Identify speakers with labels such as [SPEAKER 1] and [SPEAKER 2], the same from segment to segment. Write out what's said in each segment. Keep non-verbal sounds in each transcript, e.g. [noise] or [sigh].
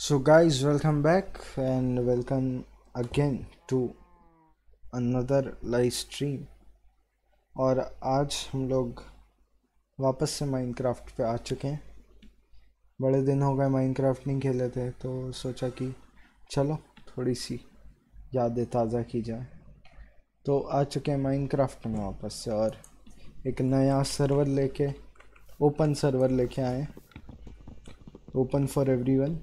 [SPEAKER 1] So, guys, welcome back and welcome again to another live stream. और आज हम लोग वापस से माइनक्राफ्ट पे आ चुके हैं। बड़े दिन हो गए माइनक्राफ्ट नहीं खेले थे तो सोचा कि चलो थोड़ी सी यादें ताज़ा की जाए। तो आ चुके हैं माइनक्राफ्ट में वापस से और एक नया सर्वर लेके ओपन सर्वर लेके आए ओपन फॉर एवरीवन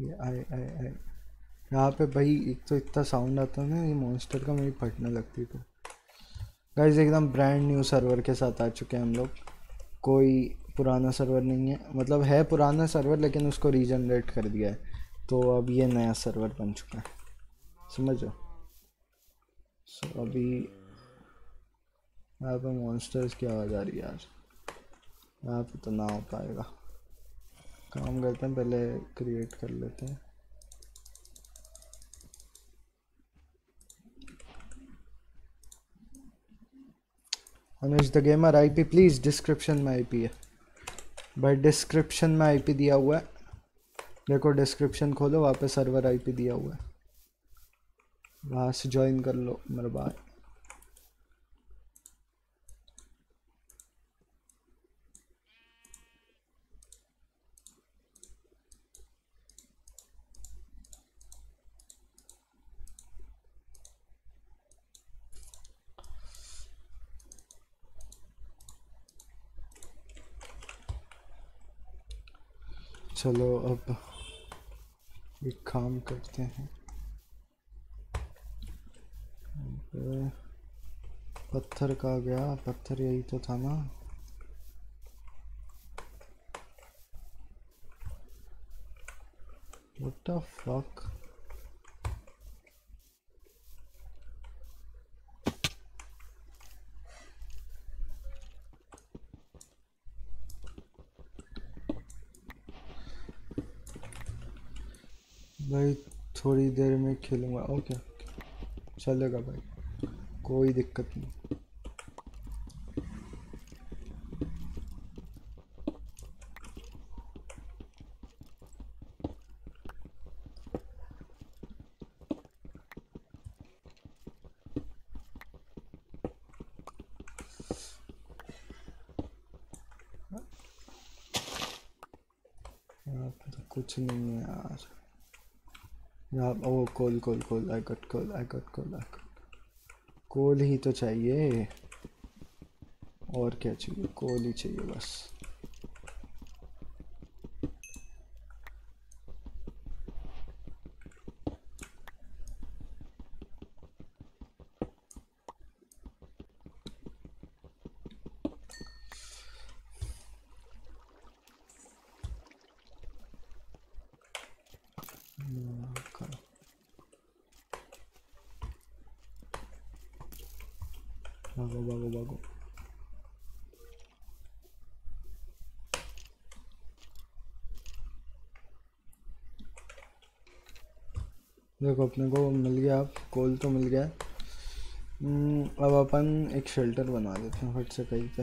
[SPEAKER 1] ये आए आए आए यहाँ पे भाई एक तो इतना साउंड आता है ना ये मॉन्स्टर का मेरी फटने लगती तो। गाइज़ एकदम ब्रांड न्यू सर्वर के साथ आ चुके हैं हम लोग। कोई पुराना सर्वर नहीं है। मतलब है पुराना सर्वर लेकिन उसको रीजनरेट कर दिया है। तो अब ये नया सर्वर बन चुका है। समझो सो so, अभी यहाँ पे मॉन्स्टर्स की आवाज़ आ रही है यार यहाँ पे तो ना हो पाएगा। काम करते हैं पहले क्रिएट कर लेते हैं। Anuj the gamer IP please description में आईपी है। भाई डिस्क्रिप्शन में आईपी दिया हुआ है। देखो डिस्क्रिप्शन खोलो वहाँ पे सर्वर आईपी दिया हुआ है। वहाँ से ज्वाइन कर लो, मेरे बात चलो, अब एक काम करते हैं पत्थर का गया, पत्थर यही तो था ना What the fuck? भाई थोड़ी देर में खेलूँगा। ओके चलेगा भाई। कोई दिक्कत नहीं। कुछ नहीं है यार। यहाँ ओ कोल कोल कोल आई गट कोल आई गट कोल आई गट कोल ही तो चाहिए। और क्या चाहिए? कोल ही चाहिए बस करो भागो भागो भागो देखो अपने को मिल गया अब कोल तो मिल गया। हम्म, अब अपन एक शेल्टर बना देते हैं फट से कहीं पे।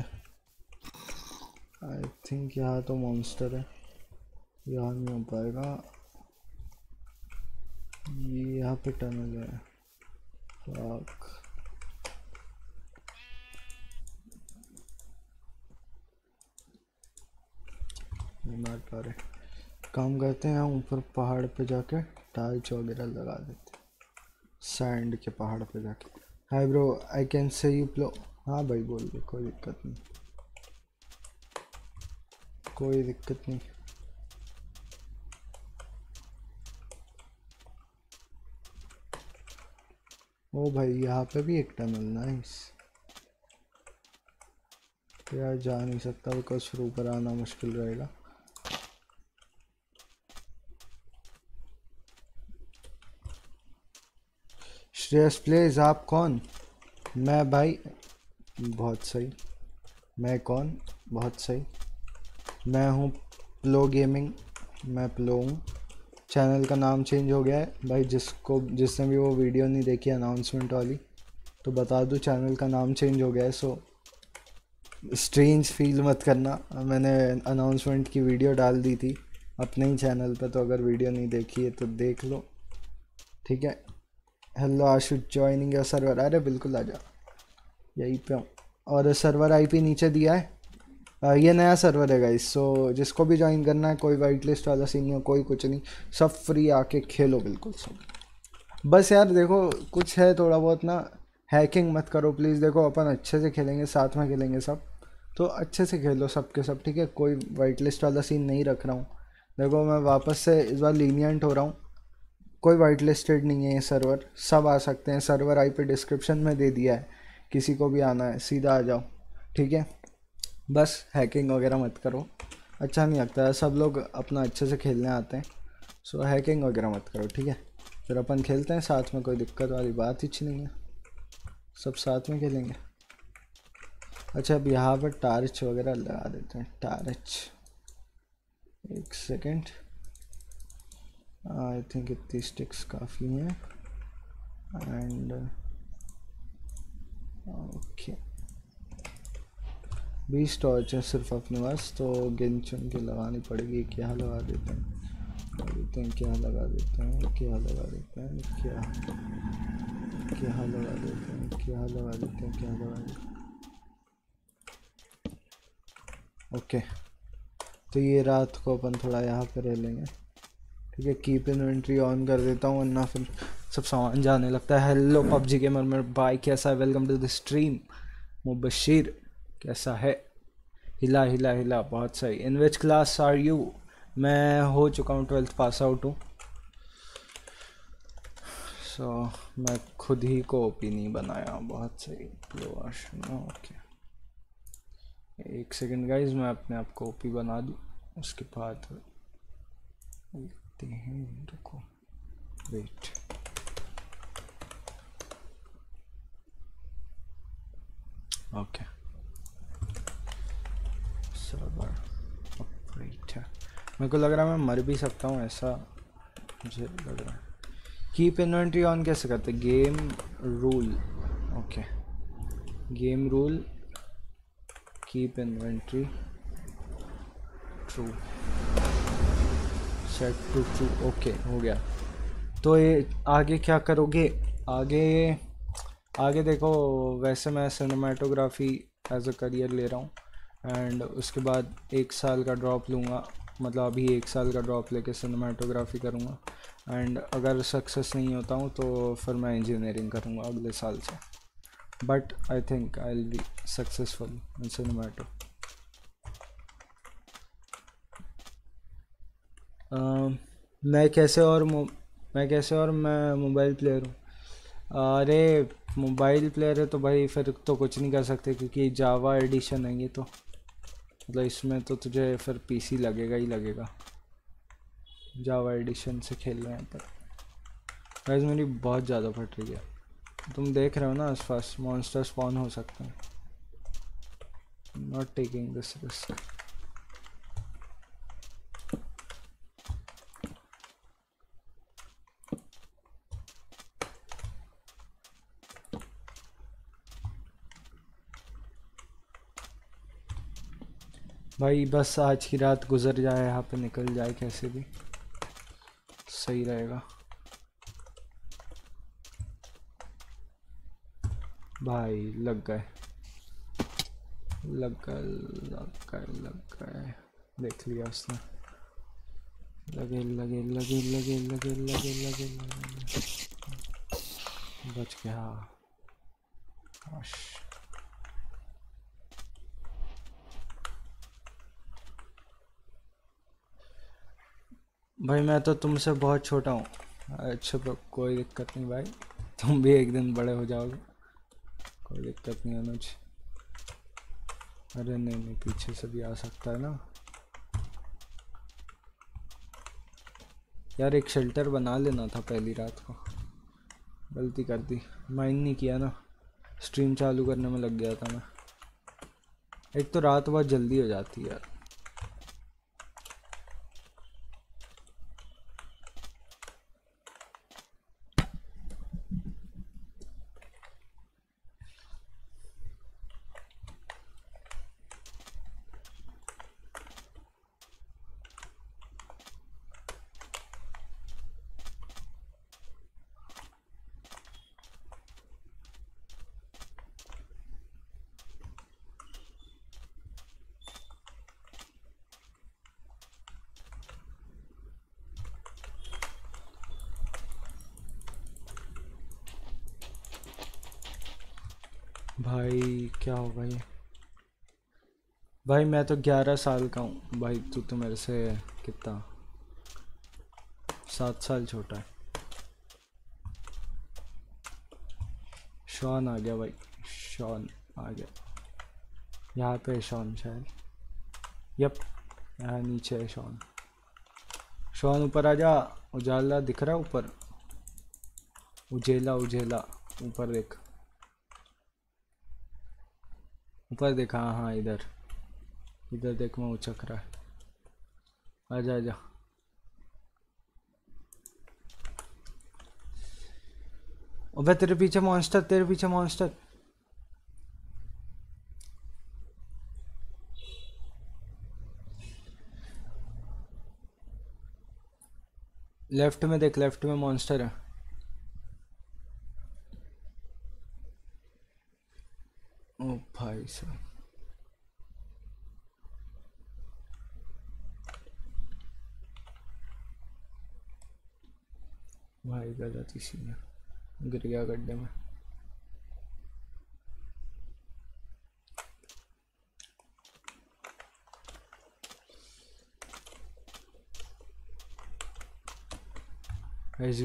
[SPEAKER 1] आई थिंक यहाँ तो मॉन्स्टर है। यहाँ नहीं हो पाएगा। ये यहाँ पे टनल है। मार पा रहे। काम करते हैं ऊपर पहाड़ पे जाके। टाइल्स वगैरह लगा देते सैंड के पहाड़ पे जाके। Hi bro I can see you प्लो हाँ भाई, बोल दे, कोई दिक्कत नहीं। कोई दिक्कत नहीं। ओ भाई, यहाँ पे भी एक टनल नाइस यार जा नहीं सकता बिकॉज़ ऊपर आना मुश्किल रहेगा। श्रेयस प्लेज आप कौन? मैं भाई, बहुत सही। मैं कौन? बहुत सही। मैं हूँ प्लो गेमिंग मैं प्लो हूँ। चैनल का नाम चेंज हो गया है। भाई, जिसको, जिसने भी वो वीडियो नहीं देखी अनाउंसमेंट वाली तो बता दूँ चैनल का नाम चेंज हो गया है सो स्ट्रेंज फील मत करना। मैंने अनाउंसमेंट की वीडियो डाल दी थी अपने ही चैनल पर तो अगर वीडियो नहीं देखी है तो देख लो। ठीक है? Hello Ashu joining your server अरे बिल्कुल आ जा यहीं पे हूँ। और सर्वर आईपी नीचे दिया है। आ, ये नया सर्वर है गाइस सो जिसको भी ज्वाइन करना है कोई वाइट लिस्ट वाला सीन नहीं हो कोई कुछ नहीं। सब फ्री आके खेलो बिल्कुल सब। बस यार देखो कुछ है थोड़ा बहुत ना। हैकिंग मत करो प्लीज़ देखो अपन अच्छे से खेलेंगे साथ में खेलेंगे सब। तो अच्छे से खेलो सब के सब ठीक है? कोई वाइट लिस्ट वाला सीन नहीं रख रहा हूँ। देखो मैं वापस से इस बार लीनियंट हो रहा हूँ। कोई वाइट लिस्टेड नहीं है ये सर्वर सब आ सकते हैं। सर्वर आई पे डिस्क्रिप्शन में दे दिया है। किसी को भी आना है, सीधा आ जाओ। ठीक है? बस हैकिंग वगैरह मत करो। अच्छा नहीं लगता है। सब लोग अपना अच्छे से खेलने आते हैं। सो हैकिंग वगैरह मत करो, ठीक है? फिर अपन खेलते हैं। साथ में कोई दिक्कत वाली बात ही नहीं है। सब साथ में खेलेंगे। अच्छा अब यहाँ पर टार्च वगैरह लगा देते हैं। टार्च। एक सेकेंड आई थिंक इतनी स्टिक्स काफ़ी हैं। एंड ओके बीस टॉर्च है सिर्फ़ अपने पास तो गिन चुन के लगानी पड़ेगी क्या लगा देते हैं। देते हैं, क्या लगा देते हैं, क्या लगा देते हैं, क्या क्या लगा देते हैं, क्या लगा देते हैं, क्या लगा देते हैं। ओके तो ये रात को अपन थोड़ा यहाँ पर रह लेंगे। ठीक है कीप इन्वेंट्री ऑन कर देता हूँ वरना फिर सब सामान जाने लगता है। हेलो पबजी के मर भाई कैसा है? Welcome to the stream Mubashir कैसा है? हिला हिला हिला बहुत सही। In which class are you मैं हो चुका हूँ ट्वेल्थ पास आउट हूँ। सो so, मैं खुद ही को ओपी नहीं बनाया बहुत सही। ओके एक सेकंड गाइज़ मैं अपने आप को ओपी बना दूँ उसके बाद देखते हैं। रुको वेट ओके सर्वर ऑपरेटर मेरे को लग रहा है मैं मर भी सकता हूँ ऐसा मुझे लग रहा है। कीप इन्वेंट्री ऑन कैसे करते game rule okay game rule keep inventory true set to true okay हो गया। तो ये आगे क्या करोगे? आगे आगे देखो, वैसे मैं सिनेमाटोग्राफी एज अ करियर ले रहा हूँ। एंड उसके बाद एक साल का ड्रॉप लूँगा। मतलब अभी एक साल का ड्रॉप लेके सिनेमाटोग्राफी करूँगा। एंड अगर सक्सेस नहीं होता हूँ तो फिर मैं इंजीनियरिंग करूँगा अगले साल से। But I think I will be successful in सिनेमाटो मैं कैसे और मैं कैसे और मैं मोबाइल प्लेयर हूँ? अरे मोबाइल प्लेयर है तो भाई फिर तो कुछ नहीं कर सकते क्योंकि जावा एडिशन है ये तो। मतलब इसमें तो तुझे फिर पीसी लगेगा ही लगेगा। जावा एडिशन से खेल रहे हैं पर। गाइस मेरी बहुत ज़्यादा फट रही है। तुम देख रहे हो ना आसपास मॉन्स्टर स्पॉन हो सकते हैं। नॉट टेकिंग दिस रिस्क भाई, बस आज की रात गुजर जाए, यहाँ पे निकल जाए कैसे भी। सही रहेगा। भाई, लग गए। लग गए लग गए लग गए। देख लिया उसने। लगे लगे लगे लगे लगे लगे लगे लगे बच गया। भाई, मैं तो तुमसे बहुत छोटा हूँ। अच्छा तो कोई दिक्कत नहीं भाई। तुम भी एक दिन बड़े हो जाओगे। कोई दिक्कत नहीं अनुज अरे नहीं नहीं, पीछे से भी आ सकता है ना। यार, एक शेल्टर बना लेना था पहली रात को। गलती कर दी। माइंड नहीं किया ना। स्ट्रीम चालू करने में लग गया था मैं। एक तो रात बहुत जल्दी हो जाती है यार भाई क्या होगा ये भाई, मैं तो ग्यारह साल का हूँ। भाई, तू तो मेरे से कितना? सात साल छोटा है। शॉन आ गया भाई, शॉन आ गया। यहाँ पे शॉन शायद। यप, यहाँ नीचे है शॉन। शॉन ऊपर आ जा, उजाला दिख रहा है ऊपर। उजेला उजेला, ऊपर देख। ऊपर देखा हाँ हाँ इधर। इधर देख मैं उचक रहा है। आजा आजा अबे तेरे पीछे मॉन्स्टर तेरे पीछे मॉन्स्टर लेफ़्ट में देख लेफ़्ट में मॉन्स्टर है। ओ भाई साहब। भाई गलत इसी में गिर गया गड्ढे में।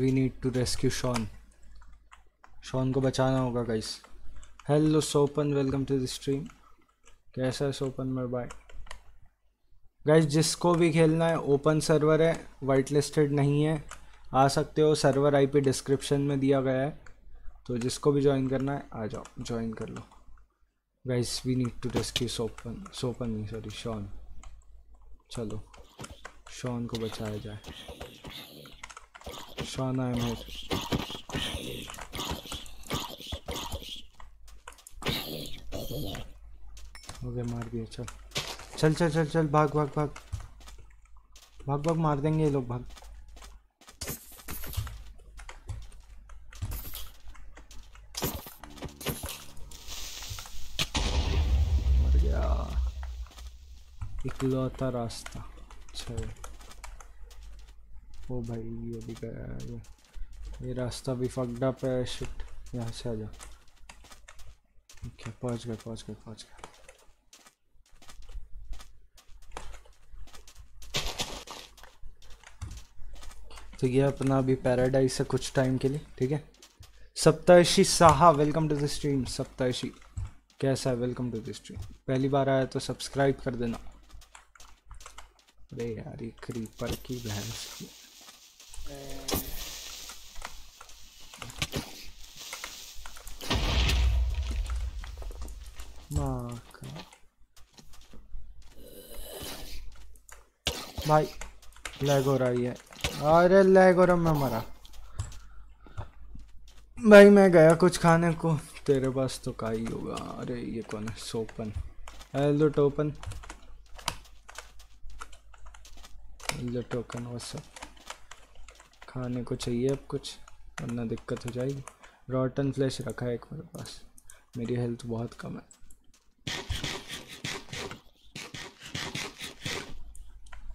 [SPEAKER 1] We need to rescue Shaun Shaun को बचाना होगा guys hello Sopan welcome to the stream कैसा है सोपन मेरे भाई गाइस जिसको भी खेलना है ओपन सर्वर है वाइट लिस्टेड नहीं है. आ सकते हो सर्वर आईपी डिस्क्रिप्शन में दिया गया है। तो जिसको भी ज्वाइन करना है, आ जाओ ज्वाइन कर लो। Guys we need to rescue Sopan Sopan नहीं सॉरी शॉन चलो शॉन को बचाया जाए। शॉन आई एम हो गया, मार दिया, चल। चल चल चल चल, भाग भाग भाग। भाग भाग, मार देंगे ये लोग, भाग मर गया इकलौता रास्ता। अच्छा ओ भाई, ये भी गया ये। ये रास्ता भी फकड अप है यहाँ से आ जा। पहुँच गए पहुँच गए पहुँच गए। तो ये अपना अभी पैराडाइज है कुछ टाइम के लिए, ठीक है? Saptashi Saha welcome to the stream Saptashi कैसा है? वेलकम टू द स्ट्रीम पहली बार आया तो सब्सक्राइब कर देना। अरे यार, ये क्रीपर की भैंस। भाई लैग हो रही है अरे लैग हो रहा, मैं मरा। भाई, मैं गया कुछ खाने को। तेरे पास तो का ही होगा। अरे ये कौन है? Sopan hello Topan hello token वो सब खाने को चाहिए अब कुछ, वरना दिक्कत हो जाएगी। रॉटन फ्लैश रखा है एक मेरे पास। मेरी हेल्थ बहुत कम है।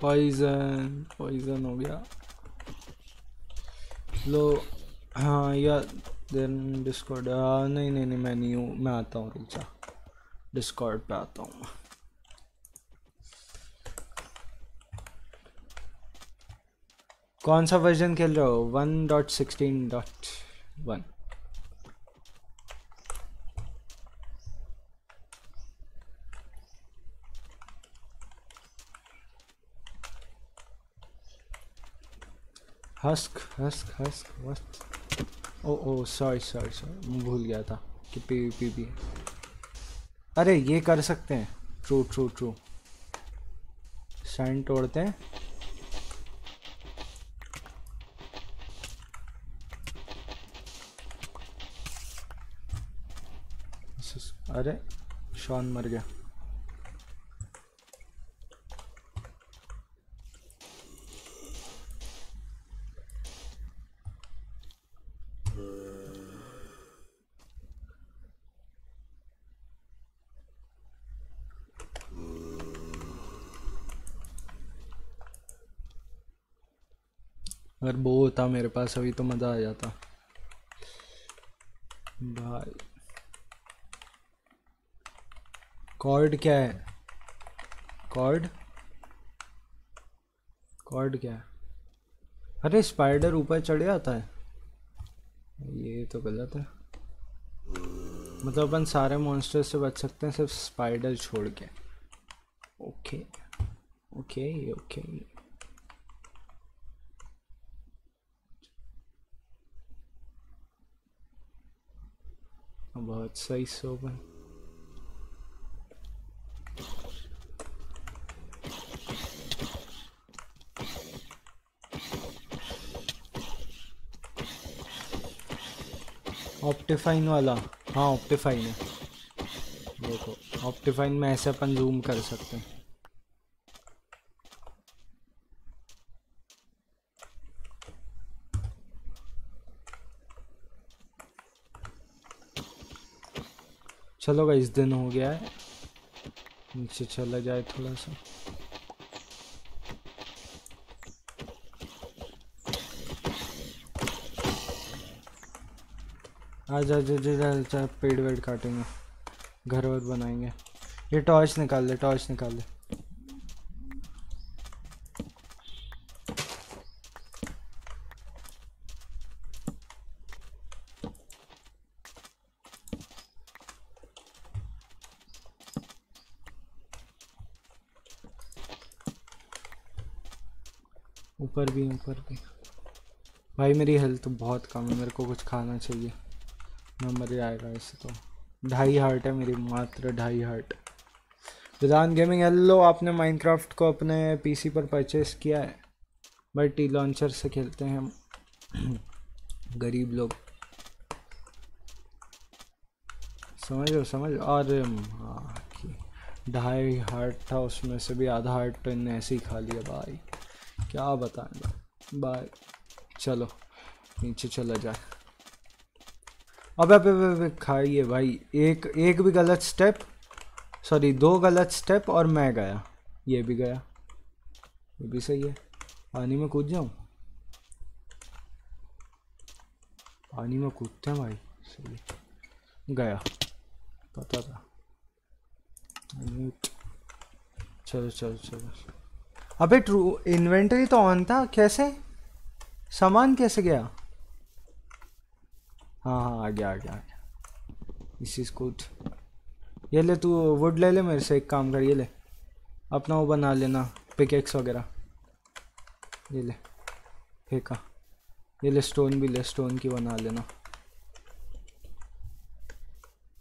[SPEAKER 1] पॉइजन पॉइजन हो गया। लो हाँ या देन डिस्कॉर्ड नहीं नहीं नहीं, मैं नहीं हूँ, मैं आता हूँ, रुक जा। डिस्कॉर्ड पे आता हूँ। कौन सा वर्जन खेल रहे हो? One dot sixteen dot one Husk, husk, husk, what? Oh oh sorry sorry sorry भूल गया था कि पी पी पी अरे ये कर सकते हैं। ट्रू ट्रू ट्रू साइन तोड़ते हैं। अरे शॉन मर गया। अगर वो होता मेरे पास अभी तो मज़ा आ जाता भाई कॉर्ड क्या है? कॉर्ड? कॉर्ड क्या है? अरे स्पाइडर ऊपर चढ़ जाता है। ये तो गलत है। मतलब अपन सारे मॉन्स्टर से बच सकते हैं सिर्फ़ स्पाइडर छोड़ के। ओके ओके ओके बहुत सही सोबन ऑप्टिफाइन वाला। हाँ ऑप्टिफाइन है। देखो ऑप्टिफाइन में ऐसे अपन जूम कर सकते हैं। चलो इस दिन हो गया है। नीचे चला जाए थोड़ा सा। आज जा जा जा जा पेड़ वेड़ काटेंगे। घर वर बनाएँगे। ये टॉर्च निकाल ले, टॉर्च निकाल ले। ऊपर भी ऊपर भी। भाई मेरी हेल्थ बहुत कम है, मेरे को कुछ खाना चाहिए। मैं मर जाएगा ऐसे तो। ढाई हार्ट है मेरी, मात्र ढाई हार्ट विदान गेमिंग हेलो आपने माइनक्राफ्ट को अपने पीसी पर परचेस किया है? भाई टी लॉन्चर से खेलते हैं हम। गरीब लोग। समझो समझ और हाँ? ढाई हार्ट था, उसमें से भी आधा हार्ट तो इनने ऐसे ही खा लिया, भाई। क्या बताएँ बाय चलो, नीचे चला जाए। अबे अबे अबे खाइए भाई। एक एक भी गलत स्टेप सॉरी दो गलत स्टेप और मैं गया। ये भी गया। ये भी सही है। पानी में कूद जाऊँ? पानी में कूदते हैं भाई। सही गया। पता था। चलो चलो चलो। अबे ट्रू इन्वेंटरी तो ऑन था। कैसे? सामान कैसे गया? हाँ हाँ आ गया आ गया इस इज़ गुड ये ले तू वुड ले ले मेरे से एक काम कर, ये ले। अपना वो बना लेना पिकेक्स वगैरह। ये ले, फेंका। ये ले स्टोन भी ले स्टोन की बना लेना।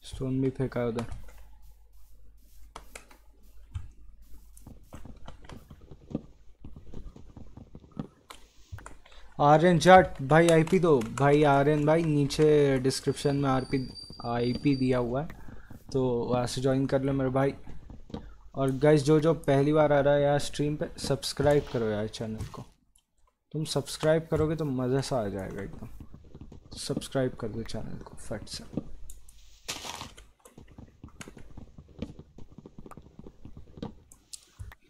[SPEAKER 1] स्टोन भी फेंका उधर। आर्यन जट भाई आईपी दो। भाई आर्यन भाई नीचे डिस्क्रिप्शन में आरपी, आईपी दिया हुआ है। तो वहाँ से ज्वाइन कर लो मेरे भाई। और गाइस जो जो पहली बार आ रहा है यार स्ट्रीम पे सब्सक्राइब करो यार चैनल को। तुम सब्सक्राइब करोगे तो मज़ा सा आ जाएगा एकदम। सब्सक्राइब कर दो चैनल को, फट से।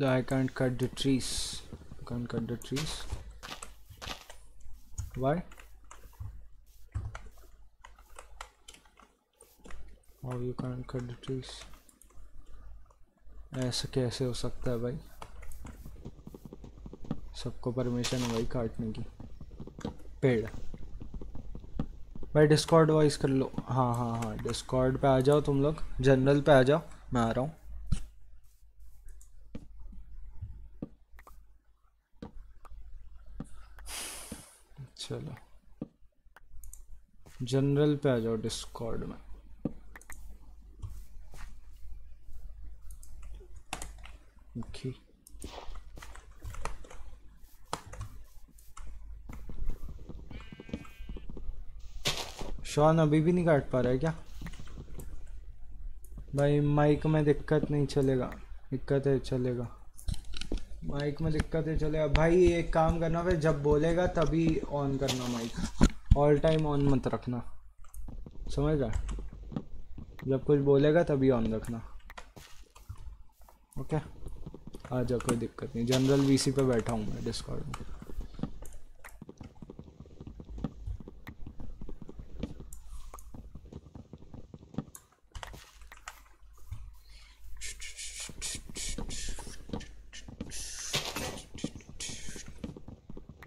[SPEAKER 1] I can't cut the trees. Can't cut the trees. Why? और यू cut the trees? ऐसा कैसे हो सकता है भाई? सबको परमिशन है भाई काटने की। पेड़। भाई डिस्कॉर्ड वाइज कर लो। हाँ हाँ हाँ डिस्कॉर्ड पे आ जाओ तुम लोग। जनरल पे आ जाओ। मैं आ रहा हूँ। चलो। जनरल पे आ जाओ डिस्कॉर्ड में। ओके शॉन अभी भी नहीं काट पा रहा है क्या? भाई माइक में दिक्कत नहीं चलेगा। दिक्कत है, चलेगा। माइक में दिक्कत है, चले। अब भाई, एक काम करना, फिर जब बोलेगा तभी ऑन करना माइक। ऑल टाइम ऑन मत रखना। समझ रहा जब कुछ बोलेगा तभी ऑन रखना। ओके आ जाओ, कोई दिक्कत नहीं। जनरल वीसी पे बैठा हूँ मैं डिस्काउंट में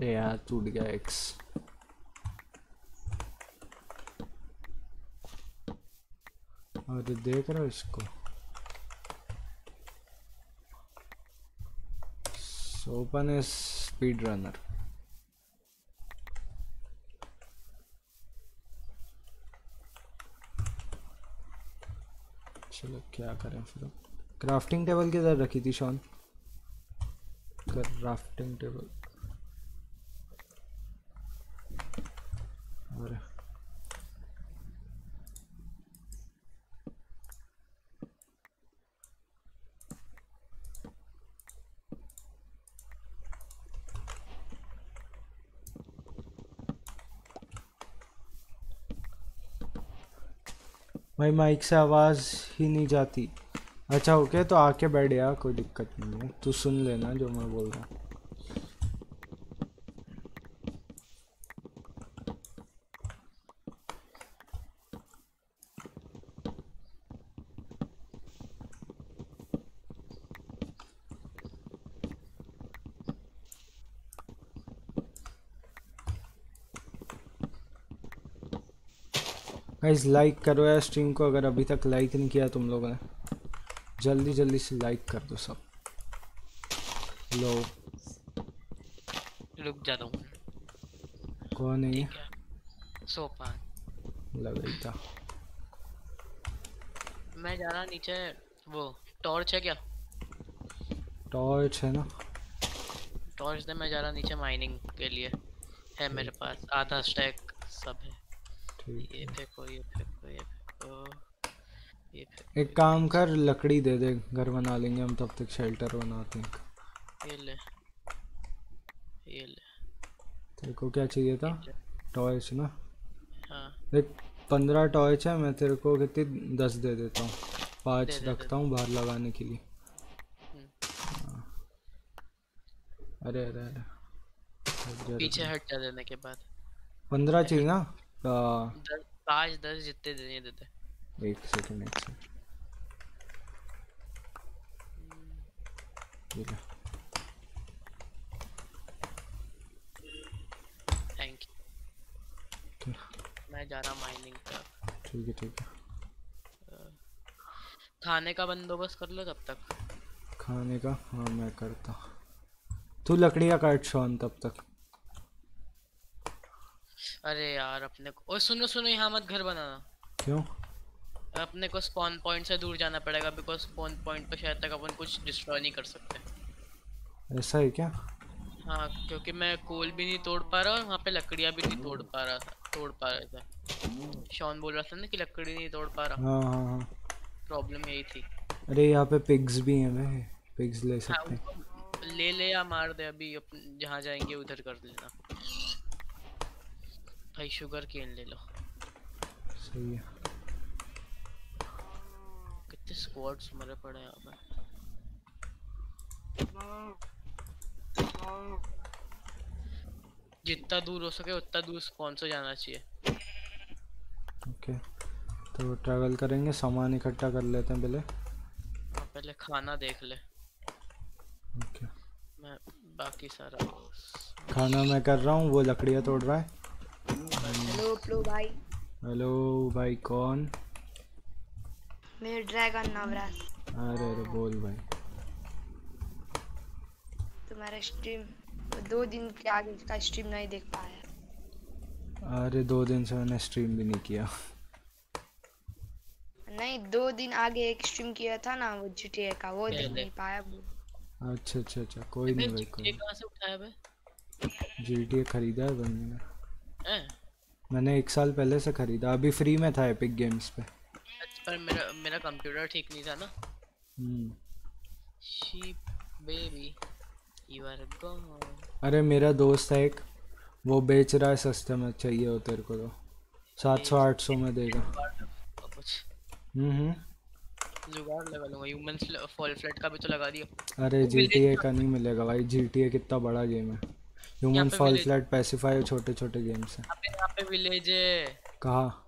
[SPEAKER 1] यार टूट गया एक्स अरे देख रहे हो इसको? ओपन इज़ स्पीड रनर चलो, क्या करें फिर क्राफ्टिंग टेबल किधर रखी थी शॉन क्राफ्टिंग टेबल अरे भाई माइक से आवाज़ ही नहीं जाती। अच्छा ओके तो आके बैठ गया कोई दिक्कत नहीं है। तू सुन लेना जो मैं बोल रहा हूँ। गाइस लाइक करो यार स्ट्रीम को। अगर अभी तक लाइक नहीं किया तुम लोगों ने जल्दी जल्दी से लाइक कर दो सब। लो
[SPEAKER 2] रुक जाता हूँ।
[SPEAKER 1] कौन है ये?
[SPEAKER 2] सोपान।
[SPEAKER 1] लग रही था।
[SPEAKER 2] मैं जा रहा नीचे वो टॉर्च है क्या?
[SPEAKER 1] टॉर्च है ना?
[SPEAKER 2] टॉर्च से मैं जा रहा नीचे माइनिंग के लिए। है मेरे पास आधा स्टैक
[SPEAKER 1] ठीक
[SPEAKER 2] ये फेंको ये फेंको ये फेंको
[SPEAKER 1] एक काम कर लकड़ी दे दे घर बना लेंगे हम तब तक शेल्टर बनाते हैं
[SPEAKER 2] ये ले ये ले।
[SPEAKER 1] तेरे को क्या चाहिए था। टॉर्च ना?
[SPEAKER 2] हाँ।
[SPEAKER 1] देख पंद्रह टॉर्च है मैं तेरे को कितनी दस दे देता हूँ। पाँच
[SPEAKER 2] दे दे,
[SPEAKER 1] रखता हूँ बाहर लगाने के लिए।
[SPEAKER 2] हम्म।
[SPEAKER 1] हाँ। अरे अरे अरे।
[SPEAKER 2] पीछे हट जा देने के बाद।
[SPEAKER 1] पंद्रह चाहिए ना?
[SPEAKER 2] पाँच दस जितने देने देते
[SPEAKER 1] एक सेकंड एक सेकंड
[SPEAKER 2] थैंक यू मैं जा रहा माइनिंग का
[SPEAKER 1] ठीक है ठीक है।
[SPEAKER 2] खाने का बंदोबस्त कर लो तब तक।
[SPEAKER 1] खाने का? हाँ मैं करता। तू लकड़ियाँ काट शॉन तब तक।
[SPEAKER 2] अरे यार अपने को ओए सुनो सुनो यहाँ मत घर बनाना।
[SPEAKER 1] क्यों?
[SPEAKER 2] अपने को स्पॉन पॉइंट से दूर जाना पड़ेगा बिकॉज़ स्पॉन पॉइंट पे शायद तक अपन कुछ डिस्ट्रॉय नहीं कर सकते।
[SPEAKER 1] ऐसा है क्या?
[SPEAKER 2] हाँ क्योंकि मैं कोल भी नहीं तोड़ पा रहा और वहाँ पे लकड़ियाँ भी नहीं तोड़ पा रहा था तोड़ पा रहे थे। शॉन बोल रहा था ना कि लकड़ी नहीं तोड़ पा रहा।
[SPEAKER 1] हाँ हाँ हाँ।
[SPEAKER 2] प्रॉब्लम यही थी।
[SPEAKER 1] अरे यहाँ पे पिग्स भी हैं भाई पिग्स ले
[SPEAKER 2] हाँ
[SPEAKER 1] सकते हैं।
[SPEAKER 2] उनको ले ले या मार दे अभी जहाँ जाएँगे उधर कर लेना। भाई शुगर केन ले लो।
[SPEAKER 1] सही है।
[SPEAKER 2] कितने स्क्वाड्स मरे पड़े हैं यहाँ पे जितना दूर हो सके उतना दूर स्पॉन से जाना चाहिए।
[SPEAKER 1] ओके तो ट्रैवल करेंगे सामान इकट्ठा कर लेते हैं पहले।
[SPEAKER 2] हाँ, पहले खाना देख ले।
[SPEAKER 1] ओके।
[SPEAKER 2] मैं बाकी सारा
[SPEAKER 1] खाना मैं कर रहा हूँ वो लकड़ियाँ तोड़ रहा है।
[SPEAKER 3] हेलो प्लो भाई
[SPEAKER 1] हेलो भाई कौन?
[SPEAKER 3] मैं ड्रैगन नवराज
[SPEAKER 1] अरे अरे बोल भाई।
[SPEAKER 3] तुम्हारा स्ट्रीम दो दिन के आगे का स्ट्रीम नहीं देख पाया।
[SPEAKER 1] अरे दो दिन से मैंने स्ट्रीम भी नहीं किया।
[SPEAKER 3] नहीं दो दिन आगे एक स्ट्रीम किया था ना वो GTA का वो देख नहीं पाया
[SPEAKER 1] अच्छा अच्छा अच्छा कोई नहीं भाई कोई
[SPEAKER 2] कहाँ से उठाया बे?
[SPEAKER 1] जी टी ए खरीदा है बंदे ने।
[SPEAKER 2] हैं?
[SPEAKER 1] मैंने एक साल पहले से खरीदा अभी फ्री में था एपिक गेम्स पे।
[SPEAKER 2] पर मेरा मेरा कंप्यूटर ठीक नहीं था ना? sheep baby you are gone.
[SPEAKER 1] अरे मेरा दोस्त है एक वो बेच रहा है सस्ते में चाहिए हो तेरे को तो। सात सौ आठ सौ में देगा। हम्म हम्म।
[SPEAKER 2] जुगाड़ लगा लूँगा ह्यूमन फॉल फ्लैट का भी तो लगा दिया।
[SPEAKER 1] अरे जी टी ए का नहीं मिलेगा भाई जी टी ए कितना बड़ा गेम है। ह्यूमन फॉल फ्लैट पैसिफाई छोटे छोटे गेम्स हैं।
[SPEAKER 2] यहाँ पे यहाँ पे विलेज है।
[SPEAKER 1] कहाँ?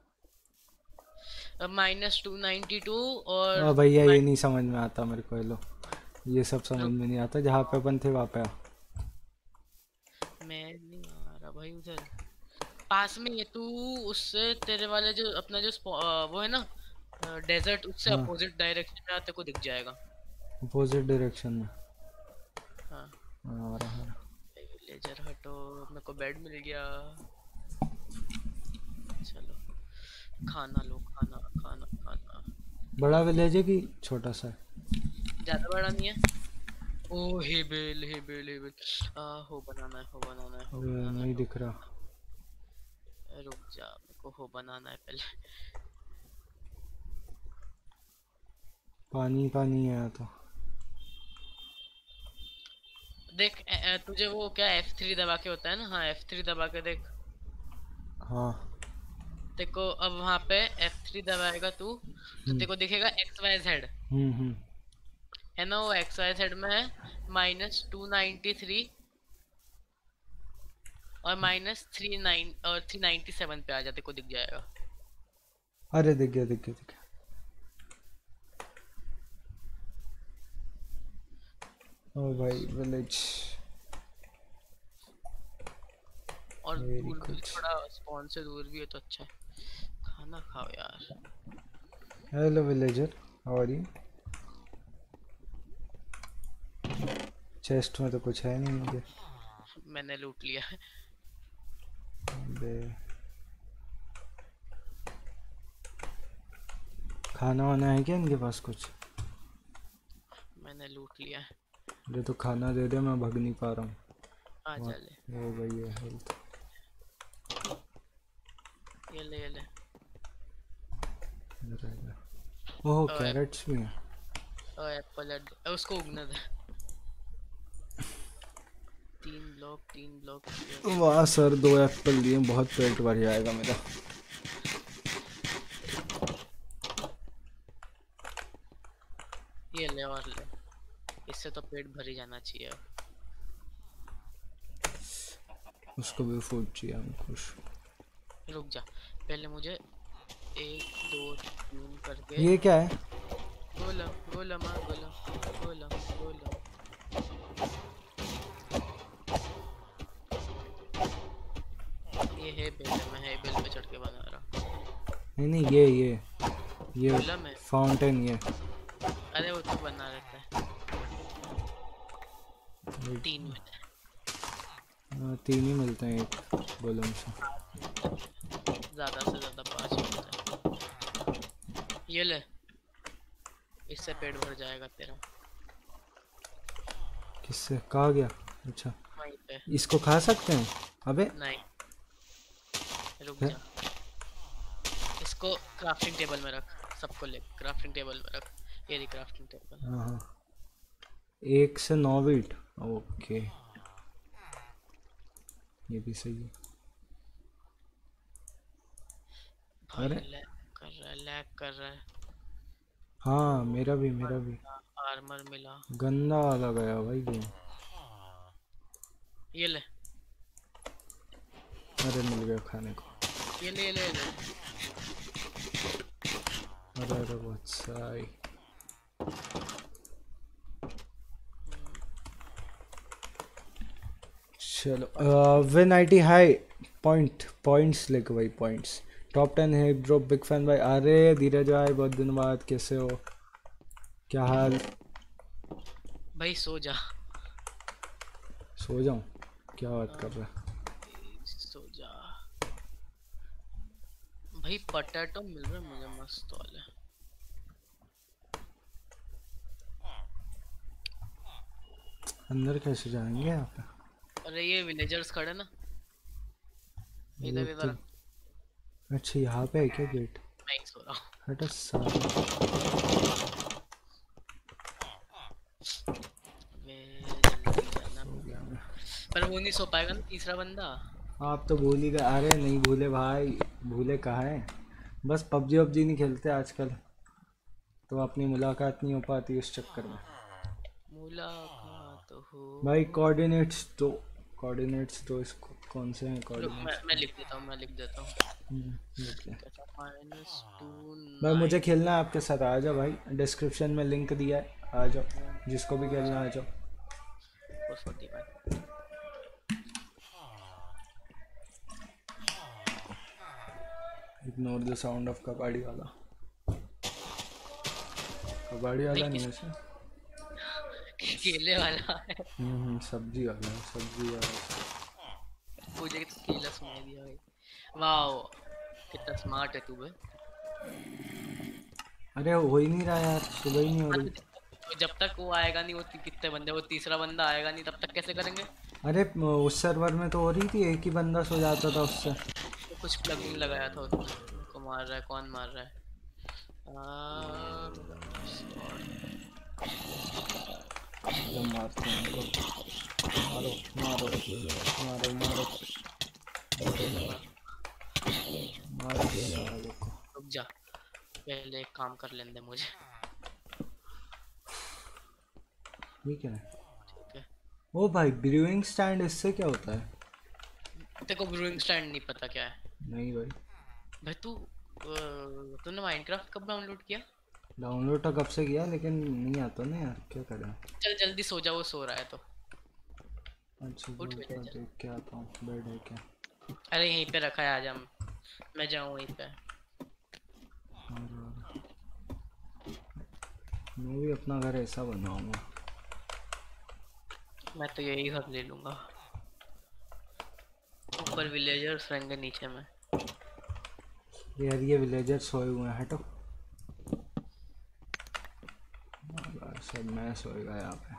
[SPEAKER 2] माइनस टू नाइन्टी टू और
[SPEAKER 1] हाँ भैया ये नहीं समझ में आता मेरे को ये लो। ये सब समझ में नहीं आता जहाँ पे अपन थे वहाँ पे
[SPEAKER 2] मैं नहीं आ रहा भाई उधर। पास में ये तू उससे तेरे वाले जो अपना जो वो है ना डेजर्ट उससे
[SPEAKER 1] हाँ।
[SPEAKER 2] अपोजिट डायरेक्शन में आते को दिख जाएगा।
[SPEAKER 1] अपोजिट डायरेक्शन में।
[SPEAKER 2] हाँ
[SPEAKER 1] हाँ, आ रहा है।
[SPEAKER 2] विलेजर हटो मेरे को बेड मिल गया। चलो खाना लो खाना खाना खाना।
[SPEAKER 1] बड़ा विलेज है कि छोटा सा?
[SPEAKER 2] ज़्यादा बड़ा नहीं है? ओ हेबेल हेबेल हेबेल आ हो बनाना है हो बनाना है हो बनाना
[SPEAKER 1] नहीं दिख रहा।
[SPEAKER 2] है। रुक जा मेरे को हो बनाना है पहले।
[SPEAKER 1] पानी पानी है तो।
[SPEAKER 2] देख तुझे वो क्या F3 दबा के होता है ना? हाँ F3 दबा के देख।
[SPEAKER 1] हाँ।
[SPEAKER 2] देखो अब वहाँ पे F3 दबाएगा तू तो तेरे को दिखेगा X Y Z
[SPEAKER 1] hmm hmm.
[SPEAKER 2] है ना वो एक्स वाई जेड में है माइनस टू नाइन्टी थ्री और माइनस थ्री नाइन और थ्री नाइन्टी सेवन पे आ जाते को दिख जाएगा।
[SPEAKER 1] अरे दिख गया दिख गया दिख ओ भाई विलेज
[SPEAKER 2] और दूर भी थोड़ा स्पॉन से दूर भी है तो अच्छा है। खाना खाओ यार।
[SPEAKER 1] Hello villager how are you chest में तो कुछ है नहीं मुझे।
[SPEAKER 2] मैंने लूट लिया है।
[SPEAKER 1] अबे। खाना वाना है क्या इनके पास कुछ?
[SPEAKER 2] मैंने लूट लिया है।
[SPEAKER 1] मुझे तो खाना दे दे मैं भग नहीं पा रहा हूँ।
[SPEAKER 2] जा ले।
[SPEAKER 1] भाई ये हेल्थ
[SPEAKER 2] ये ले ये ले।
[SPEAKER 1] ओह कैरेट्स भी हैं।
[SPEAKER 2] और एप्पल है उसको उगने दे तीन ब्लॉक तीन ब्लॉक
[SPEAKER 1] वाह सर दो एप्पल दिए बहुत पेट भर जाएगा मेरा।
[SPEAKER 2] ये ले और ले। इससे तो पेट भर ही जाना चाहिए।
[SPEAKER 1] उसको भी फ़ूड चाहिए हम खुश
[SPEAKER 2] रुक जा पहले मुझे एक दो तीन करके
[SPEAKER 1] ये क्या है?
[SPEAKER 2] गोलम गोलम हाँ गोलम गोलम गोलम। ये है बेल मैं है बेल पे चढ़ के बना रहा
[SPEAKER 1] नहीं नहीं ये ये ये फाउंटेन ये।
[SPEAKER 2] अरे वो तो बना रहता है तीन में।
[SPEAKER 1] हाँ, तीन ही मिलते हैं एक गोलम से
[SPEAKER 2] ज़्यादा से ज़्यादा पाँच मिलता है। ये ले। इससे पेट भर जाएगा तेरा।
[SPEAKER 1] किससे? कहा गया? अच्छा। इसको खा सकते हैं? अबे।
[SPEAKER 2] नहीं। रुक
[SPEAKER 1] हैं?
[SPEAKER 2] जा। इसको क्राफ्टिंग टेबल में रख। सबको ले। क्राफ्टिंग टेबल में रख। ये रही क्राफ्टिंग टेबल
[SPEAKER 1] हाँ हाँ। एक से नौ वीट। ओके। ये भी सही है। अरे।
[SPEAKER 2] कर रहा है लैग कर रहा है।
[SPEAKER 1] हाँ मेरा भी मेरा भी।
[SPEAKER 2] आर्मर मिला।
[SPEAKER 1] गंदा वाला गया भाई गेम
[SPEAKER 2] ये ले।
[SPEAKER 1] अरे मिल गया खाने को।
[SPEAKER 2] ये ले ले ले।
[SPEAKER 1] अरे अरे बहुत सही। चलो win I T high point points लेके भाई पॉइंट्स टॉप टेन है ड्रॉप बिग फ़ैन भाई. अरे धीरज भाई बहुत दिन बाद कैसे हो? क्या हाल?
[SPEAKER 2] भाई सो जा।
[SPEAKER 1] सो जाऊँ? क्या बात कर रहा
[SPEAKER 2] सो जा। भाई पटेटो मिल रहा है मुझे मस्त वाले।
[SPEAKER 1] अंदर कैसे जाएँगे यहाँ पे
[SPEAKER 2] अरे ये विलेजर्स खड़े ना। इधर इधर।
[SPEAKER 1] तो- अच्छा यहाँ पे है क्या गेट
[SPEAKER 2] मैं सो रहा हूँ।
[SPEAKER 1] हटा
[SPEAKER 2] पर वो नहीं सो पाएगा ना तीसरा बंदा?
[SPEAKER 1] आप तो भूल ही गए। अरे नहीं भूले भाई। भूले कहा है? बस पबजी वबजी नहीं खेलते आजकल। तो अपनी मुलाकात नहीं हो पाती उस चक्कर में।
[SPEAKER 2] मुलाकात हो
[SPEAKER 1] भाई कोऑर्डिनेट्स दो। कोऑर्डिनेट्स दो इसको कौन से हैं कोऑर्डिनेट्स
[SPEAKER 2] मैं मैं लिख देता हूँ मैं लिख देता हूँ। माइनस टू
[SPEAKER 1] भाई मुझे खेलना है आपके साथ आ जाओ भाई। डिस्क्रिप्शन में लिंक दिया है आ जाओ। जिसको भी खेलना आ जाओ।
[SPEAKER 2] Forty five
[SPEAKER 1] ignore the sound of कबाड़ी वाला कबाड़ी वाला नहीं है सर
[SPEAKER 2] केले वाला
[SPEAKER 1] हम्म, हम्म, सब्ज़ी वाला सब्ज़ी वाला।
[SPEAKER 2] मुझे तो केला सुनाई दिया भाई। वाओ कितना स्मार्ट है तू बे
[SPEAKER 1] अरे हो ही नहीं रहा यार सुबह ही नहीं हो रही।
[SPEAKER 2] तो जब तक वो आएगा नहीं वो कितने बंदे वो तीसरा बंदा आएगा नहीं तब तक कैसे करेंगे?
[SPEAKER 1] अरे उस सर्वर में तो हो रही थी एक ही बंदा सो जाता था उससे।
[SPEAKER 2] तो कुछ प्लगइन लगाया था उसने। को मार रहा है कौन मार रहा है? आ,
[SPEAKER 1] मारते हैं उनको मारो मारो मारो मारो मारो साले
[SPEAKER 2] रुक जा। पहले एक काम कर लेने दे मुझे।
[SPEAKER 1] ठीक है।
[SPEAKER 2] ठीक है।
[SPEAKER 1] ओ भाई ब्रूइंग स्टैंड इससे क्या होता है?
[SPEAKER 2] तेरे को ब्रूइंग स्टैंड नहीं पता क्या है।
[SPEAKER 1] नहीं भाई।
[SPEAKER 2] भाई तू तूने माइनक्राफ्ट कब डाउनलोड किया?
[SPEAKER 1] डाउनलोड तो कब से किया लेकिन नहीं आता ना यार क्या करें?
[SPEAKER 2] चल जल्दी सो जा वो सो रहा है तो।
[SPEAKER 1] अच्छा
[SPEAKER 2] उठ
[SPEAKER 1] तो देख के आता हूँ बेड है क्या?
[SPEAKER 2] अरे यहीं पे रखा है आज हम। मैं जाऊँ वहीं पे।
[SPEAKER 1] मैं भी अपना घर ऐसा बनाऊँगा।
[SPEAKER 2] मैं तो यही घर ले लूँगा। ऊपर विलेजर्स रहेंगे नीचे में।
[SPEAKER 1] यार ये विलेजर सोए हुए हैं हटो। और सब मैं सोएगा यहाँ पे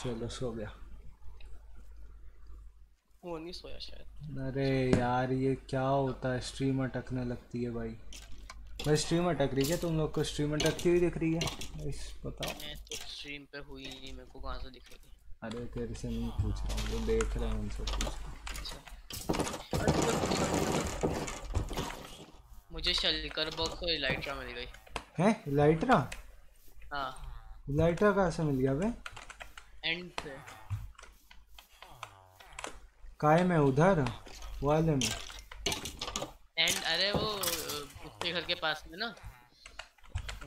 [SPEAKER 1] चलो सो गया
[SPEAKER 2] वो नहीं सोया शायद
[SPEAKER 1] अरे यार ये क्या होता है स्ट्रीम अटकने लगती है भाई भाई स्ट्रीम अटक रही है तुम लोग को स्ट्रीम अटकती हुई दिख रही है बस बताओ
[SPEAKER 2] मैं तो स्ट्रीम पे हुई नहीं मेरे को कहाँ से दिखेगी
[SPEAKER 1] अरे तेरे से नहीं पूछ रहा हूँ देख रहे हैं उनसे पूछ रहा हूँ।
[SPEAKER 2] मुझे शलकर बॉक्स और इलाइट्रा मिल गई।
[SPEAKER 1] हैं? लाइटरा
[SPEAKER 2] हाँ।
[SPEAKER 1] लाइटरा कहाँ से मिल गया बे?
[SPEAKER 2] एंड से।
[SPEAKER 1] काय में? उधर? वाले में।
[SPEAKER 2] एंड अरे वो उसके घर के पास में ना।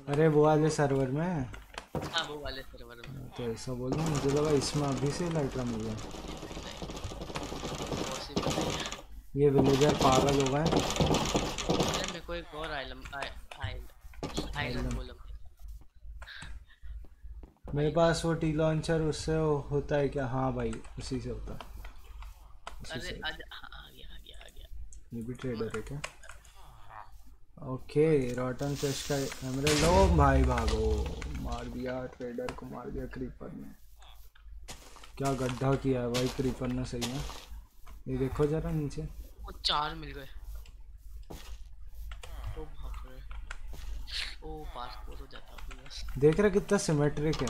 [SPEAKER 1] अरे वो वाले सर्वर में?
[SPEAKER 2] हाँ वो वाले सर्वर में।
[SPEAKER 1] तो ऐसा बोलो मुझे लगा इसमें अभी से लाइटरा मिल गया।
[SPEAKER 2] है।
[SPEAKER 1] ये विलेजर पागल हो गए।
[SPEAKER 2] को एक और आइलम आइलम आइलम बोलो
[SPEAKER 1] मेरे पास वो टी लॉन्चर उससे होता है क्या? हाँ भाई उसी से होता है। उसी
[SPEAKER 2] अरे
[SPEAKER 1] से
[SPEAKER 2] आ गया आ गया आ गया।
[SPEAKER 1] ये भी ट्रेडर है क्या? ओके रॉटन चेस्ट का कैमरे लो भाई भागो मार दिया ट्रेडर को मार दिया क्रीपर ने। क्या गड्ढा किया है भाई क्रीपर ने सही है ये देखो जरा नीचे।
[SPEAKER 2] वो चार मिल गए ओ बाप रे ओ पासपोर्ट हो जाता बस
[SPEAKER 1] देख रहा कितना सिमेट्रिक है।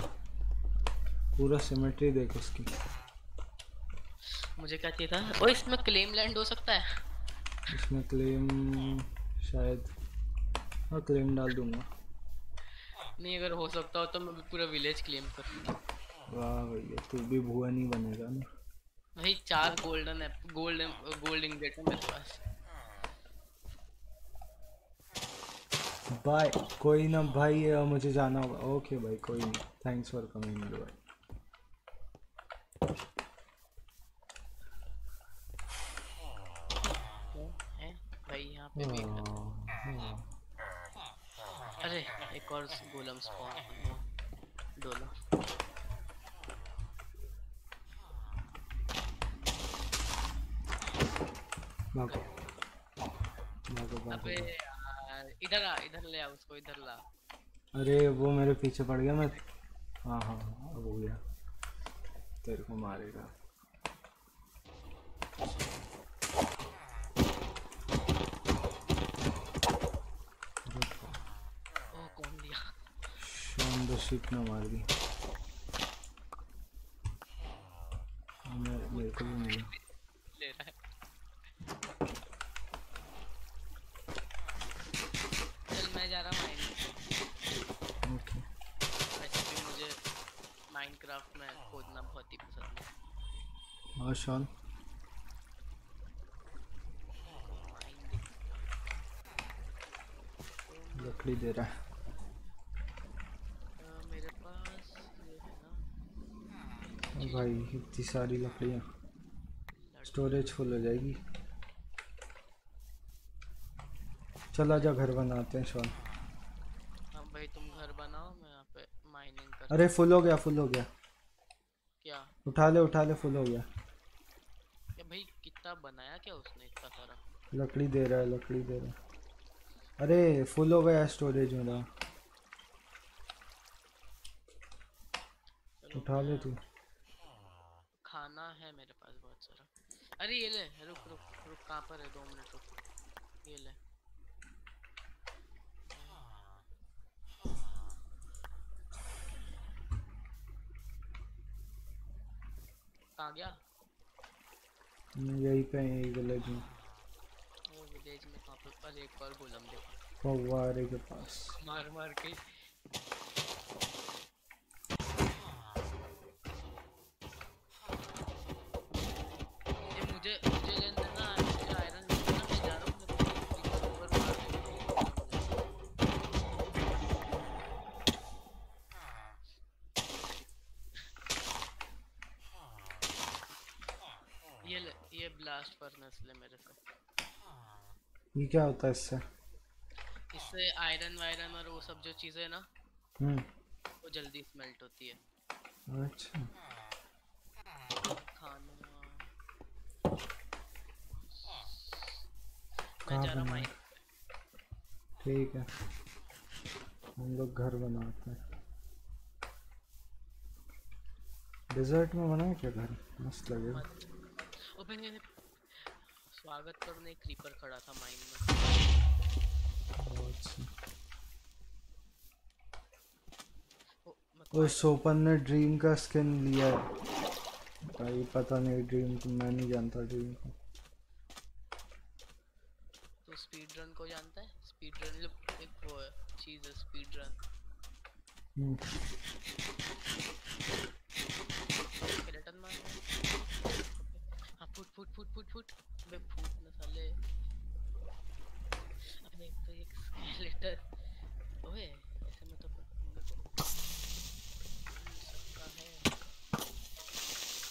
[SPEAKER 1] पूरा सिमेट्री देख उसकी।
[SPEAKER 2] मुझे क्या चाहिए था? ओ इसमें क्लेम लैंड हो सकता है?
[SPEAKER 1] इसमें क्लेम शायद हाँ क्लेम डाल दूँगा।
[SPEAKER 2] नहीं अगर हो सकता हो तो मैं भी पूरा विलेज क्लेम कर
[SPEAKER 1] वाह भैया तू भी भुआ नहीं बनेगा ना।
[SPEAKER 2] भाई चार गोल्डन है गोल्डन गोल्ड इंगेट है मेरे पास।
[SPEAKER 1] बाय कोई ना भाई मुझे जाना होगा। ओके भाई कोई नहीं। थैंक्स फॉर कमिंग मेरे भाई
[SPEAKER 2] hmm. अरे एक और गोलम स्पॉन डोला।
[SPEAKER 1] भागो भागो भागो
[SPEAKER 2] इधर आ इधर ले आ उसको इधर ला।
[SPEAKER 1] अरे वो मेरे पीछे पड़ गया मैं हाँ हाँ हाँ अब हो गया। तेरे को मारेगा।
[SPEAKER 2] ओ कौन
[SPEAKER 1] शिप ने मार दी। मेरे को भी मिला
[SPEAKER 2] ले रहा है चल मैं जा रहा माइन
[SPEAKER 1] ओके
[SPEAKER 2] वैसे भी मुझे माइनक्राफ्ट में खोदना बहुत ही पसंद है माइन देख
[SPEAKER 1] लकड़ी दे रहा है।
[SPEAKER 2] मेरे पास ये है
[SPEAKER 1] भाई इतनी सारी लकड़ियाँ। स्टोरेज फुल हो जाएगी। चला जा घर बनाते हैं शॉन
[SPEAKER 2] हाँ भाई तुम घर बनाओ मैं यहाँ पे माइनिंग कर
[SPEAKER 1] अरे फुल हो गया फुल हो गया। उठा ले उठा ले फुल हो गया।
[SPEAKER 2] क्या भाई कितना बनाया क्या उसने इतना सारा?
[SPEAKER 1] लकड़ी दे रहा है लकड़ी दे रहा है। अरे फुल हो गया स्टोरेज मेरा। उठा ले तू।
[SPEAKER 2] खाना है मेरे पास बहुत सारा। अरे ये ले रुक रुक रुक कहाँ पर है? दो मिनट रुक। ये ले। कहाँ गया।
[SPEAKER 1] यही पे यही विलेज में।
[SPEAKER 2] वो विलेज में कहाँ पर एक और गोलम देखा।
[SPEAKER 1] फव्वारे के पास।
[SPEAKER 2] मार मार के। ब्लास्ट मेरे से
[SPEAKER 1] ये क्या होता है इससे?
[SPEAKER 2] इससे आयरन वायरन और वो सब जो चीज़ें ना
[SPEAKER 1] हम्म।
[SPEAKER 2] वो जल्दी स्मेल्ट होती है।
[SPEAKER 1] अच्छा।
[SPEAKER 2] खाना। मैं जा रहा हूँ
[SPEAKER 1] ठीक है। हम लोग घर बनाते हैं। डिजर्ट में बनाए क्या घर? मस्त लगेगा।
[SPEAKER 2] स्वागत करने क्रीपर खड़ा था माइन में। ओ,
[SPEAKER 1] सोपन ने ड्रीम का स्किन लिया है। भाई पता नहीं ड्रीम को मैं नहीं जानता ड्रीम को।
[SPEAKER 2] तो स्पीड रन को जानता है? स्पीड रन एक वो चीज़ है स्पीड रन
[SPEAKER 1] हम्म,
[SPEAKER 2] स्केलेटन मार हाँ फुट फुट फुट फुट फुट अबे फुट ना तो एक स्केलेटन ओए, ऐसे में तो मेरे को सकता है।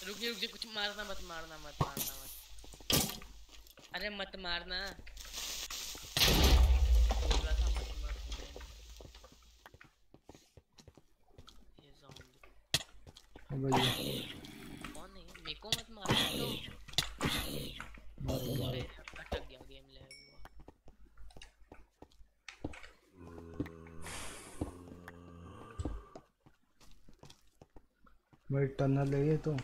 [SPEAKER 2] रुक जा कुछ मारना मत मारना मत मारना मत। अरे मत मारना रहा था मत मार सुने नहीं। ये zombie
[SPEAKER 1] अब ये
[SPEAKER 2] कौन है मेरे को मत मार तो
[SPEAKER 1] मारो, मारो।
[SPEAKER 2] अबे अटक गया गेम ले हुआ
[SPEAKER 1] भाई, टनल है ये तो।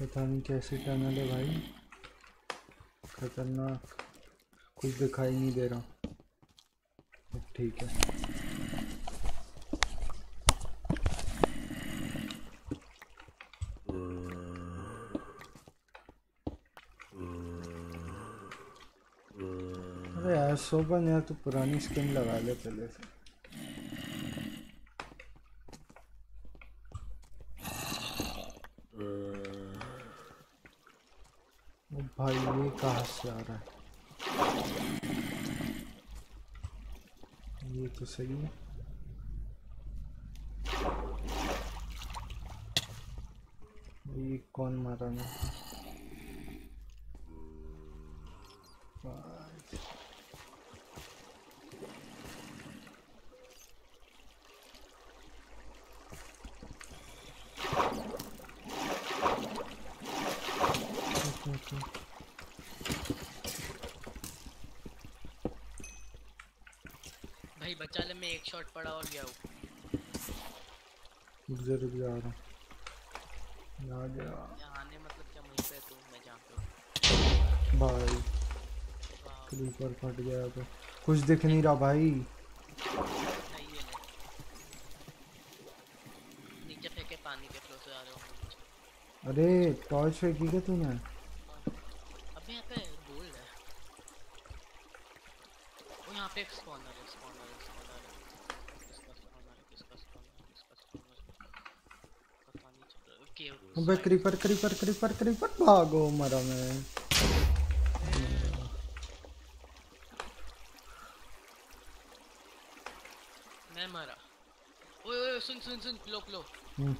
[SPEAKER 1] पता नहीं कैसी टनल है भाई। खतरनाक। कुछ दिखाई नहीं दे रहा। ठीक है। अरे यार तू पुरानी स्किन लगा ले पहले से भाई ये कहाँ से आ रहा है ये तो सही है ये कौन मारा मैं भाई
[SPEAKER 2] बचा ले मैं एक शॉट पड़ा और गया
[SPEAKER 1] रुक जा रुक जा आ रहा हूँ। आ गया
[SPEAKER 2] आने मतलब क्या मुझ पे तू मैं जहाँ पे
[SPEAKER 1] भाई क्रीपर फट गया तो। कुछ दिख नहीं रहा भाई।
[SPEAKER 2] नीचे फेंके पानी के फ्लो से आ रहे हो
[SPEAKER 1] अरे टॉर्च फेंकी क्या तूने
[SPEAKER 2] अबे यहाँ पे गोल्ड है वो यहाँ पे एक स्पॉनर है स्पॉनर है स्पॉनर है किसका स्पॉनर है किसका स्पॉनर है किसका स्पॉनर है पता नहीं चल रहा
[SPEAKER 1] अबे क्रीपर क्रीपर क्रीपर क्रीपर भागो मरा मैं।
[SPEAKER 2] मैं मरा। ओए ओए सुन सुन सुन क्लो क्लो
[SPEAKER 1] हम्म,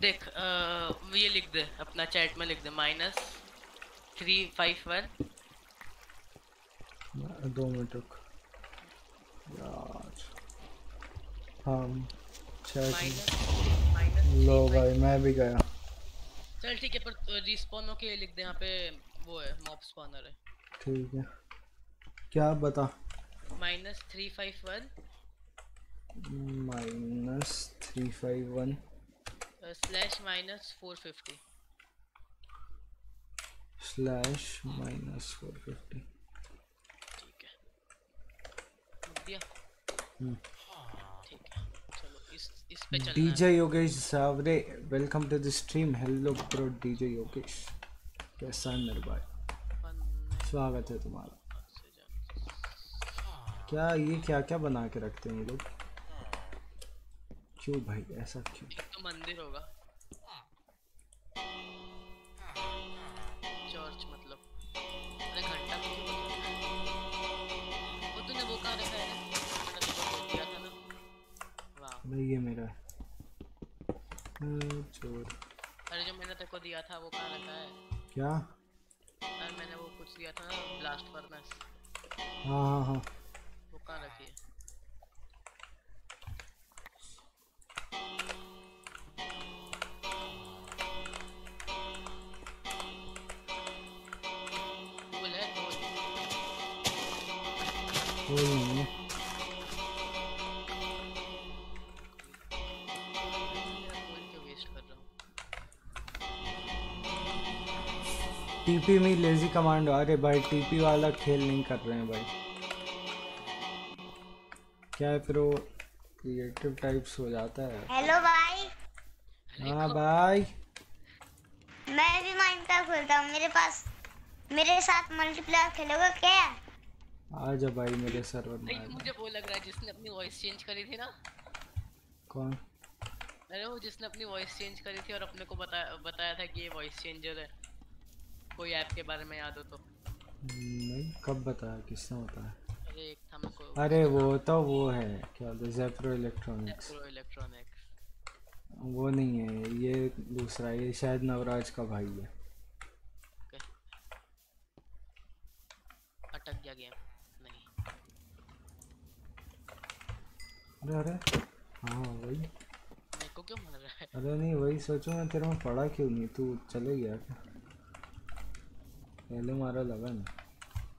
[SPEAKER 2] देख अ, ये लिख दे अपना चैट में लिख दे माइनस थ्री फाइव वन।
[SPEAKER 1] दो मिनट रुक। यार। हाँ चैट लो भाई मैं भी गया।
[SPEAKER 2] चल ठीक है पर रिस्पॉन के लिए लिख दे यहाँ पे वो है मॉब स्पॉनर है।
[SPEAKER 1] ठीक है। क्या बता?
[SPEAKER 2] Minus three five one
[SPEAKER 1] minus three five one
[SPEAKER 2] slash minus four fifty
[SPEAKER 1] slash minus four fifty
[SPEAKER 2] ठीक है। दिया।
[SPEAKER 1] हम्म।
[SPEAKER 2] पे चलना
[SPEAKER 1] DJ Yogesh Saware welcome to the stream hello bro DJ Yogesh. कैसा है मेरे भाई स्वागत है तुम्हारा। क्या ये क्या क्या बना के रखते हैं ये लोग? क्यों भाई ऐसा क्यों?
[SPEAKER 2] एक तो मंदिर होगा।
[SPEAKER 1] भाई ये मेरा। चोर
[SPEAKER 2] अरे जो मैंने तेरे को दिया था वो कहाँ रखा है?
[SPEAKER 1] क्या?
[SPEAKER 2] अरे मैंने वो कुछ दिया था ना ब्लास्ट फर्नेस
[SPEAKER 1] हाँ हाँ हाँ।
[SPEAKER 2] वो कहाँ रखी है?
[SPEAKER 1] टीपी में लेजी कमांडो अरे भाई। टीपी वाला खेल नहीं कर रहे हैं भाई। क्या है फिर वो? क्रिएटिव टाइप्स हो जाता है।
[SPEAKER 3] हेलो भाई।
[SPEAKER 1] हाँ भाई।
[SPEAKER 3] मैं भी माइनक्राफ्ट खेलता हूँ। मेरे पास मेरे साथ मल्टीप्लेयर खेलोगे क्या?
[SPEAKER 1] आ जा भाई मेरे सर्वर में जा।
[SPEAKER 2] मुझे वो लग रहा है जिसने अपनी वॉइस चेंज करी थी ना।
[SPEAKER 1] कौन?
[SPEAKER 2] अरे वो जिसने अपनी वॉइस चेंज करी थी और अपने को बताया बताया था कि ये वॉइस चेंजर है। कोई ऐप के बारे में याद हो तो।
[SPEAKER 1] नहीं कब बताया किसने बताया?
[SPEAKER 2] अरे एक था को।
[SPEAKER 1] अरे वो तो वो है क्या बोलते जेप्रो इलेक्ट्रॉनिक्स
[SPEAKER 2] प्रो इलेक्ट्रॉनिक्स
[SPEAKER 1] वो नहीं है ये दूसरा ये शायद नवराज का भाई है।
[SPEAKER 2] अटक गया गेम। नहीं।
[SPEAKER 1] अरे अरे हाँ वही।
[SPEAKER 2] मेरे को क्यों मर रहा है?
[SPEAKER 1] अरे नहीं वही सोचो मैं तेरे में पढ़ा क्यों नहीं तू चले गया। क्या पहले मारा लगा ना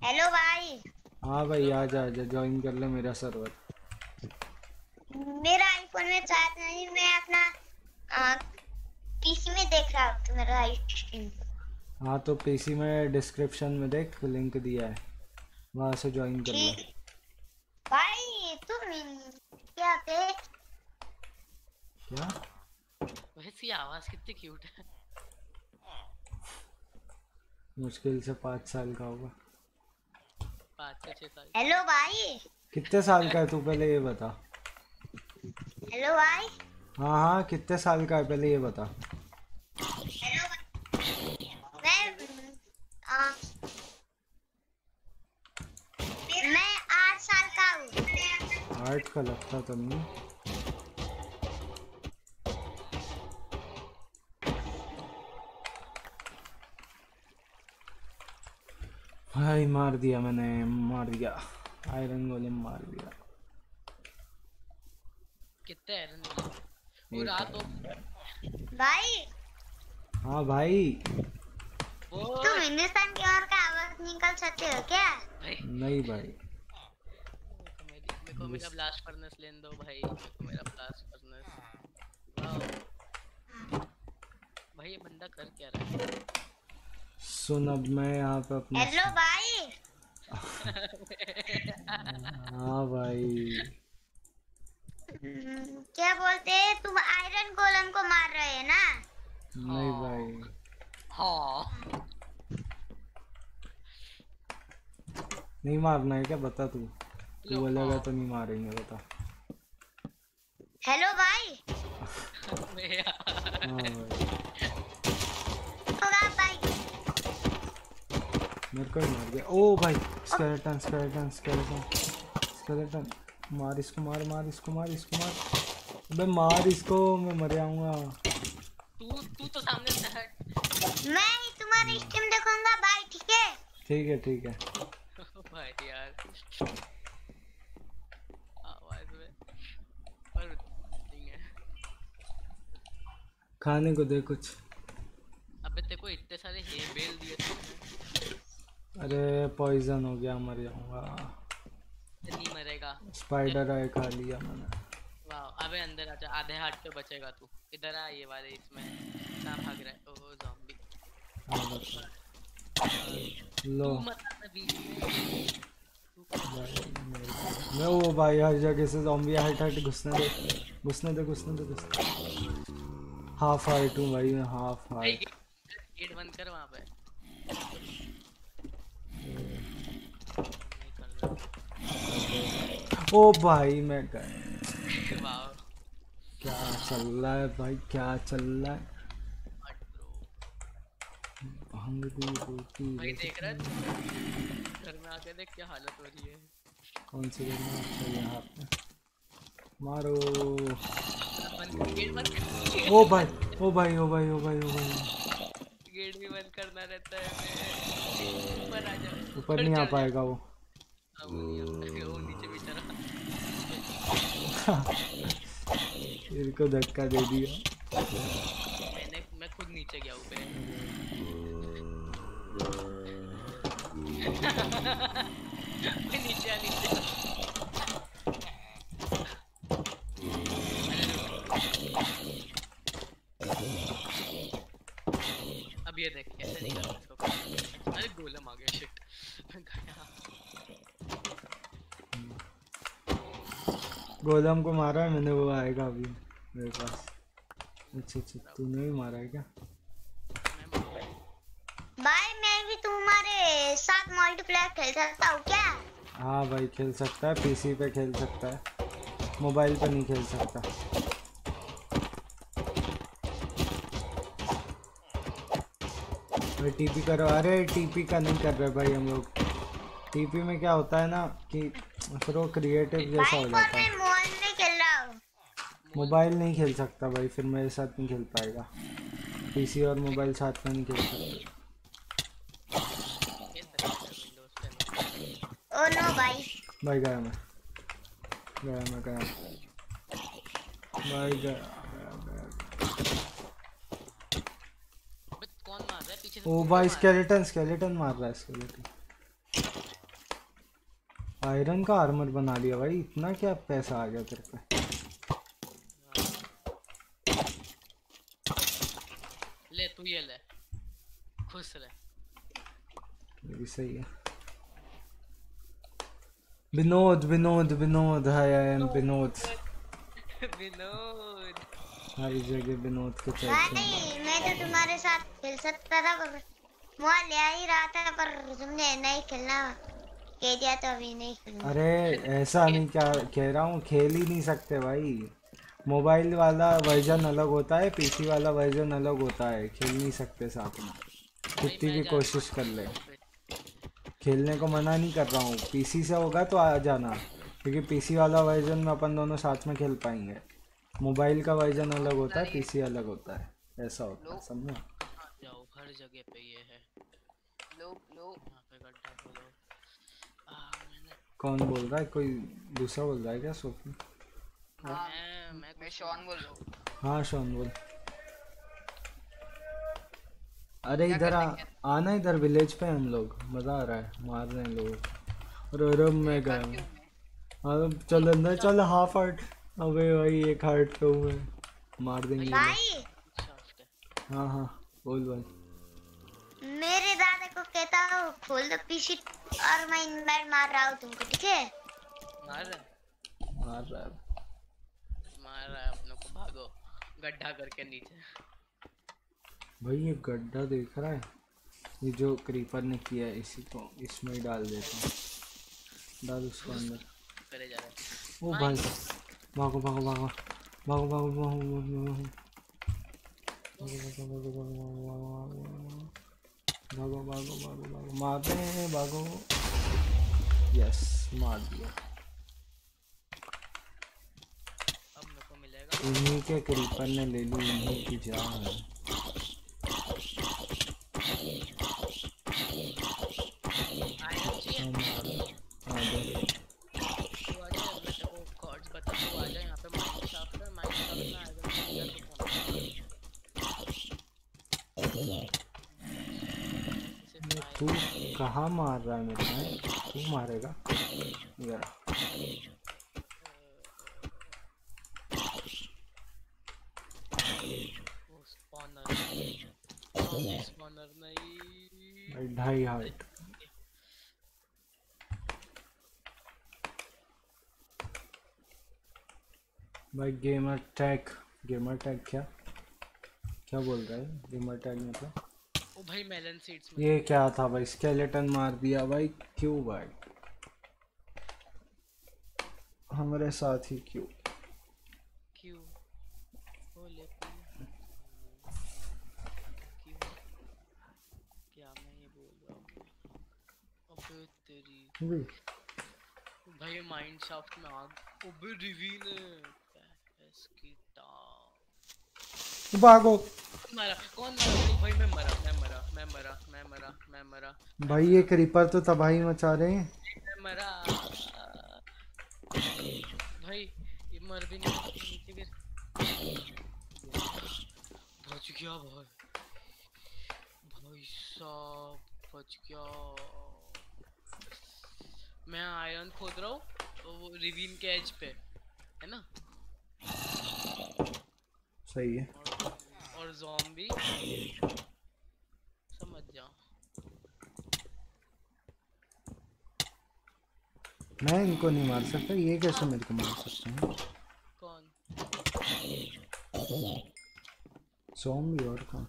[SPEAKER 3] हेलो भाई।
[SPEAKER 1] हाँ भाई आ जा आ जा ज्वाइन कर ले मेरा सर्वर
[SPEAKER 3] मेरा आईफोन में चार्ज नहीं मैं अपना पीसी में देख रहा हूँ तुम्हारा स्ट्रीम
[SPEAKER 1] हाँ तो पीसी में डिस्क्रिप्शन में देख लिंक दिया है। वहाँ से ज्वाइन कर ले।
[SPEAKER 3] भाई तुम क्या थे
[SPEAKER 1] क्या?
[SPEAKER 2] वैसी आवाज़ कितनी क्यूट है।
[SPEAKER 1] मुश्किल से पाँच साल का होगा।
[SPEAKER 3] हेलो भाई।
[SPEAKER 1] कितने साल का है तू पहले ये बता।
[SPEAKER 3] हेलो भाई।
[SPEAKER 1] हाँ हाँ कितने साल का है पहले ये बता।
[SPEAKER 3] हेलो मैं आ, मैं आठ साल का हूँ।
[SPEAKER 1] आर्ट का लगता तो भाई मार दिया मैंने मार दिया। आयरन गोलेम मार दिया।
[SPEAKER 2] कितने आयरन वो रात हो
[SPEAKER 3] भाई।
[SPEAKER 1] हाँ भाई।
[SPEAKER 3] तुम हिंदुस्तान की ओर का आवाज़ निकाल सकते हो क्या?
[SPEAKER 1] नहीं भाई।
[SPEAKER 2] मेरे को को मेरा ब्लास्ट फर्नेस लेने दो भाई। मेरे को मेरा ब्लास्ट फर्नेस भाई ये बंदा कर क्या रहा है?
[SPEAKER 1] सुन अब मैं यहाँ पे अपना
[SPEAKER 3] हेलो भाई।
[SPEAKER 1] हाँ भाई।
[SPEAKER 3] हम्म, क्या बोलते हैं? तुम आयरन गोलम को मार रहे हैं ना?
[SPEAKER 1] नहीं भाई।
[SPEAKER 2] हाँ।
[SPEAKER 1] नहीं मारना है क्या? बता तू। तू बोलेगा तो नहीं मारेंगे बता।
[SPEAKER 3] हेलो भाई। [laughs]
[SPEAKER 1] हाँ भाई। मेरे को ही मार दिया। ओ भाई स्केलेटन स्केलेटन स्केलेटन स्केलेटन मार इसको मार मार इसको मार इसको मार। अबे मार इसको मैं मर जाऊँगा।
[SPEAKER 2] तू तू तो सामने से हट।
[SPEAKER 3] मैं ही तुम्हारी स्ट्रीम देखूँगा भाई ठीक है?
[SPEAKER 1] ठीक है ठीक है। [laughs]
[SPEAKER 2] भाई यार। आवाज़ में। पर
[SPEAKER 1] खाने को दे कुछ।
[SPEAKER 2] अबे तेरे को इतने सारे हे बेल दिए तूने
[SPEAKER 1] अरे पॉइजन हो गया मर जाऊँगा।
[SPEAKER 2] नहीं मरेगा।
[SPEAKER 1] स्पाइडर आए खा लिया मैंने।
[SPEAKER 2] वाह अबे अंदर आजा आधे हाथ पे बचेगा तू। इधर आ ये वाले इसमें कहाँ भाग रहा है। ओह ज़ॉम्बी
[SPEAKER 1] हाँ, लो।
[SPEAKER 2] में।
[SPEAKER 1] वो भाई हर जगह से जॉम्बी हट हट घुसने दे घुसने दे घुसने दे घुसने हाफ़ हार्ट हूँ भाई मैं हाफ़ हार्ट
[SPEAKER 2] गेट बंद कर वहाँ पे नहीं कर रहा।
[SPEAKER 1] ओ भाई मैं
[SPEAKER 2] वाह।
[SPEAKER 1] क्या चल रहा है भाई? क्या चल रहा है? रोटी
[SPEAKER 2] भाई देख रहा है? घर में आके देख क्या हालत हो रही है।
[SPEAKER 1] कौन सी करना अच्छा यहाँ पे? मारो। ओ भाई ओ भाई ओ भाई ओ भाई ओ भाई।
[SPEAKER 2] गेट भी बंद करना रहता है। ऊपर आ जा
[SPEAKER 1] ऊपर नहीं आ पाएगा वो। [laughs] इनको धक्का दे दिया।
[SPEAKER 2] मैंने, मैं खुद नीचे गया ऊपर। नीचे नीचे। अब ये देख, ऐसे नहीं करना, इसको अरे, गोलम आ गया शिट [laughs]
[SPEAKER 1] गोलम को मारा है मैंने वो आएगा अभी मेरे पास। अच्छा अच्छा तूने भी मारा है क्या?
[SPEAKER 3] भाई मैं भी तुम्हारे साथ मल्टीप्लेयर खेल सकता हूँ क्या?
[SPEAKER 1] हाँ भाई खेल सकता है पीसी पे खेल सकता है। मोबाइल पे नहीं खेल सकता। अरे टीपी करो अरे टीपी का नहीं कर रहे भाई हम लोग। टीपी में क्या होता है ना कि फिर वो क्रिएटिव जैसा हो जाता है।
[SPEAKER 3] मोबाइल में खेल रहा हूँ
[SPEAKER 1] मोबाइल नहीं खेल सकता भाई फिर मेरे साथ नहीं खेल पाएगा। पीसी और मोबाइल साथ में नहीं खेल सकते।
[SPEAKER 3] ओ नो भाई
[SPEAKER 1] भाई गया मैं। गया मैं गया भाई गया
[SPEAKER 2] है?
[SPEAKER 1] ओ भाई स्केलेटन स्केलेटन मार रहा है स्केलेटन आयरन का आर्मर बना लिया भाई। इतना क्या पैसा आ गया तेरे पे?
[SPEAKER 2] ले तू ये ले। खुश रह।
[SPEAKER 1] ये भी सही है। Vinod Vinod Vinod. Hi I am Vinod.
[SPEAKER 2] Vinod.
[SPEAKER 1] हर जगह विनोद के
[SPEAKER 3] भाई मैं तो तुम्हारे साथ खेल सकता था पर मोबाइल ले ही रहा था पर तुमने नहीं खेलना। कह दिया तो अभी नहीं
[SPEAKER 1] अरे ऐसा नहीं क्या कह रहा हूँ खेल ही नहीं सकते भाई। मोबाइल वाला वर्जन अलग होता है पीसी वाला वर्जन अलग होता है खेल नहीं सकते साथ में। कितनी भी कोशिश कर ले। खेलने को मना नहीं कर रहा हूँ। पीसी से होगा तो आ जाना क्योंकि पीसी वाला वर्जन में अपन दोनों साथ में खेल पाएँगे। मोबाइल का वर्जन अलग होता है पीसी अलग होता है। ऐसा होता है समझो?
[SPEAKER 2] आ हर जगह पे ये है। लो लो यहाँ पे गड्ढा खोलो आ मैंने
[SPEAKER 1] कौन बोल रहा है? कोई दूसरा बोल रहा है क्या सोफी?
[SPEAKER 2] मैं मैं
[SPEAKER 4] मैं शॉन बोल रहा हूँ।
[SPEAKER 1] हाँ शोन बोल। अरे इधर आना इधर विलेज पे हम लोग। मज़ा आ रहा है मार रहे हैं लोग और अरे मैं गया हूँ चल अंदर चल। हाफ़ हार्ट अबे भाई एक हार्ट पे हुए मार देंगे
[SPEAKER 2] है
[SPEAKER 1] हाँ बोल
[SPEAKER 3] दादा को कहता हूँ खोल दो पीसी और मैं इनवाइट मार रहा हूँ तुमको ठीक है
[SPEAKER 2] मार रहा है
[SPEAKER 1] मार रहा है
[SPEAKER 2] मार रहा है अपनों को भागो गड्ढा करके नीचे
[SPEAKER 1] भाई ये गड्ढा देख रहा है ये जो क्रीपर ने किया है इसी को इसमें ही डाल देता हूँ डाल उसको अंदर
[SPEAKER 2] करे जा रहा है
[SPEAKER 1] ओ भाई भागो भागो भागो भागो भागो भागो भागो भागो भागो भागो भागो भागो भागो भागो भागो भागो। मारते हैं भागो। यस मार दिया।
[SPEAKER 2] अब मेरे को मिलेगा
[SPEAKER 1] इन्हीं के क्रीपर ने ले ली इन्हीं की जान
[SPEAKER 2] आयरन चाहिए
[SPEAKER 1] हम मार हाँ दे
[SPEAKER 2] तू आ जा मैं तेरे को कॉर्ड्स बता तू आ जा यहाँ पे माइंड शाफ्ट है माइंड शाफ्ट में आयरन चाहिए तो फ़ोन
[SPEAKER 1] ये तू कहाँ मार रहा है मेरे तू मारेगा। जरा भाई, ढाई हार्ट भाई गेमर टैग गेमर टैग क्या? क्या बोल रहा है? गेमर टैग मतलब?
[SPEAKER 2] भाई मेलन सीड्स में।
[SPEAKER 1] ये क्या था भाई? स्केलेटन मार दिया भाई। क्यों भाई? हमारे साथ ही क्यों?
[SPEAKER 2] क्यों? बोले क्या? मैं ये बोल रहा हूँ? अबे तेरी
[SPEAKER 1] भाई
[SPEAKER 2] माइंड शाफ्ट में आग अबे रिवीन है। इसकी टांग।
[SPEAKER 1] भागो।
[SPEAKER 2] मारा। कौन मारा? भाई मैं मरा मैं मरा मैं मरा मैं मरा मैं मरा।
[SPEAKER 1] भाई ये क्रीपर तो तबाही मचा रहे हैं।
[SPEAKER 2] मैं मरा। भाई ये मर भी नहीं नीचे गिर बच गया भाई। भाई साहब बच गया। मैं आयरन खोद रहा हूँ तो वो रिवीन के एज पे है ना?
[SPEAKER 1] सही है।
[SPEAKER 2] और, जॉम्बी समझ जाओ
[SPEAKER 1] मैं इनको नहीं मार सकता ये कैसे मेरे को मार सकते हैं?
[SPEAKER 2] कौन?
[SPEAKER 1] Zombie और कौन?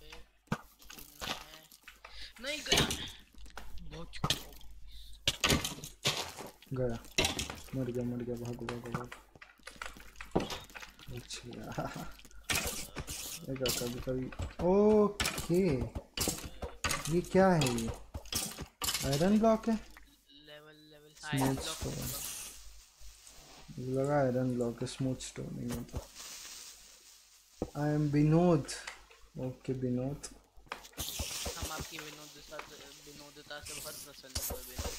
[SPEAKER 2] पे है नहीं गया। बहुत
[SPEAKER 1] गया। मर गया मर गया भागो भागो भागो। अच्छा। कभी कभी ओके। ये क्या है ये? आयरन ब्लॉक है?
[SPEAKER 2] Level level
[SPEAKER 1] Smooth
[SPEAKER 2] block
[SPEAKER 1] stone. लगा आयरन ब्लॉक है स्मूथ स्टोन नहीं होता I am Vinod okay Vinod
[SPEAKER 2] हम आपकी विनोदता विनोदता से बहुत प्रसन्न हुए विनोद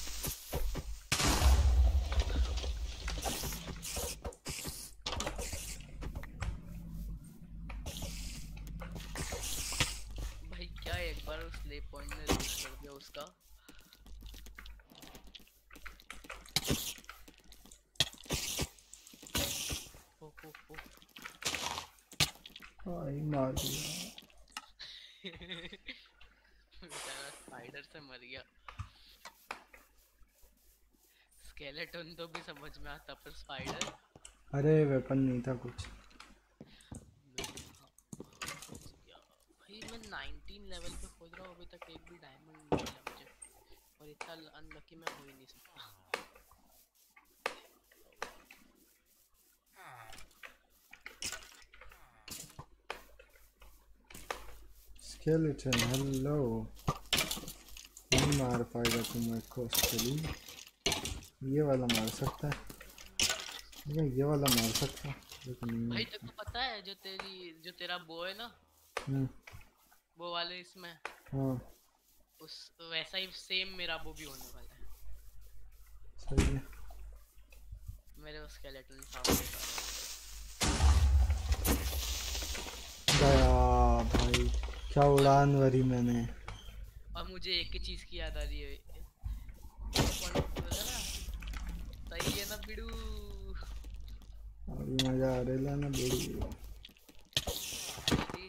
[SPEAKER 2] भाई क्या एक बार उस ले पॉइंट ने रीच कर दिया उसका ओ ओ ओ
[SPEAKER 1] आई मार दिया
[SPEAKER 2] स्पाइडर से मर गया। स्केलेटन तो भी समझ में आता पर स्पाइडर
[SPEAKER 1] अरे वेपन नहीं था कुछ।
[SPEAKER 2] भाई मैं 19 लेवल पे खोज रहा हूँ अभी तक एक भी डायमंड नहीं मिला मुझे। और इतना अनलकी मैं हो ही नहीं सकता।
[SPEAKER 1] स्केलेटन हेलो नहीं मार पाएगा तुम मेरे को एक्चुअली ये वाला मार सकता है। ये ये वाला मार सकता लेकिन नहीं
[SPEAKER 2] भाई तेरे को पता है जो तेरी जो तेरा बो है ना?
[SPEAKER 1] हम्म,
[SPEAKER 2] वो वाले इसमें।
[SPEAKER 1] हाँ।
[SPEAKER 2] उस वैसा ही सेम मेरा वो भी होने वाला है।
[SPEAKER 1] सही है।
[SPEAKER 2] मेरे स्केलेटन सामने
[SPEAKER 1] गया भाई क्या उड़ान भरी मैंने।
[SPEAKER 2] और मुझे एक ही चीज़ की याद आ रही है। कौन बोला? बिड़ू?
[SPEAKER 1] अभी मज़ा आ रहा है ना बड़ी।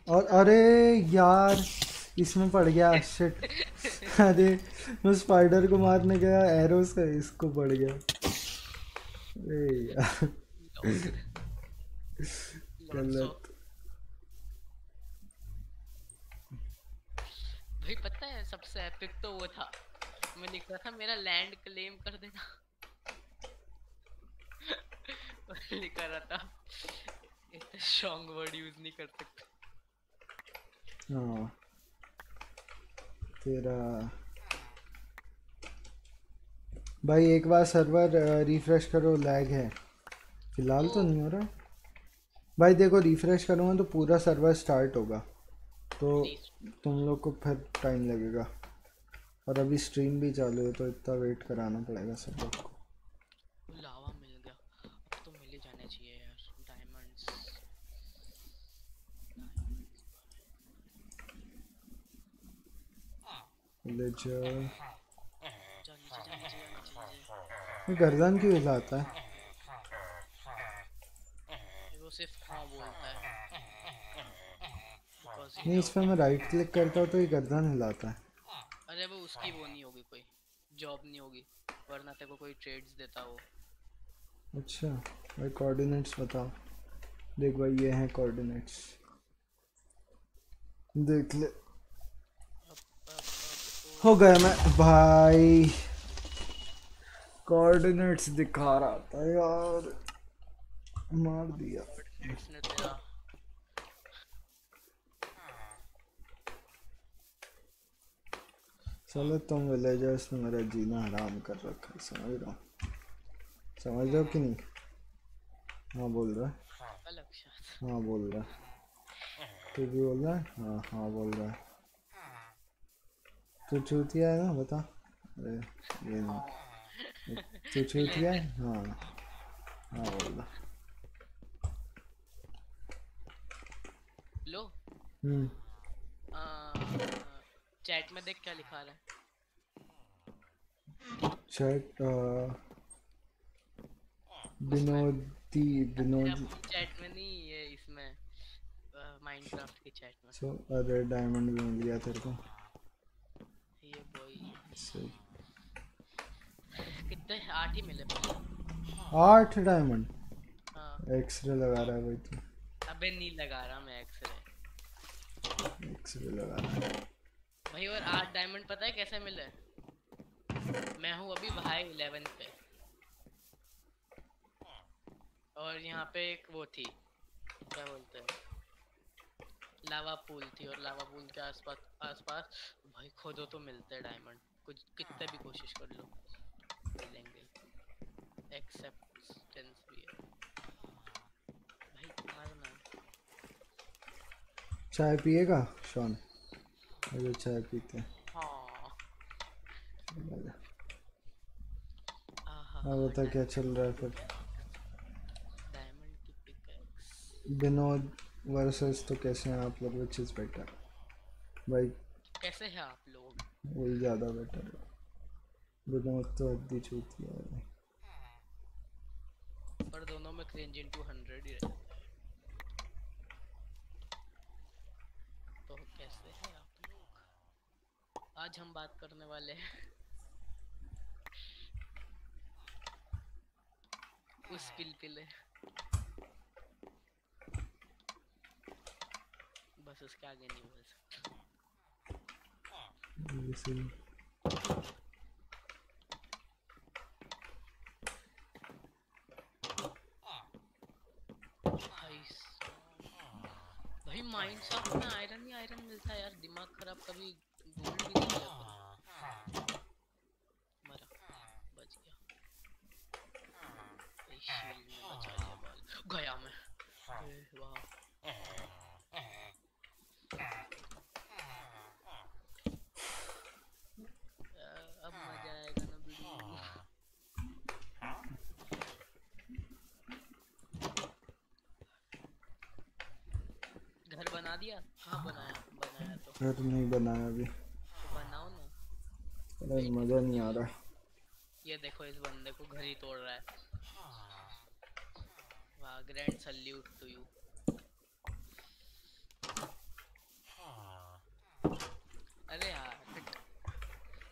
[SPEAKER 1] और अरे यार इसमें पड़ गया शिट अरे मैं स्पाइडर को मारने गया एरो से इसको पड़ गया। अरे यार। गलत।
[SPEAKER 2] भाई पता है सबसे एपिक तो वो था। मैं लिख रहा था मेरा लैंड क्लेम कर देना। लिखा रहा था इतना स्ट्रॉन्ग वर्ड यूज़ नहीं कर सकते।
[SPEAKER 1] हाँ। तेरा। भाई एक बार सर्वर रिफ्रेश करो लैग है। फ़िलहाल तो नहीं हो रहा। भाई देखो रिफ्रेश करूँगा तो पूरा सर्वर स्टार्ट होगा। तो तुम लोग को फिर टाइम लगेगा। और अभी स्ट्रीम भी चालू है तो इतना वेट कराना पड़ेगा सब लोग को।
[SPEAKER 2] लावा मिल गया। अब तो मिल ही जाने चाहिए यार डायमंड्स
[SPEAKER 1] ले
[SPEAKER 2] जा।
[SPEAKER 1] गर्दन क्यों हिलाता है?
[SPEAKER 2] वो सिर्फ़ हाँ बोलता है।
[SPEAKER 1] नहीं इस पर मैं राइट क्लिक करता हूँ तो ये गर्दन हिलाता है।
[SPEAKER 2] अरे वो उसकी वो नहीं होगी कोई जॉब नहीं होगी वरना तेरे को कोई ट्रेड्स देता वो।
[SPEAKER 1] अच्छा भाई कोऑर्डिनेट्स बताओ। देख भाई ये हैं कोऑर्डिनेट्स देख ले। हो गया मैं। भाई कोऑर्डिनेट्स दिखा रहा था यार। मार दिया
[SPEAKER 2] इसने तेरा
[SPEAKER 1] चलो तुम विलेजर्स ने मेरा जीना हराम कर रखा है समझ रहा हूँ? समझ रहे हो कि नहीं? हाँ बोल रहा है। हाँ बोल रहा है। तू भी बोल रहा है? हाँ हाँ बोल रहा है। तू चूतिया है ना बता। अरे ये नहीं। तू चूतिया है? हाँ। हाँ बोल रहा
[SPEAKER 2] लो।
[SPEAKER 1] हम्म।
[SPEAKER 2] चैट में देख क्या लिखा रहा है।
[SPEAKER 1] चैट विनोदी विनोद
[SPEAKER 2] चैट में नहीं ये इसमें माइनक्राफ्ट की चैट में।
[SPEAKER 1] सो अरे डायमंड भी मिल गया तेरे को।
[SPEAKER 2] ये बॉय कितने? आठ ही मिले।
[SPEAKER 1] आठ डायमंड
[SPEAKER 2] हाँ।
[SPEAKER 1] एक्सरे लगा रहा है भाई तू।
[SPEAKER 2] अबे नहीं लगा रहा मैं एक्सरे
[SPEAKER 1] एक्सरे लगा रहा है।
[SPEAKER 2] भाई और आठ डायमंड पता है कैसे मिले? मैं हूँ अभी भाई इलेवन पे। और यहाँ पे एक वो थी क्या बोलते हैं? लावा पूल थी और लावा पूल के आसपास आसपास भाई खोदो तो मिलते हैं डायमंड कुछ कितने भी कोशिश कर लो मिलेंगे। एक्सेप्टेंस भी है। भाई तुम्हारा नाम
[SPEAKER 1] चाय पिएगा शॉन? अरे चाय पीते हैं।
[SPEAKER 2] हाँ।
[SPEAKER 1] हाँ। बता क्या चल रहा है फिर? विनोद वर्सेस तो कैसे हैं आप लोग? विच इज़ बेटर भाई
[SPEAKER 2] कैसे हैं आप लोग?
[SPEAKER 1] वही ज़्यादा बेटर है। विनोद तो हद्दी चूती है। भाई
[SPEAKER 2] पर दोनों में क्रिंज इनटू 100 ही रहता तो कैसे हैं आप लोग? आज हम बात करने वाले हैं। उस पिलपिले बस उसके आगे नहीं बोल सकता। भाई शॉप में आयरन ही आयरन मिलता है यार। दिमाग खराब कभी गोल्ड भी नहीं कभी। मरा बच गया भाई शील्ड में बचा लिया बाल गया मैं ए, वाह अब मज़ा आएगा ना वीडियो घर बना दिया? हाँ बनाया बनाया तो।
[SPEAKER 1] घर नहीं बनाया अभी।
[SPEAKER 2] तो बनाओ ना।
[SPEAKER 1] मज़ा नहीं आ रहा।
[SPEAKER 2] ये देखो इस बंदे को घर ही तोड़ रहा है। ग्रैंड सल्यूट टू यू अरे यार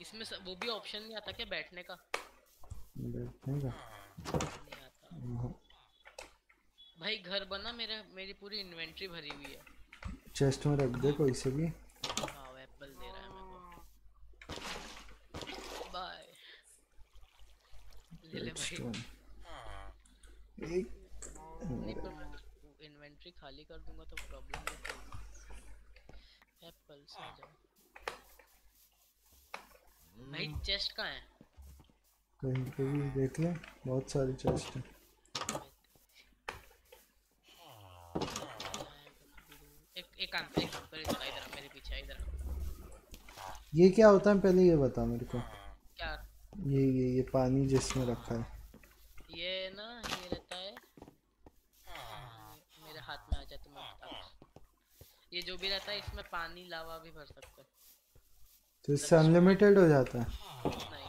[SPEAKER 2] इसमें वो भी ऑप्शन नहीं आता क्या बैठने का?
[SPEAKER 1] बैठने का।
[SPEAKER 2] नहीं आता।
[SPEAKER 1] हाँ।
[SPEAKER 2] भाई घर बना मेरा मेरी पूरी इन्वेंटरी भरी हुई है।
[SPEAKER 1] चेस्ट में रख दे कोई से भी।
[SPEAKER 2] वाओ एप्पल दे रहा है मेरे को। बाय ले ले भाई।
[SPEAKER 1] एक
[SPEAKER 2] नहीं पर मैं इन्वेंटरी खाली कर दूँगा तो प्रॉब्लम जाओ भाई चेस्ट कहाँ है?
[SPEAKER 1] कहीं पे भी देख ले बहुत सारी चेस्ट है।
[SPEAKER 2] एक एक काम एक काम कर इधर इधर मेरे पीछे इधर
[SPEAKER 1] ये क्या होता है? पहले ये बता मेरे को।
[SPEAKER 2] क्या?
[SPEAKER 1] ये ये ये पानी जिसमें रखा है
[SPEAKER 2] ये ना ये रहता है मेरे हाथ में आ जाए तो मैं बताता हूँ। ये जो भी रहता है इसमें पानी लावा भी भर सकते हैं।
[SPEAKER 1] तो इससे अनलिमिटेड हो जाता है?
[SPEAKER 2] नहीं।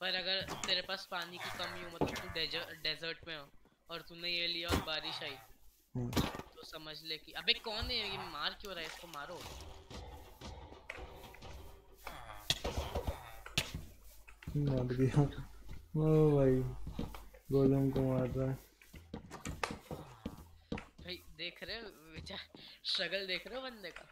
[SPEAKER 2] पर अगर तेरे पास पानी की कमी हो मतलब तू डेजर्ट डेजर्ट में हो और तूने ये लिया और बारिश आई
[SPEAKER 1] हम्म,
[SPEAKER 2] तो समझ ले कि अबे कौन है ये? मार क्यों रहा है? इसको मारो।
[SPEAKER 1] मर गया। ओ भाई गोलम को मार रहा है।
[SPEAKER 2] भाई देख रहे हो? स्ट्रगल देख रहे हो बंदे का?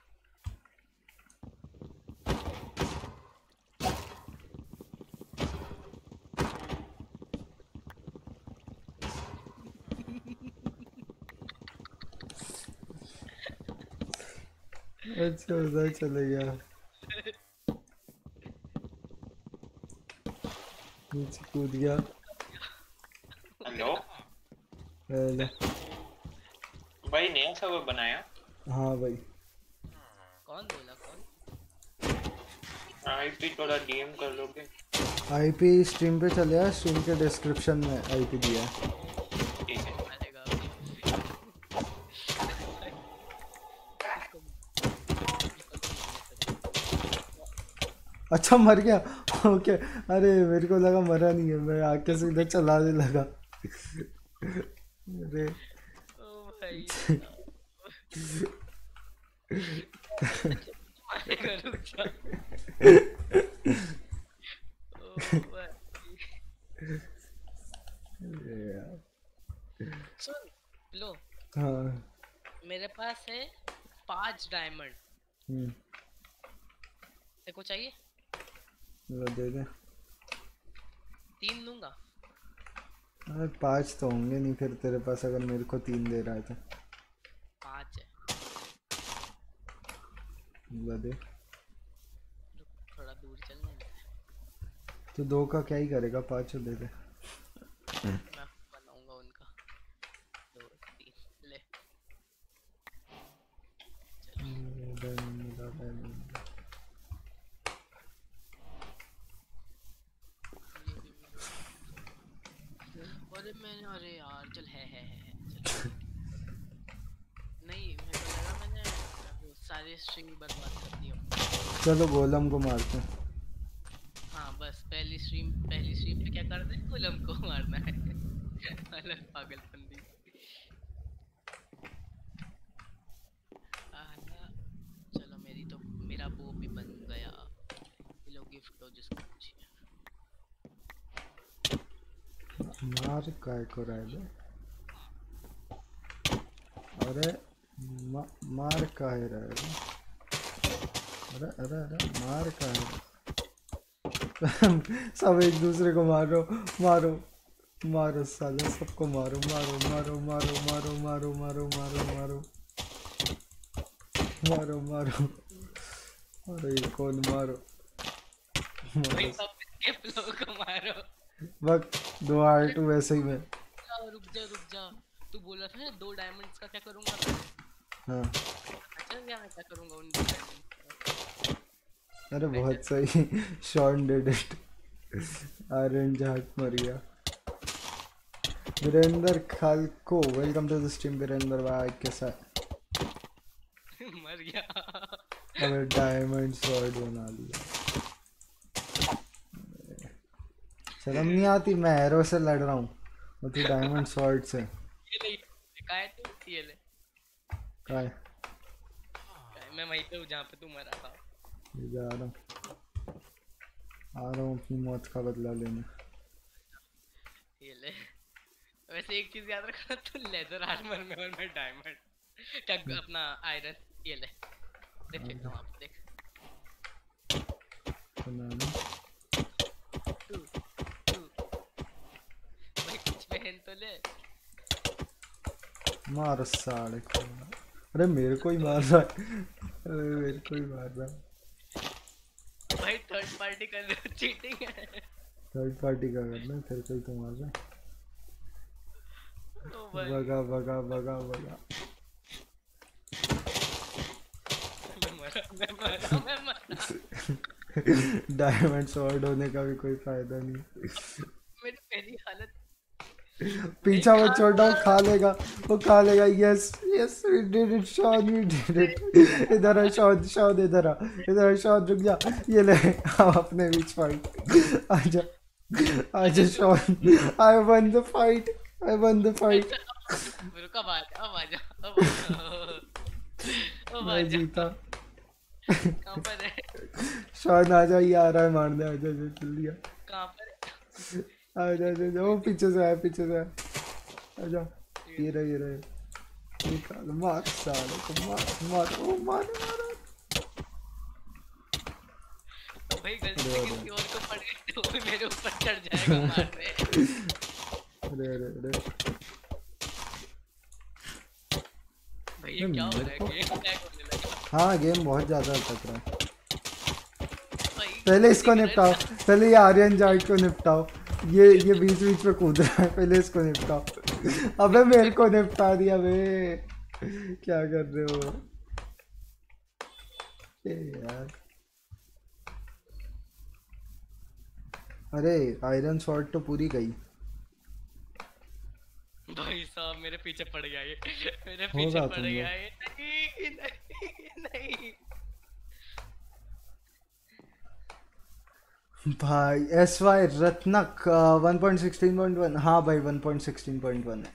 [SPEAKER 1] अच्छा उधर चले गया। नीचे कूद गया।
[SPEAKER 4] हेलो?
[SPEAKER 1] पहले।
[SPEAKER 4] भाई नया सर्वर बनाया?
[SPEAKER 1] हाँ भाई।
[SPEAKER 2] कौन बोला कौन?
[SPEAKER 4] आईपी थोड़ा डीएम कर लोगे?
[SPEAKER 1] आईपी स्ट्रीम पे चले आ स्ट्रीम के डिस्क्रिप्शन में आईपी दिया है।
[SPEAKER 4] है।
[SPEAKER 1] अच्छा मर गया? ओके। अरे मेरे को लगा मरा नहीं है मैं आके सीधे चलाने लगा। अरे। [laughs]
[SPEAKER 2] सुन लो मेरे पास है। पाँच डायमंड।
[SPEAKER 1] हम्म
[SPEAKER 2] चाहिए
[SPEAKER 1] दे दे
[SPEAKER 2] तीन दूँगा
[SPEAKER 1] पाँच तो होंगे नहीं फिर तेरे पास अगर मेरे को तीन दे रहा है तो
[SPEAKER 2] पाँच है
[SPEAKER 1] दे।
[SPEAKER 2] थोड़ा दूर चलने
[SPEAKER 1] तो दो का क्या ही करेगा पाँच दे दे
[SPEAKER 2] मैं बनाऊँगा उनका दो तीन ले
[SPEAKER 1] Diamond मिला, diamond मिला।
[SPEAKER 2] अरे मैंने अरे यार चल है है है, है चल नहीं मेरे को लगा मैंने वो सारे स्ट्रिंग बर्बाद कर दी
[SPEAKER 1] चलो गोलम को मारते हैं।
[SPEAKER 2] हाँ बस पहली स्ट्रीम पहली स्ट्रीम पे क्या कर दे गुलम को मारना है। अलग पागलपंदी आला, चलो मेरी तो मेरा वो भी बन गया। ये लो गिफ्ट दो जिसको
[SPEAKER 1] मार काय को रहा है अरे मा, मार रहा है बे? अरे अरे अरे मार काहे सब एक दूसरे को मारो मारो मारो साले सबको मारो मारो मारो मारो मारो मारो मारो मारो मारो मारो मारो अरे ये कौन मारो मारो
[SPEAKER 2] के को मारो
[SPEAKER 1] वक्त दो आर टू वैसे ही में
[SPEAKER 2] रुक जा रुक जा तू बोला था ना दो डायमंड्स का क्या करूँगा
[SPEAKER 1] हाँ। अरे बहुत सही। शॉन डेड इट आर्यन जहाज़ मर गया वीरेंद्र खालको welcome to the stream Virendra भाई कैसा?
[SPEAKER 2] मर गया
[SPEAKER 1] अबे डायमंड स्वॉर्ड बना लिया। शर्म नहीं आती मैं एरो से लड़ रहा हूँ। और तू डायमंड स्वॉर्ड से।
[SPEAKER 2] ये तू ये ले। कहाँ है? मैं वहीं पे हूँ जहाँ पे तू मरा था।
[SPEAKER 1] ये जा रहा हूँ। आ रहा हूँ अपनी मौत का बदला लेने।
[SPEAKER 2] ये ले। वैसे एक चीज़ याद रखना तू लेदर आर्मर में और मैं डायमंड। क्या अपना आयरन? ये ले। देख हूँ आप देख।
[SPEAKER 1] बनाना।
[SPEAKER 2] तू तू। भाई कुछ पहन तो ले।
[SPEAKER 1] मार साले को। अरे मेरे को ही मार रहा है। अरे मेरे को ही मार रहा है।
[SPEAKER 2] भाई थर्ड पार्टी कर रहे हो चीटिंग है।
[SPEAKER 1] थर्ड पार्टी का करना है, तेरे को ही तो मार रहा है।
[SPEAKER 2] भाई।
[SPEAKER 1] भगा भगा भगा भगा। डायमंड स्वॉर्ड [laughs] होने का भी कोई फ़ायदा नहीं।
[SPEAKER 2] मेरी पहली हालत
[SPEAKER 1] पीछा वो छोटा खा लेगा वो खा लेगा yes yes we did it Shawn we did it इधर है शॉन शॉन इधर आ इधर है शॉन रुक जा। ये ले हम अपने बीच फाइट आजा आजा Shawn I won the fight I won the fight
[SPEAKER 2] रुक अब आ अब आ जा अब आ जा। आ
[SPEAKER 1] मैं जीता।
[SPEAKER 2] कहाँ पर है?
[SPEAKER 1] शॉन आजा ये आ रहा है मारने आजा आजा जल्दी आ।
[SPEAKER 2] कहाँ पर है?
[SPEAKER 1] आजा आजा वो पीछे से आया पीछे से आया। आजा। ये रहे ये रहे। निकाल मार साले को मार मार। ओ मार मार
[SPEAKER 2] भाई गलती से किसी और को पड़ गई तो भी मेरे ऊपर चढ़ जाएगा
[SPEAKER 1] अरे अरे अरे।
[SPEAKER 2] भाई ये क्या हो रहा है? गेम होने लगा।
[SPEAKER 1] हाँ गेम बहुत ज़्यादा अटक रहा है। पहले इसको निपटाओ। [laughs] पहले ये आर्यन जाट को निपटाओ। ये ये बीच बीच में कूद रहा है पहले इसको निपटाओ अबे मेरे को निपटा दिया बे क्या कर रहे हो? यार। अरे आयरन स्वॉर्ड तो पूरी गई।
[SPEAKER 2] भाई साहब मेरे पीछे पड़ गया ये। मेरे पीछे पड़ गया ये। नहीं नहीं नहीं।
[SPEAKER 1] भाई S Y रत्नक one point sixteen point one हाँ भाई one point sixteen point one है।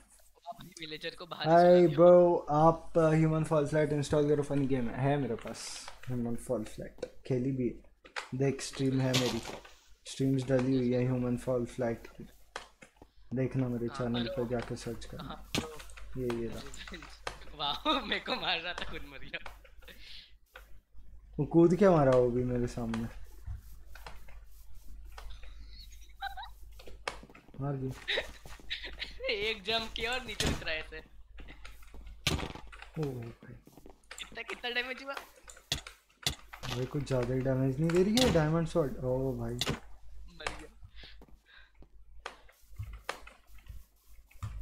[SPEAKER 1] हाय ब्रो आप ह्यूमन फॉल फ्लैट इंस्टॉल करो फनी गेम है। है मेरे पास ह्यूमन फॉल फ्लैट खेली भी है। देख स्ट्रीम है मेरी। स्ट्रीम्स डली हुई है ह्यूमन फॉल फ्लैट की। देखना मेरे चैनल पर जाके सर्च करना।
[SPEAKER 2] हाँ,
[SPEAKER 1] ये ये रहा।
[SPEAKER 2] वाह मेरे को मार रहा था खुद मर गया।
[SPEAKER 1] वो कूद के मारा वो भी मेरे सामने? मार गई
[SPEAKER 2] एक जंप किया और नीचे उतरा ऐसे।
[SPEAKER 1] ओ भाई
[SPEAKER 2] कितना कितना डैमेज हुआ?
[SPEAKER 1] भाई कुछ ज़्यादा ही डैमेज नहीं दे रही है डायमंड शॉट ओ भाई।
[SPEAKER 2] मर गया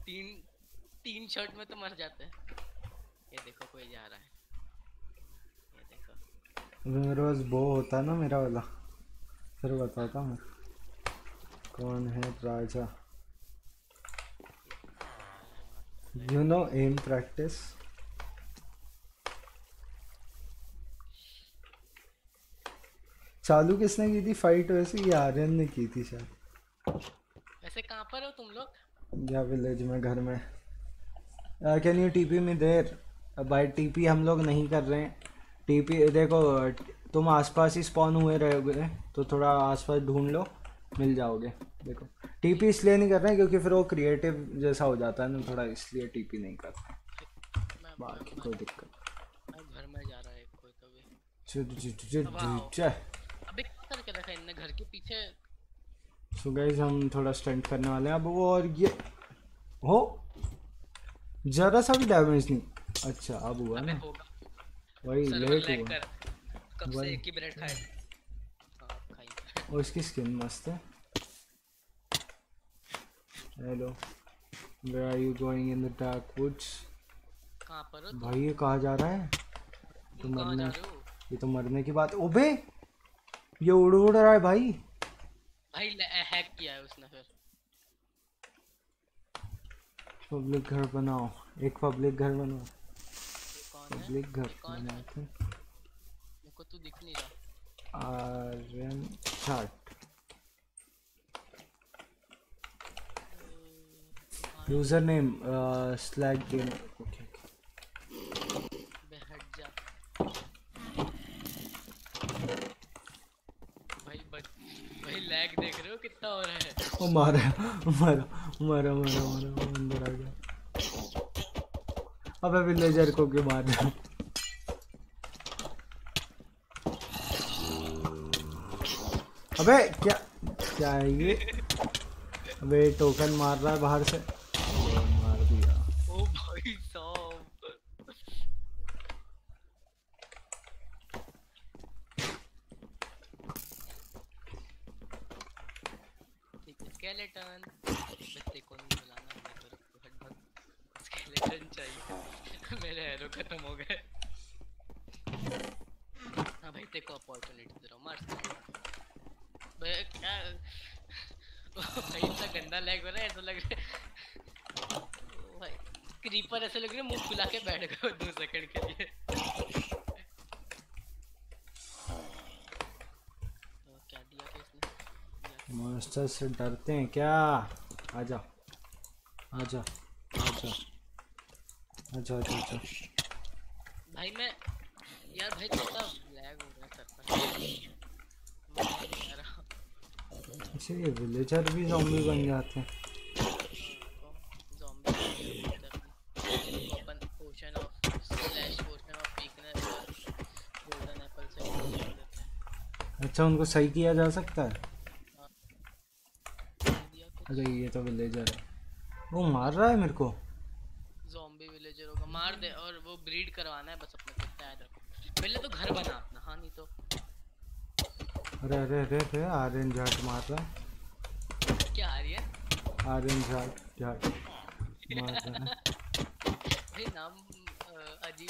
[SPEAKER 2] तीन तीन शॉट में तो मर जाते हैं। ये देखो कोई जा रहा है। ये देखो।
[SPEAKER 1] मेरे पास बो होता ना मेरा वाला फिर बताता मैं। कौन है राजा? यू नो एम प्रैक्टिस चालू किसने की थी फाइट वैसे? ये आर्यन ने की थी शायद।
[SPEAKER 2] वैसे कहाँ पर हो तुम लोग?
[SPEAKER 1] या विलेज में घर में? कैन यू टीपी में देर भाई टीपी हम लोग नहीं कर रहे हैं। टीपी देखो तुम आसपास ही स्पॉन हुए रहोगे तो थोड़ा आसपास ढूंढ लो मिल जाओगे। देखो टीपी इसलिए नहीं कर रहे हैं क्योंकि फिर वो क्रिएटिव जैसा हो जाता है ना थोड़ा इसलिए टीपी नहीं कर बाकी कोई दिक्कत
[SPEAKER 2] घर में जा रहा है कोई तो भी
[SPEAKER 1] चल। चल चल
[SPEAKER 2] अबे करके रखा इनने घर के पीछे?
[SPEAKER 1] सो गाइस हम थोड़ा स्टंट करने वाले हैं। अब वो और ये हो? जरा सा भी डैमेज नहीं। अच्छा अब हुआ ना। वही लेट हुआ।
[SPEAKER 2] कब से एक ही ब्रेड खाए? हाँ
[SPEAKER 1] और इसकी स्किन मस्त है। Hello where are you going in the dark woods
[SPEAKER 2] कहाँ पर हो
[SPEAKER 1] भाई ये कहाँ जा रहा है? तो
[SPEAKER 2] तुम
[SPEAKER 1] मरने ये तो मरने की बात ओबे! ये उड़ उड़ रहा है भाई।
[SPEAKER 2] भाई हैक किया है उसने फिर।
[SPEAKER 1] पब्लिक घर बनाओ। एक पब्लिक घर बनाओ। पब्लिक घर
[SPEAKER 2] ये कौन है?
[SPEAKER 1] बनाते
[SPEAKER 2] मेरे को तू दिख नहीं रहा।
[SPEAKER 1] आर्यन चार्ट यूज़र नेम स्लैग गेम ओके
[SPEAKER 2] भाई लैग देख रहे हो कितना हो रहा है?
[SPEAKER 1] ओ मारा मारा मारा मारा मारा अंदर आ गया। अबे विलेजर को क्यों मार रहा है? अबे क्या क्या है ये? अबे टोकन मार रहा है बाहर से ओ, मार दिया
[SPEAKER 2] ओ भाई साहब स्केलेटन बच्चे को नहीं बुलाना मेरे को हट भग स्केलेटन चाहिए मेरे एरो खत्म हो गए हाँ भाई तेरे को अपॉर्चुनिटी दे रहा हूँ मार भाई क्या ओ भाई इतना गंदा लैग हो रहा है ऐसा लग रहा है ओ भाई क्रीपर ऐसे लग रहा है मुँह फुला के बैठ गए दो सेकंड के लिए तो क्या दिया कि इसने दिया
[SPEAKER 1] मास्टर से डरते हैं क्या? आजा आजा आजा आजा आजा आजा
[SPEAKER 2] भाई मैं यार भाई थोड़ा लैग हो रहा है सर पर। मैं
[SPEAKER 1] अच्छा ये विलेजर भी जॉम्बी बन जाते हैं। अच्छा उनको सही किया जा सकता है
[SPEAKER 2] दिया कुछ
[SPEAKER 1] अरे ये तो विलेजर है वो मार रहा है मेरे को?
[SPEAKER 2] ज़ॉम्बी विलेजरों को मार दे और वो ब्रीड करवाना है बस अपने को इतना याद रखो। पहले तो घर बना अपना हाँ नहीं तो।
[SPEAKER 1] अरे अरे अरे अरे आर्यन झाट मार रहा है।
[SPEAKER 2] क्या आ रही है?
[SPEAKER 1] आर्यन झाट झाट मार रहा है। [laughs]
[SPEAKER 2] भाई नाम अजीब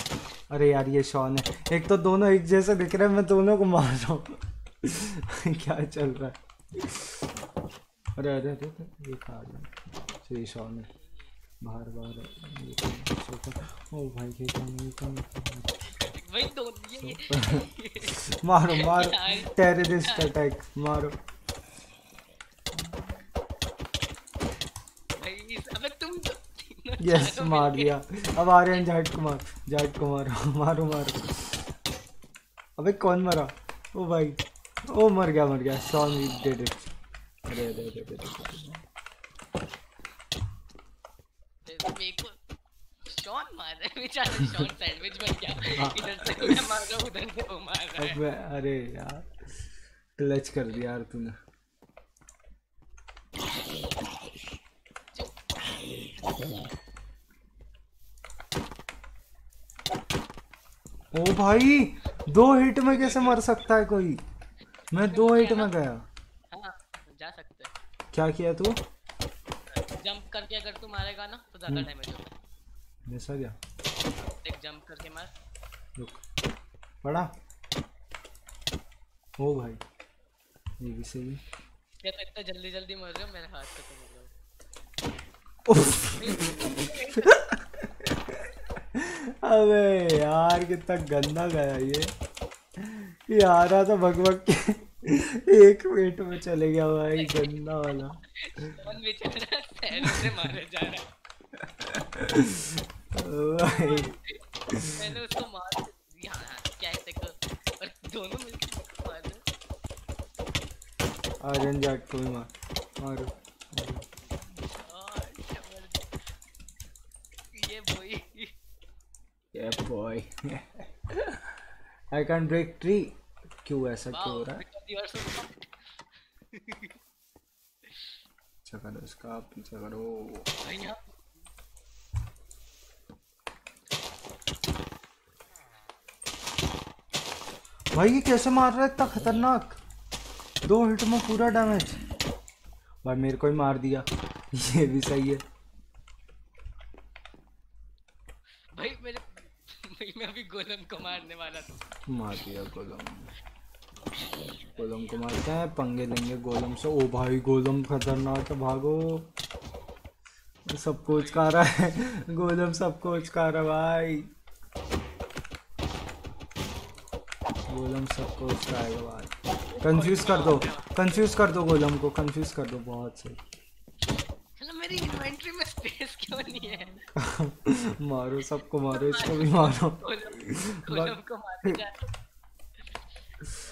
[SPEAKER 1] अरे यार ये शॉन है। एक तो दोनों एक जैसे दिख रहे हैं मैं दोनों को मार रहा हूँ। [laughs] क्या चल रहा है? अरे अरे अरे ये खा अच्छा, ये शॉन है। है। है? सोफा। ओ भाई ये कौन है?
[SPEAKER 2] भाई दो ये ये। [laughs]
[SPEAKER 1] मारो मारो। टेररिस्ट अटैक मारो।
[SPEAKER 2] अबे तुम तो
[SPEAKER 1] यस मार दिया। अब आर्यन जाट को मार जाट को मारो मारो। मारो अबे कौन मरा? ओ भाई ओ मर गया मर गया। शॉन डिड इट अरे अरे अरे अरे, अरे
[SPEAKER 2] मेरे को शॉन मार है बेचारा शॉन सैंडविच बन गया। इधर से मैं मार रहा उधर से वो मार रहा है
[SPEAKER 1] अरे यार क्लच कर दिया यार तूने। ओ भाई दो हिट में कैसे मर सकता है कोई? मैं दो हिट में गया।
[SPEAKER 2] हाँ जा सकते हैं।
[SPEAKER 1] क्या किया तू?
[SPEAKER 2] जंप करके अगर तू मारेगा ना तो ज़्यादा डैमेज होता है
[SPEAKER 1] ऐसा क्या?
[SPEAKER 2] एक जंप करके मार।
[SPEAKER 1] रुक। पड़ा? ओ भाई। ये भी सही है।
[SPEAKER 2] या तो इतना जल्दी जल्दी मर रहे हो? मेरे हाथ से तो मर [laughs]
[SPEAKER 1] अबे यार कितना गंदा गया ये। ये आ रहा था भग भग के [laughs] एक मिनट में चले गया भाई गंदा वाला।
[SPEAKER 2] कौन बेचारा से मारे जा रहा [laughs]
[SPEAKER 1] भाई।
[SPEAKER 2] मैंने उसको मार दिया हाँ क्या है देखो। और दोनों मिलकर मार रहे
[SPEAKER 1] आर्यन जाट को भी मार। मारो।
[SPEAKER 2] ये बोई
[SPEAKER 1] ये boy I can break tree क्यों ऐसा क्यों हो रहा है. पीछा करो इसका पीछा करो।
[SPEAKER 2] भाई
[SPEAKER 1] भाई ये कैसे मार रहा है? इतना खतरनाक। दो हिट में पूरा डैमेज भाई मेरे को ही मार दिया। ये भी सही है।
[SPEAKER 2] भाई मेरे भाई मैं अभी गोलम को मारने वाला था।
[SPEAKER 1] मार दिया गोलम। गोलम को मारते हैं पंगे लेंगे गोलम से। ओ भाई गोलम खतरनाक है भागो। सबको उचका रहा है। गोलम सबको उचका रहा है भाई। गोलम सबको उचकाएगा भाई कंफ्यूज कर दो। कंफ्यूज कर दो गोलम को। कंफ्यूज कर दो बहुत सही
[SPEAKER 2] मेरी इन्वेंटरी में स्पेस क्यों नहीं है? [laughs]
[SPEAKER 1] मारो सबको मारो इसको भी मारो। [laughs]
[SPEAKER 2] कोलम को मार जा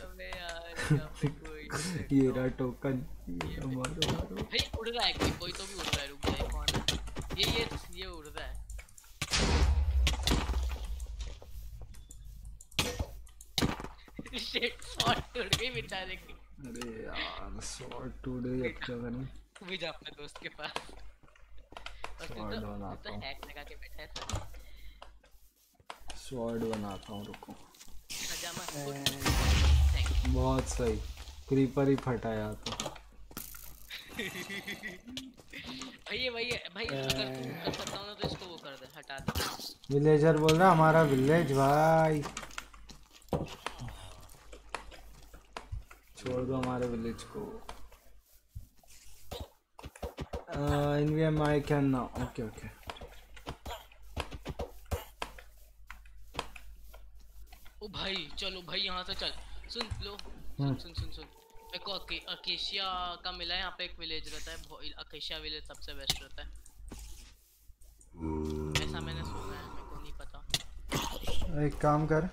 [SPEAKER 2] अबे यार [laughs]
[SPEAKER 1] ये रहा टोकन ये रहा, मारो मारो।
[SPEAKER 2] भाई उड़ रहा है कोई कोई तो भी उड़ रहा है रुक जाए कौन है? ये ये ये उड़ रहा है
[SPEAKER 1] अरे यार
[SPEAKER 2] तू भी जा अपने दोस्त के पास
[SPEAKER 1] बनाता।
[SPEAKER 2] हैक लगा के बैठा है
[SPEAKER 1] बनाता हूँ रुको बहुत सही क्रीपर ही फटाया तो
[SPEAKER 2] भाई ये भाई अगर कर सकता तो इसको वो कर दे हटा दे
[SPEAKER 1] विलेजर बोल रहा हमारा विलेज भाई छोड़ दो हमारे विलेज को। इन वी M I can now okay okay.
[SPEAKER 2] ओ भाई चलो भाई यहाँ से चल। सुन लो।
[SPEAKER 1] हम्म।
[SPEAKER 2] सुन सुन सुन। सुन मेरे को अके, अकेशिया का मिला है यहाँ पे एक विलेज रहता है अकेशिया विलेज सबसे बेस्ट रहता है। ऐसा मैंने सुना है मेरे को नहीं पता।
[SPEAKER 1] एक काम कर।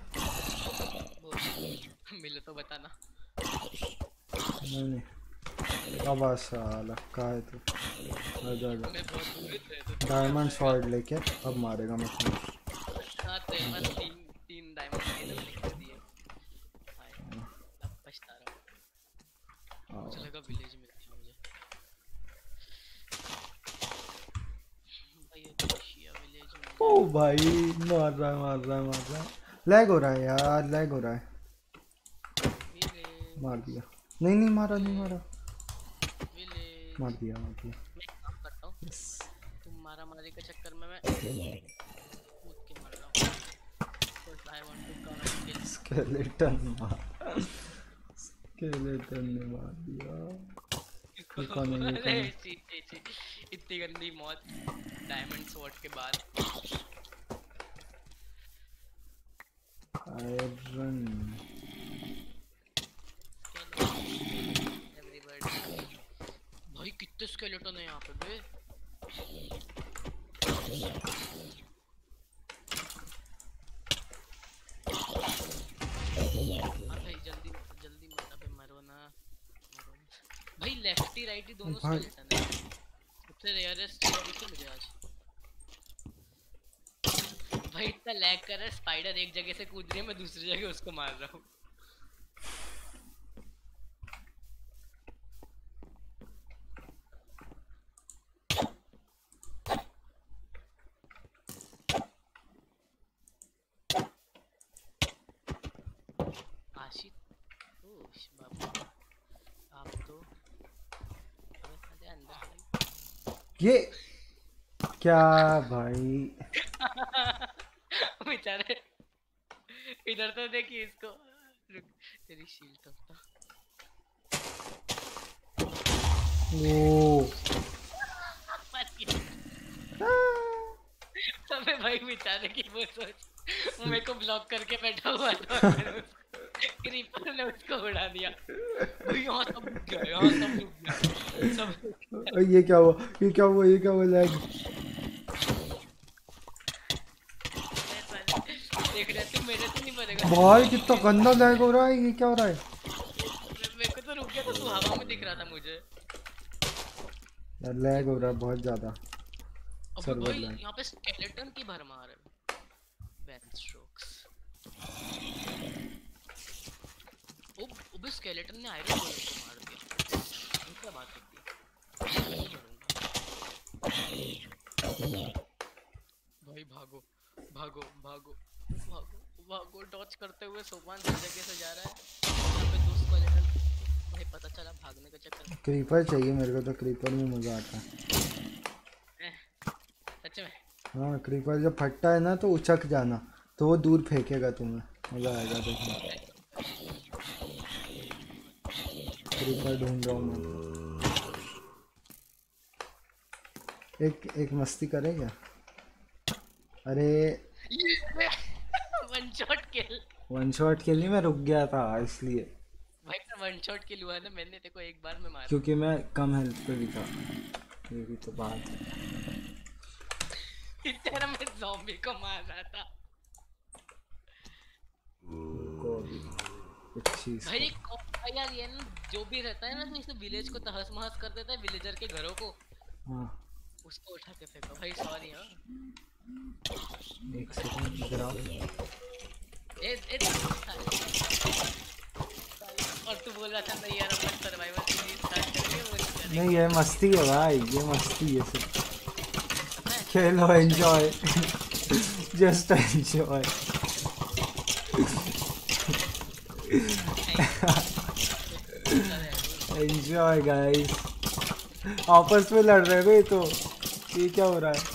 [SPEAKER 1] [laughs]
[SPEAKER 2] मिले तो बताना।
[SPEAKER 1] नहीं अब साला कहा है तू आजा आजा
[SPEAKER 2] तो
[SPEAKER 1] डायमंड स्वॉर्ड लेके अब मारेगा मैं
[SPEAKER 2] हाँ पास तीन डायमंड तो हूँ में
[SPEAKER 1] ओ भाई मार रहा है मार रहा है मार रहा है। लैग हो रहा है यार लैग हो रहा है। मार दिया। नहीं नहीं मारा नहीं मारा। मार दिया मार दिया।
[SPEAKER 2] मैं एक काम करता हूँ तुम मारा मारी के चक्कर में मैं कूद के मर रहा हूँ। Because I want to come and kill.
[SPEAKER 1] Skeleton मार। स्केलेटन ने मार दिया।
[SPEAKER 2] अरे छी इतनी गंदी मौत। डायमंड स्वॉर्ड के बाद।
[SPEAKER 1] आयरन
[SPEAKER 2] कितने स्केलेटन है यहाँ पे बे भाई जल्दी जल्दी मत अबे मरो ना मरो भाई लेफ्टी राइटी दोनों। स्केलेटन है सबसे रेयरेस्ट दिखी मुझे आज भाई इतना लैग कर रहा है स्पाइडर एक जगह से कूद रही है मैं दूसरी जगह उसको मार रहा हूँ आशित ओह बाबू आप तो अबे अरे अंदर चले
[SPEAKER 1] ये क्या भाई? [laughs]
[SPEAKER 2] बेचारे इधर तो देखिए इसको। तेरी शील्ड तो
[SPEAKER 1] ओ। [laughs]
[SPEAKER 2] अबे भाई बेचारे की वो सोच। मेरे को [laughs] ब्लॉक करके बैठा हुआ था। क्रीपर ने उसको उड़ा दिया यहाँ सब रुक गया यहाँ सब रुक गया सब
[SPEAKER 1] ये क्या हुआ ये क्या हुआ ये क्या हुआ लैग
[SPEAKER 2] देख रहे तू मेरे से नहीं मरेगा
[SPEAKER 1] भाई कितना गंदा लैग हो रहा है ये क्या हो रहा है
[SPEAKER 2] मेरे को तो रुक गया था तू हवा में दिख रहा था मुझे
[SPEAKER 1] यार लैग हो रहा है बहुत ज़्यादा
[SPEAKER 2] भाई
[SPEAKER 1] lag.
[SPEAKER 2] यहाँ पे स्केलेटन की भरमार है बेन स्ट्रोक्स ओ अबे स्केलेटन ने आयरन गोलेम को मार दिया। क्या बात है? नहीं मरूँगा। भाई भागो भागो भागो भागो भागो डॉच करते हुए सोपान जिस जगह से जा रहा है यहाँ पे दो स्केलेटन भाई पता चला भागने का चक्कर?
[SPEAKER 1] क्रीपर चाहिए मेरे को तो क्रीपर में मज़ा आता है।
[SPEAKER 2] सच में?
[SPEAKER 1] हाँ क्रीपर जब फटता है ना तो उछक जाना तो वो दूर फेंकेगा तुम्हें। मज़ा आएगा देखने। क्रीपर ढूंढ रहा हूँ मैं। एक एक मस्ती करे क्या? अरे।
[SPEAKER 2] One shot kill
[SPEAKER 1] one shot के लिए मैं रुक गया था इसलिए।
[SPEAKER 2] भाई मैं वन शॉट किल हुआ ना मैंने तेरे को एक बार में मारा।
[SPEAKER 1] क्योंकि मैं कम हेल्थ पे भी था। ये भी तो बात है।
[SPEAKER 2] इतना मैं ज़ॉम्बी को मार रहा था।
[SPEAKER 1] को अभी कुछ चीज़
[SPEAKER 2] भाई यार ये ना जो भी रहता है ना तो इस विलेज को तहस महस कर देता है विलेजर के घरों को।
[SPEAKER 1] हाँ।
[SPEAKER 2] उसको उठा के फेंको। भाई सॉरी हाँ।
[SPEAKER 1] एक सेकंड आओ।
[SPEAKER 2] ए ए और तू बोल रहा था नहीं यार अपन सर्वाइवल सीरीज़ स्टार्ट करेंगे वो नहीं
[SPEAKER 1] नहीं ये मस्ती है भाई ये मस्ती है सिर्फ़। खेलो enjoy just enjoy enjoy guys आपस में लड़ रहे भाई तो। ये क्या हो रहा है?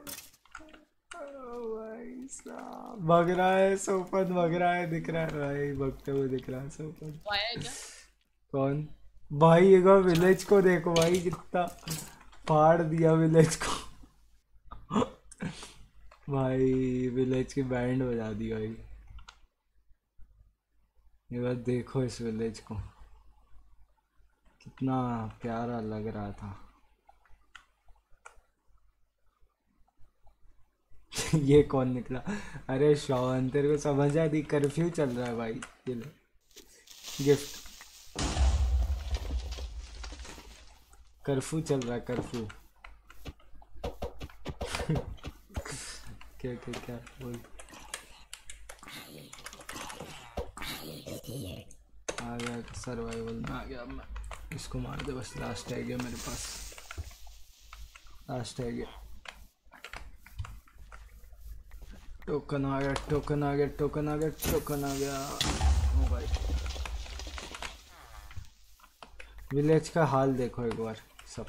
[SPEAKER 1] भग रहा है सोपन भग रहा है दिख रहा है। भाई भगते हुए दिख रहा है सोपन कौन? भाई ये गो विलेज को देखो भाई कितना फाड़ दिया विलेज को। भाई विलेज की बैंड बजा दी भाई। ये बात देखो इस विलेज को। कितना प्यारा लग रहा था। [laughs] ये कौन निकला? अरे शॉन, तेरे को समझ आ दी कर्फ्यू चल रहा है भाई, ये ले। गिफ्ट कर्फ्यू चल रहा है कर्फ्यू [laughs] क्या क्या क्या? बोल। आ गया सर्वाइवल में आ गया मैं। इसको मार दे, बस लास्ट है गया मेरे पास। लास्ट है। गया टोकन आ गया, टोकन आ गया, टोकन आ गया, टोकन आ गया। ओ भाई विलेज का हाल देखो एक बार, सब।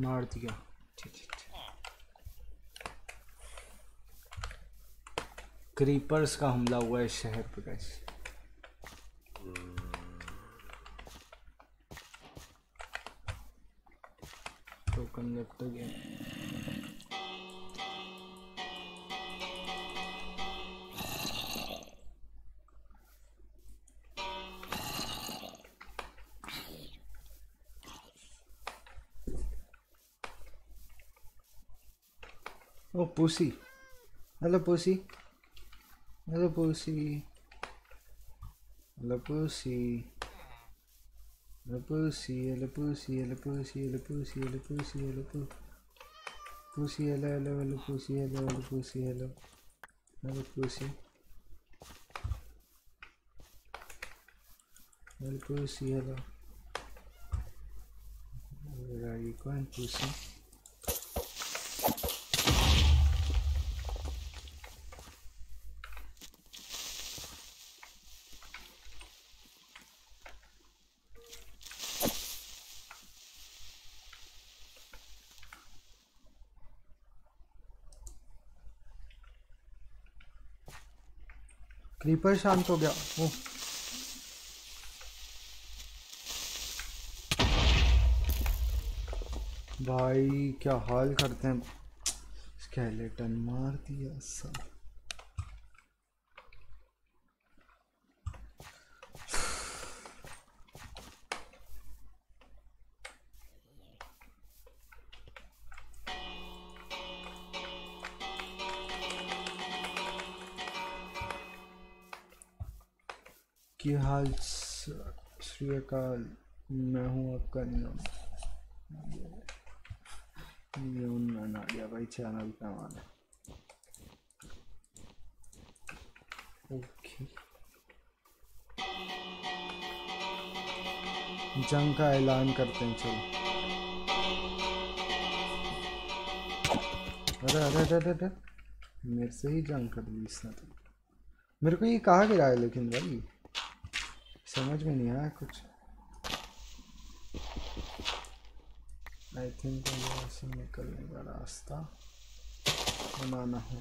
[SPEAKER 1] मार दिया ठीक ठीक ठीक क्रीपर्स का हमला हुआ है शहर पे guys. टोकन लेफ़्ट गया Oh, pussy. Hello, pussy. Hello pussy. Hello pussy. Hello pussy, hello pussy, hello pussy, hello pussy, hello pussy, hello pussy. Pussy, hello, hello, hello pussy, hello, hello pussy, hello. Hello pussy. Hello pussy, hello. Where are you going pussy? Creeper शांत हो गया। वो भाई क्या हाल करते हैं? Skeleton मार दिया सब हाल स- श्री अकाल मैं हूँ आपका नियम। नियम नाडिया भाई चैनल पे हमारे ओके। जंग का ऐलान करते हैं, चलो। अरे अरे अरे अरे मेरे से ही जंग कर दी इसने तो। मेरे को ये कहा गिरा है, लेकिन भाई। समझ में नहीं आया कुछ। आई थिंक यहाँ से निकलने का रास्ता बनाना है।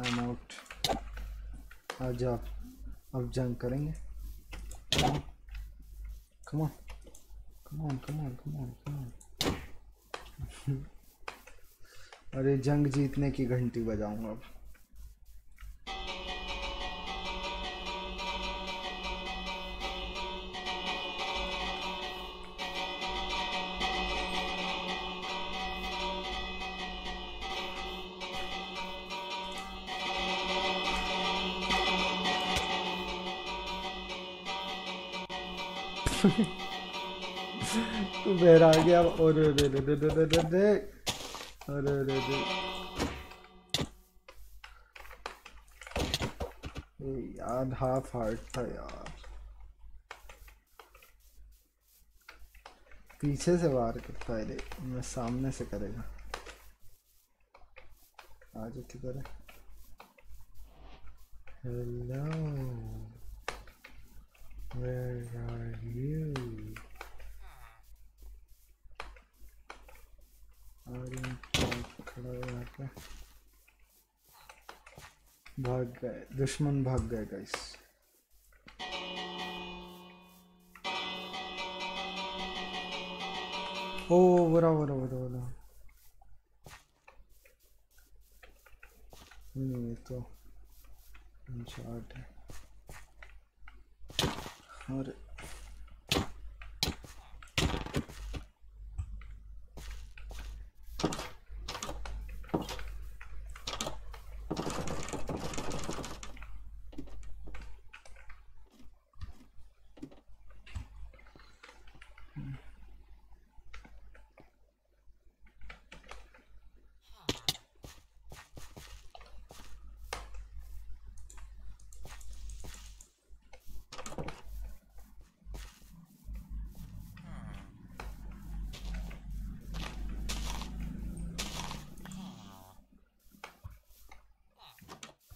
[SPEAKER 1] आई एम आउट आज आप अब जंग करेंगे। Come on come on come on come on come on अरे जंग जीतने की घंटी बजाऊँगा अब। बेर आ गया, और रे रे रे रे रे रे रे अरे, रे रे। ए यार हाफ़ हार्ट था यार। पीछे से वार करता है मैं सामने से करेगा। आज किधर है hello Where are you? Aryan खड़ा है यहाँ पे। भाग गए। दुश्मन भाग गए गाइस ओ, बरा बरा बरा बरा। नहीं, ये तो चार्ट है। और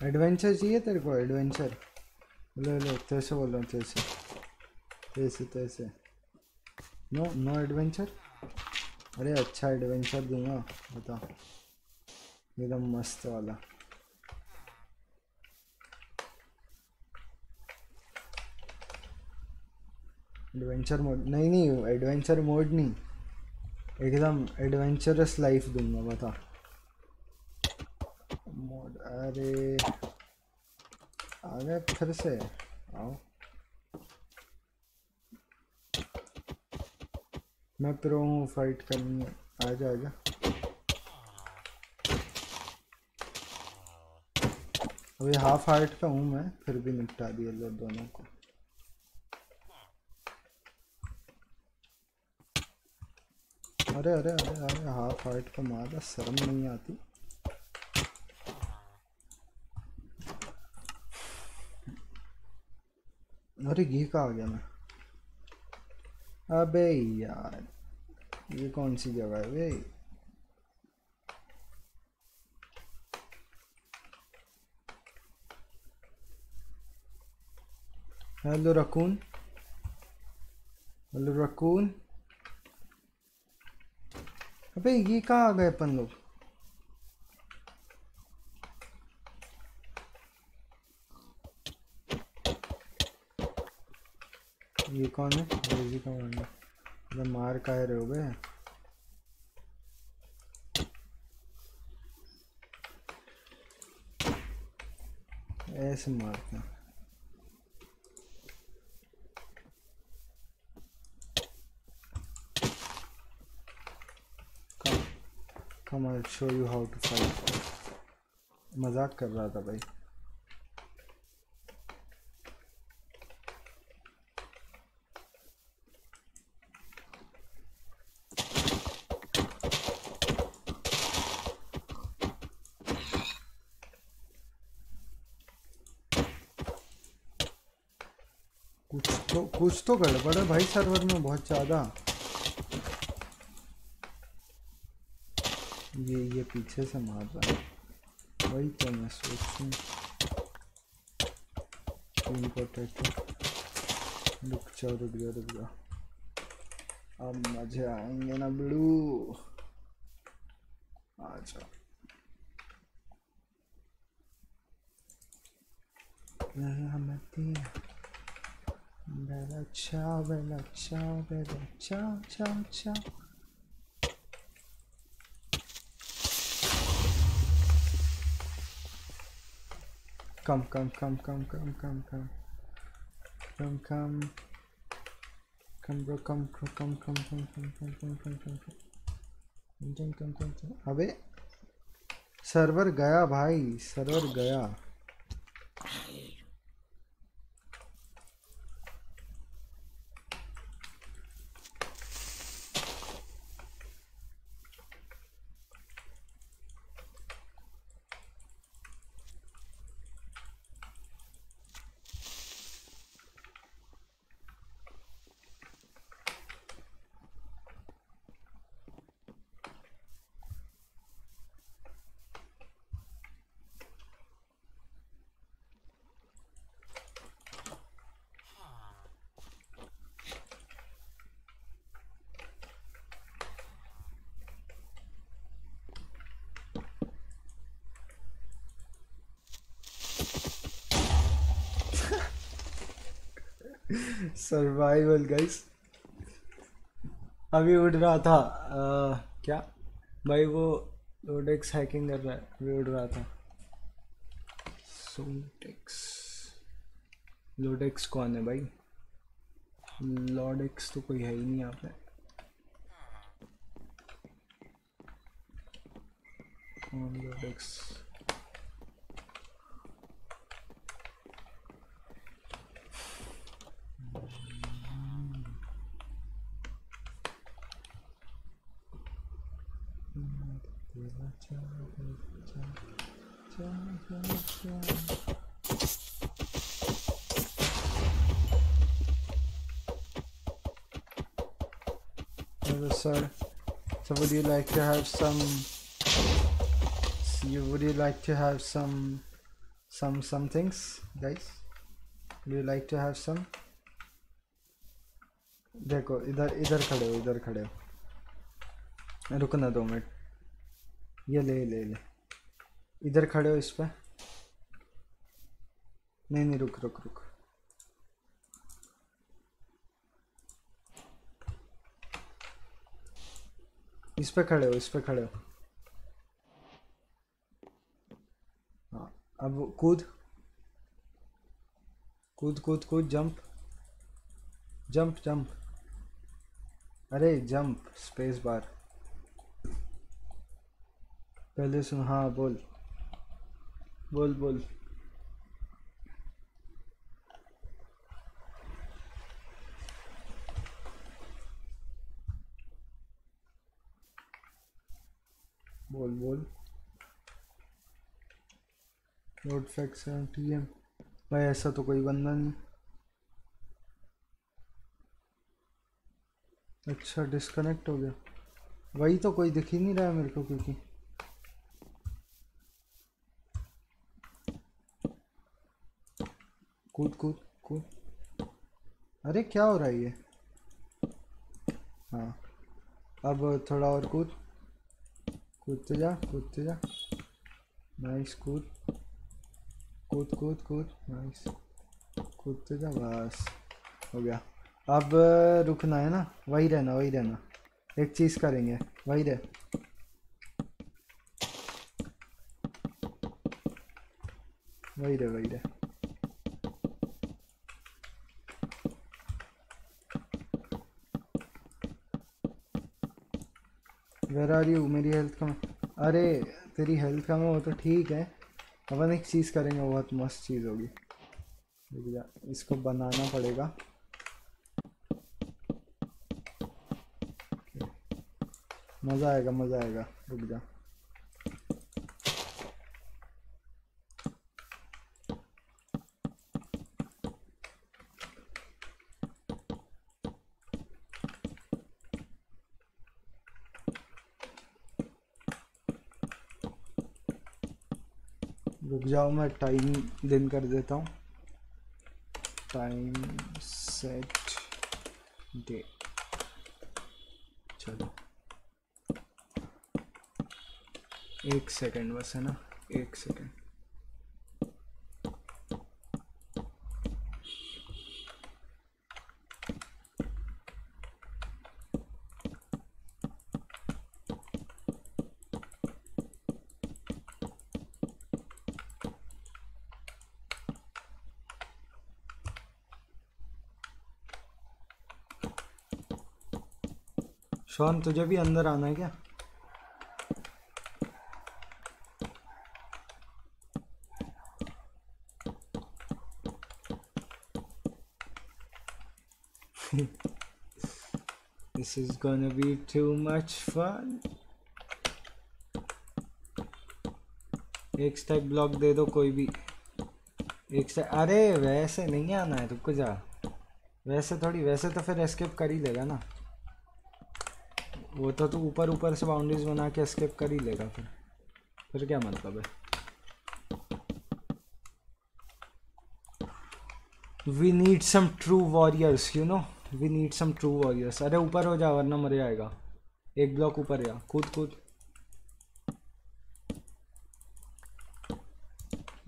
[SPEAKER 1] एडवेंचर चाहिए तेरे को एडवेंचर बोल रहा हूँ, तेरे से। तेरे से तेरे से। नो नो एडवेंचर अरे अच्छा एडवेंचर दूँगा बता। एकदम मस्त वाला। एडवेंचर मोड नहीं नहीं एडवेंचर मोड नहीं। एकदम एडवेंचरस लाइफ दूँगा, बता। अरे आ गए फिर से आओ मैं प्रो हूँ फाइट करनी है आजा आजा अभी हाफ़ हार्ट पे हूँ मैं फिर भी निपटा दिए लो दोनों को अरे अरे अरे अरे हाफ़ हार्ट पे मारा शर्म नहीं आती अरे ये कहा आ गया मैं? अबे यार, ये कौन सी जगह है बे हेलो रकून। Hello raccoon. अबे ये कहाँ आ गए अपन लोग? ये कौन है? रोजी का मतलब मार का रहे हो ऐसे मारते हैं. मज़ाक कर रहा था भाई तो कुछ तो गड़बड़ है भाई सर्वर में बहुत ज़्यादा। ये ये पीछे से मार रहा है। वही तो मैं सोचूं पोटैटो रुक जाओ रुक जाओ रुक जाओ। अब मज़े आएँगे ना ब्लू आ जाओ Melamati. Bella ciao, bella ciao, bella ciao, ciao, ciao. Come, come, come, come, come, come, come. Come, come. Come, bro, come, come, come, come, come, come, come, come, come, come, come. Come, come, come, come. अबे server गया भाई server गया survival guys अभी उड़ रहा था आ, क्या? भाई वो लोडेक्स हैकिंग कर रहा है अभी उड़ रहा था। सोटेक्स लोडेक्स कौन है भाई? लॉडेक्स तो कोई है ही नहीं यहाँ पे। लोडेक्स Hello, sir. So, would you like to have some? You would you like to have some, some some things, guys? Would you like to have some? देखो इधर इधर खड़े हो इधर खड़े हो रुकना दो मिनट ये ले ले ले इधर खड़े हो इस पे नहीं नहीं रुक रुक रुक इस पे खड़े हो, इस पे खड़े हो। हाँ अब कूद। कूद कूद कूद, जंप। Jump jump. अरे, जंप, स्पेस बार। पहले सुन हाँ बोल। बोल बोल। बोल बोल। नोट फैक्स ठीक है भाई, ऐसा तो कोई बंदा नहीं। अच्छा डिस्कनेक्ट हो गया। वही तो कोई दिख ही नहीं रहा है मेरे को, क्योंकि। कूद कूद कूद। अरे, क्या हो रहा है ये? हाँ। अब थोड़ा और कूद। कूदते जा कूदते जा। नाइस कूद। कूद कूद कूद। नाइस कूदते जा, बस। हो गया। अब रुकना है ना? वही रहना वही रहना। एक चीज़ करेंगे। वही रह। वही रहे वही रहे। वेर आर यू मेरी हेल्थ कम अरे, तेरी हेल्थ कम है वो तो ठीक है। अपन एक चीज़ करेंगे, बहुत मस्त चीज़ होगी। भैया इसको बनाना पड़ेगा। मज़ा आएगा मज़ा आएगा। रुक जा रुक जाओ मैं टाइम दिन कर देता हूँ। टाइम सेट डे चलो। एक सेकंड बस है ना? एक सेकंड शॉन, तुझे भी अंदर आना है क्या? [laughs] This is gonna be too much fun. एक स्टैक ब्लॉक दे दो कोई भी। एक स्टैक अरे, वैसे नहीं आना है, रुक जा। वैसे थोड़ी, वैसे तो फिर एस्केप कर ही लेगा ना। वो तो तू ऊपर ऊपर से बाउंड्रीज बना के स्केप कर ही लेगा फिर। फिर क्या मतलब है? We need some true warriors you know we need some true warriors अरे ऊपर हो जा, वरना मर जाएगा एक ब्लॉक ऊपर जा कूद कूद।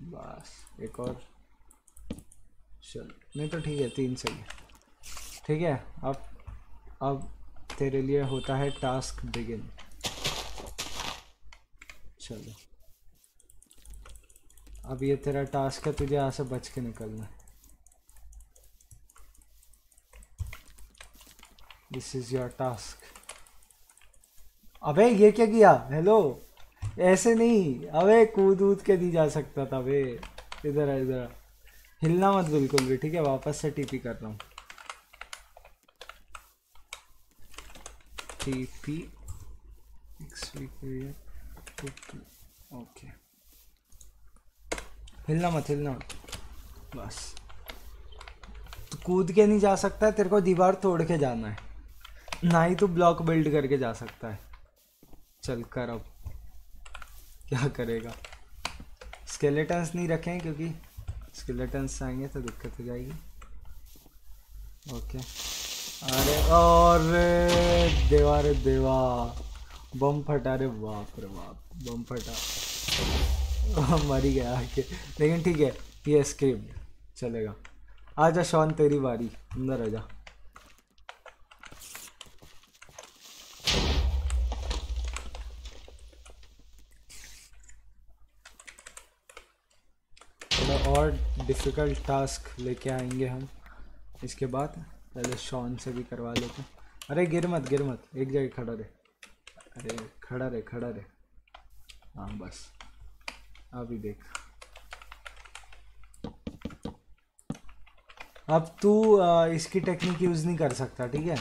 [SPEAKER 1] बस, एक और। चल, नहीं तो ठीक है, तीन सही ठीक है, अब अब तेरे लिए होता है टास्क बिगिन। चलो। अब ये तेरा टास्क है, तुझे यहाँ से बच के निकलना। दिस इज़ योर टास्क अबे, ये क्या किया? हेलो ऐसे नहीं। अबे कूद कूद के नहीं जा सकता था बे इधर इधर हिलना मत बिल्कुल भी, ठीक है? वापस से टीपी कर रहा हूँ। टीपी ओके हिलना मत हिलना मत। बस। तो कूद के नहीं जा सकता है तेरे को दीवार तोड़ के जाना है। ना ही तू ब्लॉक बिल्ड करके जा सकता है। चल कर अब। क्या करेगा? स्केलेटन्स नहीं रखें, क्योंकि स्केलेटन्स आएँगे तो दिक्कत हो जाएगी। ओके अरे, और देवा रे देवा, बम फटा रे बाप रे बाप, बम फटा। मर ही गया आके। लेकिन ठीक है, ये स्क्रिप्ट चलेगा। आजा शॉन, तेरी बारी। अंदर आ जा। और डिफ़िकल्ट टास्क लेके आएँगे हम। इसके बाद? पहले शॉन से भी करवा लेते हैं। अरे, गिर मत गिर मत। एक जगह खड़ा रहे। अरे, खड़ा रहे खड़ा रहे। हाँ बस। अभी देख। अब तू इसकी टेक्निक यूज़ नहीं कर सकता, ठीक है?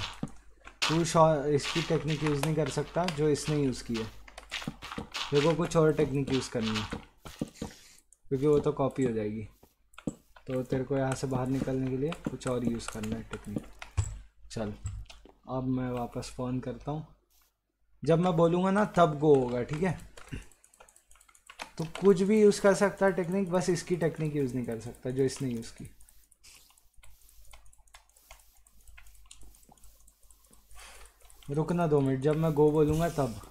[SPEAKER 1] तू इसकी टेक्निक यूज़ नहीं कर सकता, जो इसने यूज़ की है। देखो कुछ और टेक्निक यूज़ करनी है, क्योंकि वो तो कॉपी हो जाएगी। तो तेरे को यहाँ से बाहर निकलने के लिए कुछ और यूज़ करना है टेक्निक चल, अब मैं वापस फ़ोन करता हूँ। जब मैं बोलूँगा ना, तब गो होगा, ठीक है? तो कुछ भी यूज़ कर सकता है टेक्निक बस इसकी टेक्निक यूज़ नहीं कर सकता, जो इसने यूज़ की। रुकना दो मिनट, जब मैं गो बोलूँगा तब।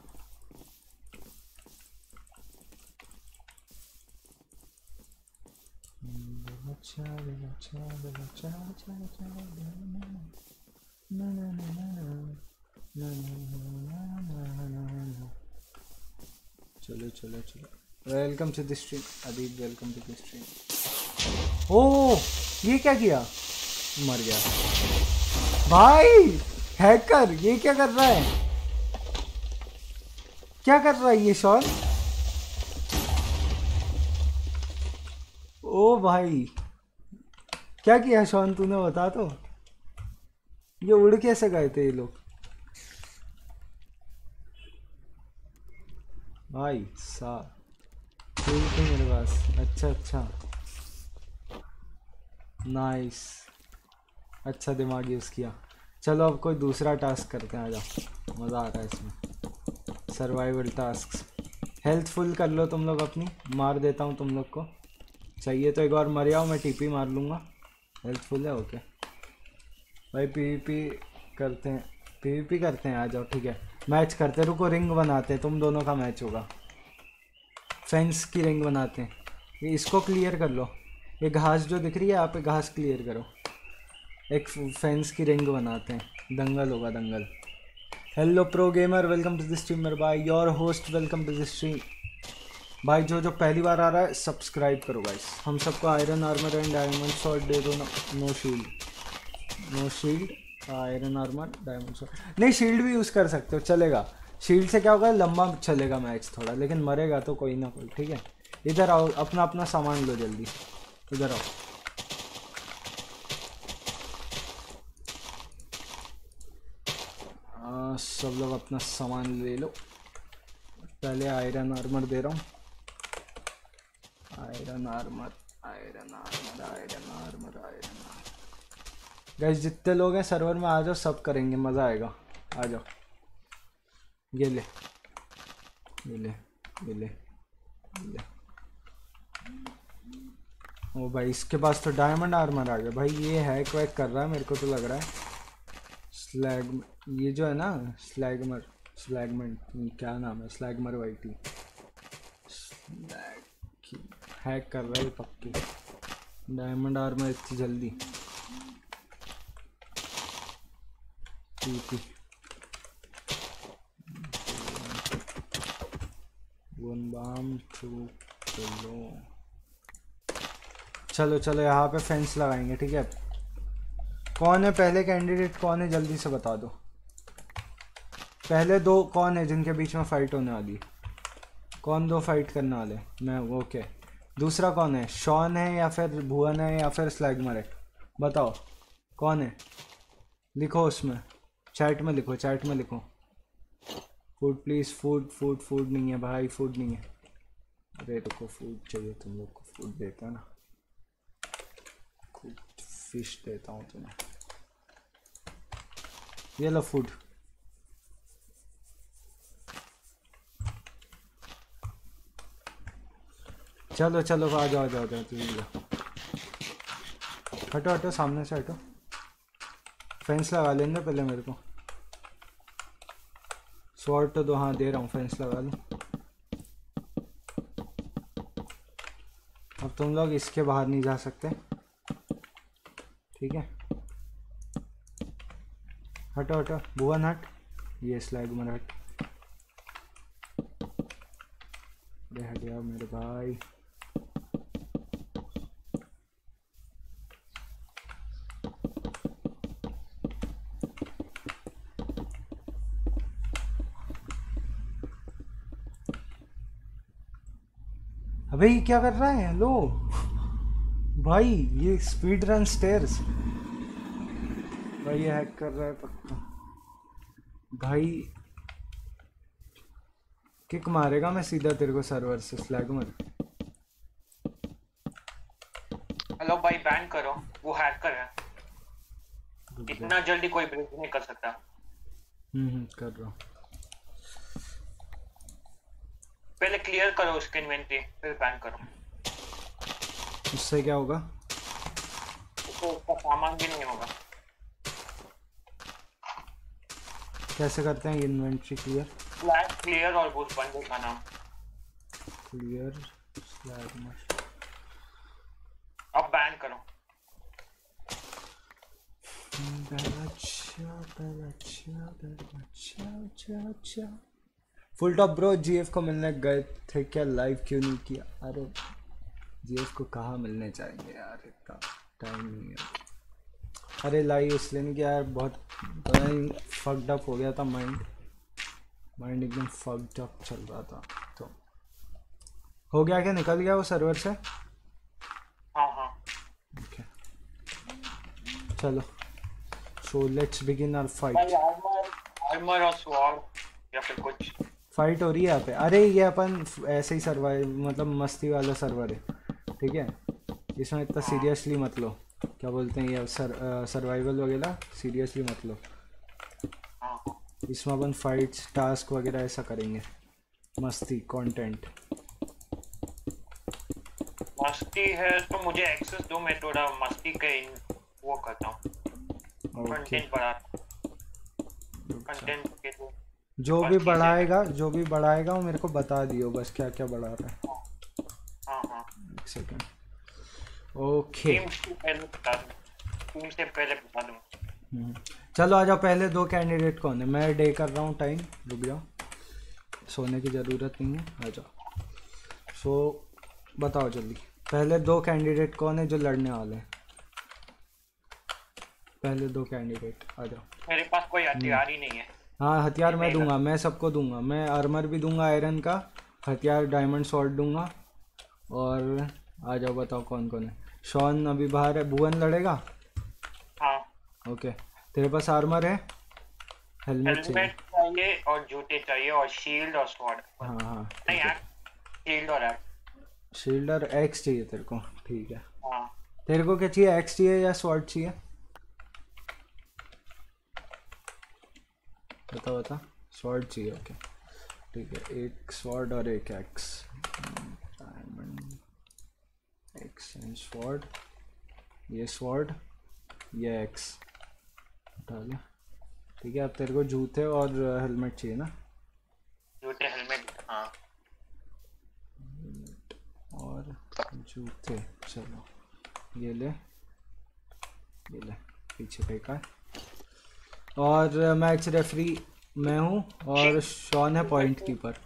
[SPEAKER 1] चलो चलो चलो welcome to the stream Adeeb welcome to the stream ओ ये क्या किया? मर गया। भाई हैकर ये क्या कर रहा है? क्या कर रहा है ये शॉन ओ भाई। क्या किया शॉन, तूने बता तो। ये उड़ कैसे गए थे ये लोग? भाई सा फूल थे मेरे पास। अच्छा अच्छा। नाइस अच्छा दिमाग यूज़ किया। चलो अब कोई दूसरा टास्क करते हैं आजा मज़ा आ रहा है इसमें। सर्वाइवल टास्क हेल्थ फुल कर लो तुम लोग अपनी। मार देता हूँ तुम लोग को। चाहिए तो एक बार मर जाओ, मैं टीपी मार लूँगा। हेल्थ फुल है ओके भाई पीवीपी करते हैं। पीवीपी करते हैं, आ जाओ, ठीक है। मैच करते रुको रिंग बनाते हैं। तुम दोनों का मैच होगा। फेंस की रिंग बनाते हैं। ये इसको क्लियर कर लो। ये घास जो दिख रही है, आप घास क्लियर करो। एक फेंस की रिंग बनाते हैं। दंगल होगा, दंगल। Hello pro gamer welcome to the streamer by your host welcome to the stream भाई, जो जो पहली बार आ रहा है सब्सक्राइब करो गाइस हम सबको iron armour and diamond shot दे दो no. Shield no shield iron armour diamond shot नहीं शील्ड भी यूज़ कर सकते हो, चलेगा। शील्ड से क्या होगा, लंबा चलेगा मैच थोड़ा, लेकिन मरेगा तो कोई ना कोई, ठीक है? इधर आओ, अपना अपना सामान लो जल्दी। इधर आओ। सब लोग अपना सामान ले लो। पहले आयरन आर्मर दे रहा हूँ। Iron armour iron armour iron armour iron guys जितने लोग हैं सर्वर में, आ जाओ, सब करेंगे, मज़ा आएगा। आ जाओ। ये ले। ये ले ये ले, ये ओ भाई, इसके पास तो डायमंड आर्मर आ गया। भाई, ये हैक वैक कर रहा है, मेरे को तो लग रहा है। स्लैग ये जो है ना स्लैगमर स्लैगमेंट क्या नाम है? स्लैगमर वाइटी हैक कर रहा है पक्की। डायमंड आर्मर इतनी जल्दी। ठीक थ्रू चलो। चलो चलो, यहाँ पे फेंस लगाएँगे, ठीक है? कौन है पहले कैंडिडेट कौन है जल्दी से बता दो। पहले दो कौन है जिनके बीच में फाइट होने वाली कौन दो फाइट करने वाले मैं ओके दूसरा कौन है? शॉन है या फिर भुवन है या फिर स्लैगमर है बताओ, कौन है? लिखो उसमें। चैट में लिखो चैट में लिखो। Food please food food food नहीं है भाई फ़ूड नहीं है। अरे रुको फ़ूड चाहिए तुम लोग को फ़ूड देता ना? फ़िश देता हूँ तुम्हें। ये लो फ़ूड चलो चलो, आ जाओ आ जाओ जाओ हटो हटो, सामने से हटो। फेंस लगा लेंगे पहले मेरे को। स्वॉर्ड तो दो हाँ दे रहा हूँ फेंस लगा लो। अब तुम लोग इसके बाहर नहीं जा सकते। ठीक है? हटो हटो, भुवन हट। ये स्लैग मर हट। हट गया मेरे भाई। अबे ये क्या कर रहा है? लो भाई ये स्पीड रन स्टेयर्स भाई ये हैक कर रहा है पक्का। भाई किक मारेगा मैं सीधा तेरे को सर्वर से स्लैग मर।
[SPEAKER 4] हेलो भाई बैन करो। वो हैकर है। इतना जल्दी कोई ब्रेक नहीं कर सकता।
[SPEAKER 1] हम्म हम्म, कर रहा हूँ।
[SPEAKER 4] पहले क्लियर करो उसके इन्वेंटरी फिर बैन करो।
[SPEAKER 1] उससे क्या होगा?
[SPEAKER 4] उसको उसका सामान भी नहीं होगा।
[SPEAKER 1] कैसे करते हैं इन्वेंट्री क्लियर
[SPEAKER 4] फ्लैश क्लियर और उस बंदे का नाम।
[SPEAKER 1] क्लियर स्लैग मर
[SPEAKER 4] अब बैन करो।
[SPEAKER 1] फुल टॉप ब्रो जीएफ को मिलने गए थे क्या? लाइव क्यों नहीं किया? अरे जीएफ को कहाँ मिलने जाएँगे यार? इतना टाइम नहीं है। अरे लाइव इसलिए नहीं किया यार बहुत फक्ड अप हो गया था माइंड माइंड एकदम फक्ड अप चल रहा था। तो हो गया क्या? निकल गया वो सर्वर से?
[SPEAKER 4] हाँ हाँ।
[SPEAKER 1] ओके चलो। So let's begin our fight
[SPEAKER 4] भाई आर्मर आर्मर और स्वॉर्ड या फिर कुछ।
[SPEAKER 1] फाइट हो रही है यहाँ पे। अरे ये अपन ऐसे ही सर्वाइव मतलब मस्ती वाला सर्वर है ठीक है? इसमें इतना सीरियसली मत लो। क्या बोलते हैं ये सर सर्वाइवल वगैरह? सीरियसली मत लो। इसमें अपन फाइट्स टास्क वगैरह ऐसा करेंगे। मस्ती कंटेंट
[SPEAKER 4] मस्ती है तो मुझे एक्सेस दो मैं थोड़ा मस्ती के इन वो करता हूँ। कंटेंट बढ़ा कंटेंट के तो
[SPEAKER 1] जो भी बढ़ाएगा जो भी बढ़ाएगा वो मेरे को बता दियो बस क्या क्या बढ़ा रहा है।
[SPEAKER 4] हाँ हाँ।
[SPEAKER 1] एक सेकेंड ओके।
[SPEAKER 4] टीम से पहले बता दूँ।
[SPEAKER 1] हम्म। चलो आ जाओ पहले दो कैंडिडेट कौन है? मैं डे कर रहा हूँ टाइम रुक जाओ। सोने की ज़रूरत नहीं है आ जाओ। सो बताओ जल्दी। पहले दो कैंडिडेट कौन है जो लड़ने वाले हैं? पहले दो कैंडिडेट आ जाओ।
[SPEAKER 4] मेरे पास कोई हथियार ही नहीं है।
[SPEAKER 1] हाँ हथियार मैं दूँगा मैं सबको दूँगा। मैं आर्मर भी दूँगा आयरन का हथियार डायमंड शॉर्ट दूँगा। और आ जाओ बताओ कौन कौन है। शॉन अभी बाहर है भुवन लड़ेगा?
[SPEAKER 4] हाँ।
[SPEAKER 1] ओके तेरे पास आर्मर है? हेलमेट चाहिए।
[SPEAKER 4] हेलमेट चाहिए और जूते चाहिए और शील्ड और स्वॉर्ड
[SPEAKER 1] हाँ हाँ
[SPEAKER 4] नहीं यार शील्ड और एक्स
[SPEAKER 1] शील्ड और एक्स चाहिए तेरे को ठीक है।
[SPEAKER 4] हाँ।
[SPEAKER 1] तेरे को क्या चाहिए एक्स चाहिए या स्वॉर्ड चाहिए? बता बता। स्वॉर्ड चाहिए ओके ठीक है एक स्वॉर्ड और एक axe. Diamond axe and sword. ये स्वॉर्ड ये एक्स। उठा ले ठीक है अब तेरे को जूते और हेलमेट चाहिए ना?
[SPEAKER 4] जूते हेलमेट हाँ।
[SPEAKER 1] और जूते चलो। ये ले। ये ले पीछे फेंका है और मैच रेफरी मैं हूँ और शॉन है पॉइंट कीपर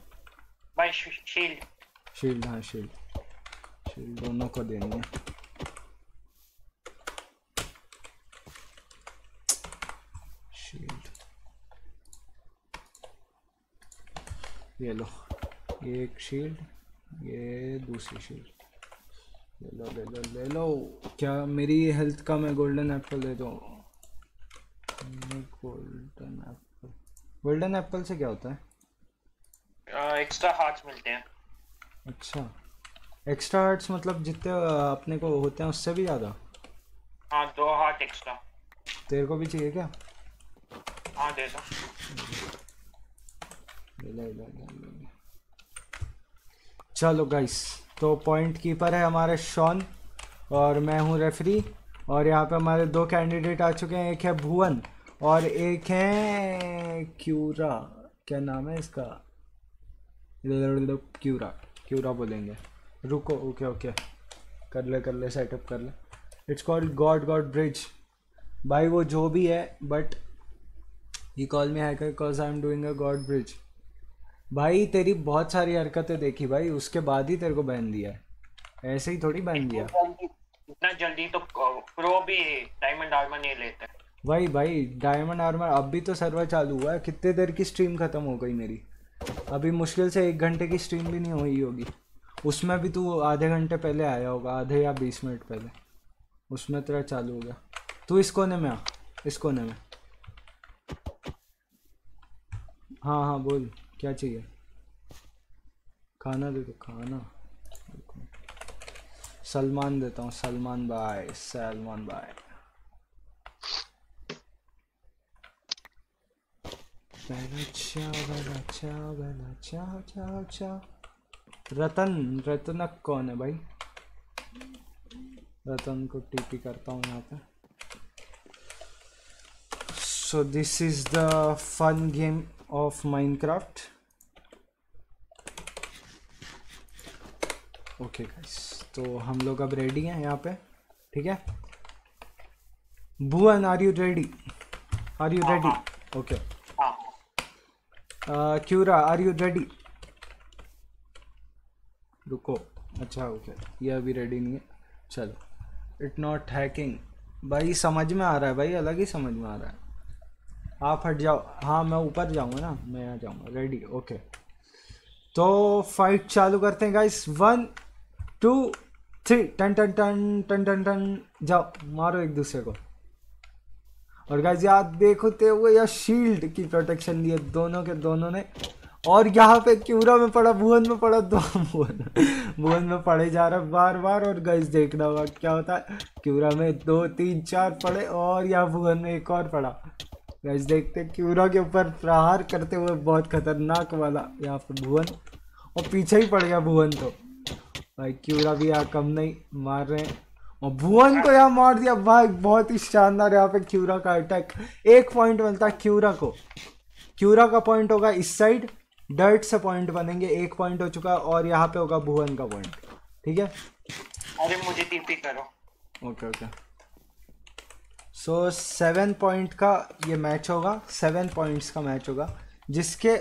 [SPEAKER 4] भाई शील्ड
[SPEAKER 1] शील्ड हाँ शील्ड शील्ड दोनों को देनी है। शील्ड ये लो। ये एक शील्ड ये दूसरी शील्ड ले लो ले लो ले लो। क्या मेरी हेल्थ का मैं गोल्डन एप्पल दे दो गोल्डन एप्पल गोल्डन एप्पल से क्या होता है?
[SPEAKER 4] एक्स्ट्रा हार्ट्स मिलते हैं।
[SPEAKER 1] अच्छा। एक्स्ट्रा हार्ट्स मतलब जितने अपने को होते हैं उससे भी ज़्यादा?
[SPEAKER 4] हाँ दो हार्ट एक्स्ट्रा
[SPEAKER 1] तेरे को भी चाहिए क्या?
[SPEAKER 4] हाँ दे दो।
[SPEAKER 1] ले ले ले। चलो गाइस तो पॉइंट कीपर है हमारे शॉन और मैं हूँ रेफरी और यहाँ पे हमारे दो कैंडिडेट आ चुके हैं। एक है भुवन और एक है क्यूरा, क्या नाम है इसका? क्यूरा क्यूरा बोलेंगे। रुको, ओके ओके। कर ले कर ले सेटअप कर ले। It's called god god bridge भाई, वो जो भी है but he call me hacker because I am doing a god bridge भाई, तेरी बहुत सारी हरकतें देखी भाई, उसके बाद ही तेरे को बैन दिया है। ऐसे ही थोड़ी बैन दिया।
[SPEAKER 4] इतना जल्दी तो प्रो भी डायमंड आर्मर नहीं लेते।
[SPEAKER 1] भाई भाई डायमंड आर्मर अब भी तो सर्वर चालू हुआ है। कितने देर की स्ट्रीम खत्म हो गई मेरी? अभी मुश्किल से एक घंटे की स्ट्रीम भी नहीं हुई होगी। उसमें भी तू आधे घंटे पहले आया होगा, आधे या बीस मिनट पहले। उसमें तेरा चालू हो गया। तू इस कोने में आ, इस कोने में। हाँ हाँ बोल, क्या चाहिए? खाना दे दो खाना। सलमान देता हूँ, सलमान भाई सलमान भाई। बेला चाओ बेला चाओ बेला चाओ चाओ चाओ रतन रतनक कौन है भाई? रतन को टीपी करता हूँ यहाँ पे। So this is the fun game of Minecraft okay guys तो हम लोग अब रेडी हैं यहाँ पे ठीक है? Bhuvan are you ready are you ready
[SPEAKER 4] okay
[SPEAKER 1] क्यूरा are you ready रुको। अच्छा ओके ये अभी रेडी नहीं है। चलो। इट नॉट हैकिंग भाई, समझ में आ रहा है भाई, अलग ही समझ में आ रहा है। आप हट जाओ। हाँ मैं ऊपर जाऊँगा ना। मैं आ जाऊँगा। रेडी ओके तो फाइट चालू करते हैं गाइस वन टू थ्री टन टन टन टन टन टन। जाओ, मारो एक दूसरे को। और गाइस याद देखते हुए या शील्ड की प्रोटेक्शन लिए दोनों के दोनों ने। और यहाँ पे क्यूरा में पड़ा, भुवन में पड़ा, दो भुवन। भुवन में पड़े जा रहा बार बार। और गाइस देखना होगा क्या होता है? क्यूरा में दो, तीन, चार पड़े और यहाँ भुवन में एक और पड़ा। गाइस देखते क्यूरा के ऊपर प्रहार करते हुए बहुत खतरनाक वाला यहाँ पे भुवन। और पीछे ही पड़ गया भुवन तो। भाई, क्यूरा भी यहाँ कम नहीं, मार रहे हैं। और भुवन को यहाँ मार दिया। भाई बहुत ही शानदार यहाँ पे क्यूरा का अटैक एक पॉइंट मिलता है क्यूरा को। क्यूरा का पॉइंट होगा इस साइड डर्ट से पॉइंट बनेंगे। एक पॉइंट हो चुका और यहाँ पे होगा भुवन का पॉइंट ठीक है?
[SPEAKER 4] अरे मुझे टीपी करो।
[SPEAKER 1] Okay okay so seven point का ये मैच होगा। सेवन पॉइंट्स का मैच होगा जिसके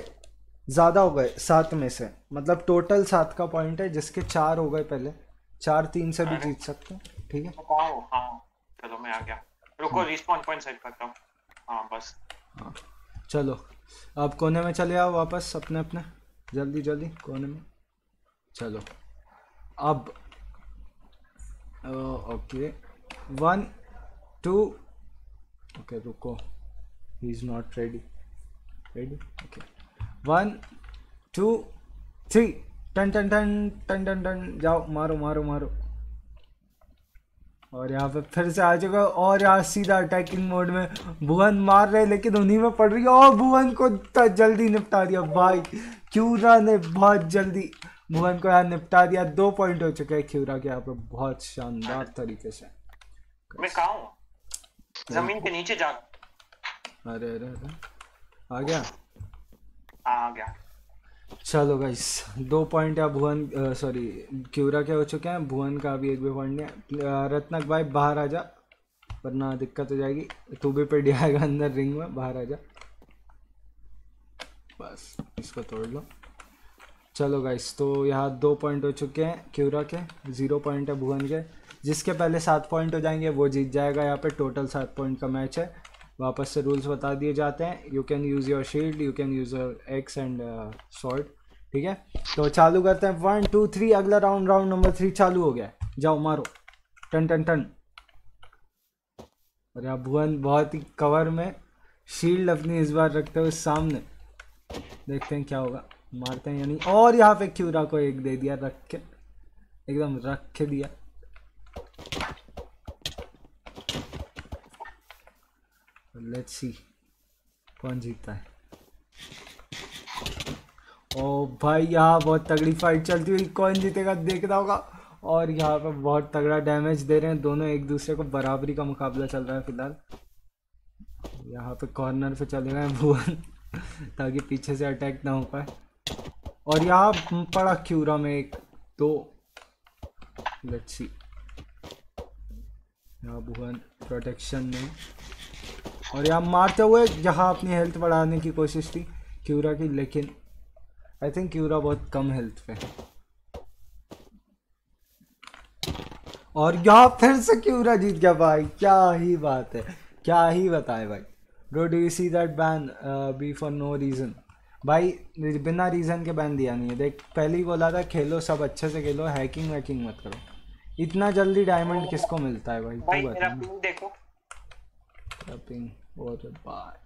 [SPEAKER 1] ज़्यादा हो गए सात में से। मतलब टोटल सात का पॉइंट है जिसके चार हो गए पहले। चार तीन से भी जीत सकते हैं। ठीक है।
[SPEAKER 4] तो कहाँ हो हाँ चलो मैं आ गया। रुको रिस्पॉन्स पॉइंट सेट करता हूँ। हाँ बस।
[SPEAKER 1] हाँ चलो। अब कोने में चले आओ वापस अपने अपने। जल्दी जल्दी कोने में। चलो। अब ओके। वन टू ओके रुको। He is not ready ready okay one two three ton टन टन टन टन टन। जाओ मारो मारो मारो। और यहाँ पे फिर से आ चुका और यहाँ सीधा अटैकिंग मोड में भुवन मार रहे लेकिन उन्हीं में पड़ रही है। और भुवन को इतना जल्दी निपटा दिया भाई। क्यूरा ने बहुत जल्दी भुवन को यहाँ निपटा दिया। दो पॉइंट हो चुके हैं क्यूरा के यहाँ पे। बहुत शानदार तरीके से।
[SPEAKER 4] मैं कहाँ हूँ? ज़मीन के नीचे जा
[SPEAKER 1] अरे अरे अरे। आ गया?
[SPEAKER 4] आ गया।
[SPEAKER 1] चलो गाइस दो पॉइंट या भुवन सॉरी क्यूरा के हो चुके हैं? भुवन का अभी एक भी पॉइंट नहीं है। रत्नक भाई, बाहर आ जा, वरना दिक्कत हो जाएगी। तू भी पिट जाएगा अंदर रिंग में, बाहर आ जा। बस, इसको तोड़ लो। चलो गाइस तो यहाँ दो पॉइंट हो चुके हैं क्यूरा के ज़ीरो पॉइंट है भुवन के। जिसके पहले सात पॉइंट हो जाएँगे, वो जीत जाएगा। यहाँ पे टोटल सात पॉइंट का मैच है। वापस से रूल्स बता दिए जाते हैं। You can use your shield you can use your axe and short ठीक है? तो चालू करते हैं। वन टू थ्री अगला राउंड राउंड नंबर थ्री चालू हो गया। जाओ, मारो। टन टन टन। और यहाँ भुवन, बहुत ही कवर में शील्ड अपनी इस बार रखते हुए सामने। देखते हैं क्या होगा। मारते हैं यानी और यहाँ पे क्यूरा को एक दे दिया, रख के। एकदम रख के दिया। लेट्स सी कौन जीतता है? ओ भाई, यहाँ बहुत तगड़ी फाइट चलती हुई कौन जीतेगा, देखना होगा। और यहाँ पे बहुत तगड़ा डैमेज दे रहे हैं दोनों, एक दूसरे को बराबरी का मुकाबला चल रहा है फ़िलहाल। यहाँ पे कॉर्नर पे चले गए [laughs] भुवन ताकि पीछे से अटैक ना हो पाए। और यहाँ पड़ा क्यूरा में एक, दो। सी यहाँ भुवन प्रोटेक्शन में। और यहाँ मारते हुए जहाँ अपनी हेल्थ बढ़ाने की कोशिश थी क्यूरा की लेकिन आई थिंक क्यूरा बहुत कम हेल्थ पे और यहाँ फिर से क्यूरा जीत गया भाई क्या ही बात है क्या ही बताए भाई। Bro do you see that ban be for no reason भाई बिना रीज़न के बैन दिया नहीं है। देख पहले ही बोला था खेलो सब अच्छे से खेलो हैकिंग वैकिंग मत करो। इतना जल्दी डायमंड किसको मिलता है भाई?
[SPEAKER 4] भाई
[SPEAKER 1] तू बता।
[SPEAKER 4] देखो।
[SPEAKER 1] पिंग और बाय।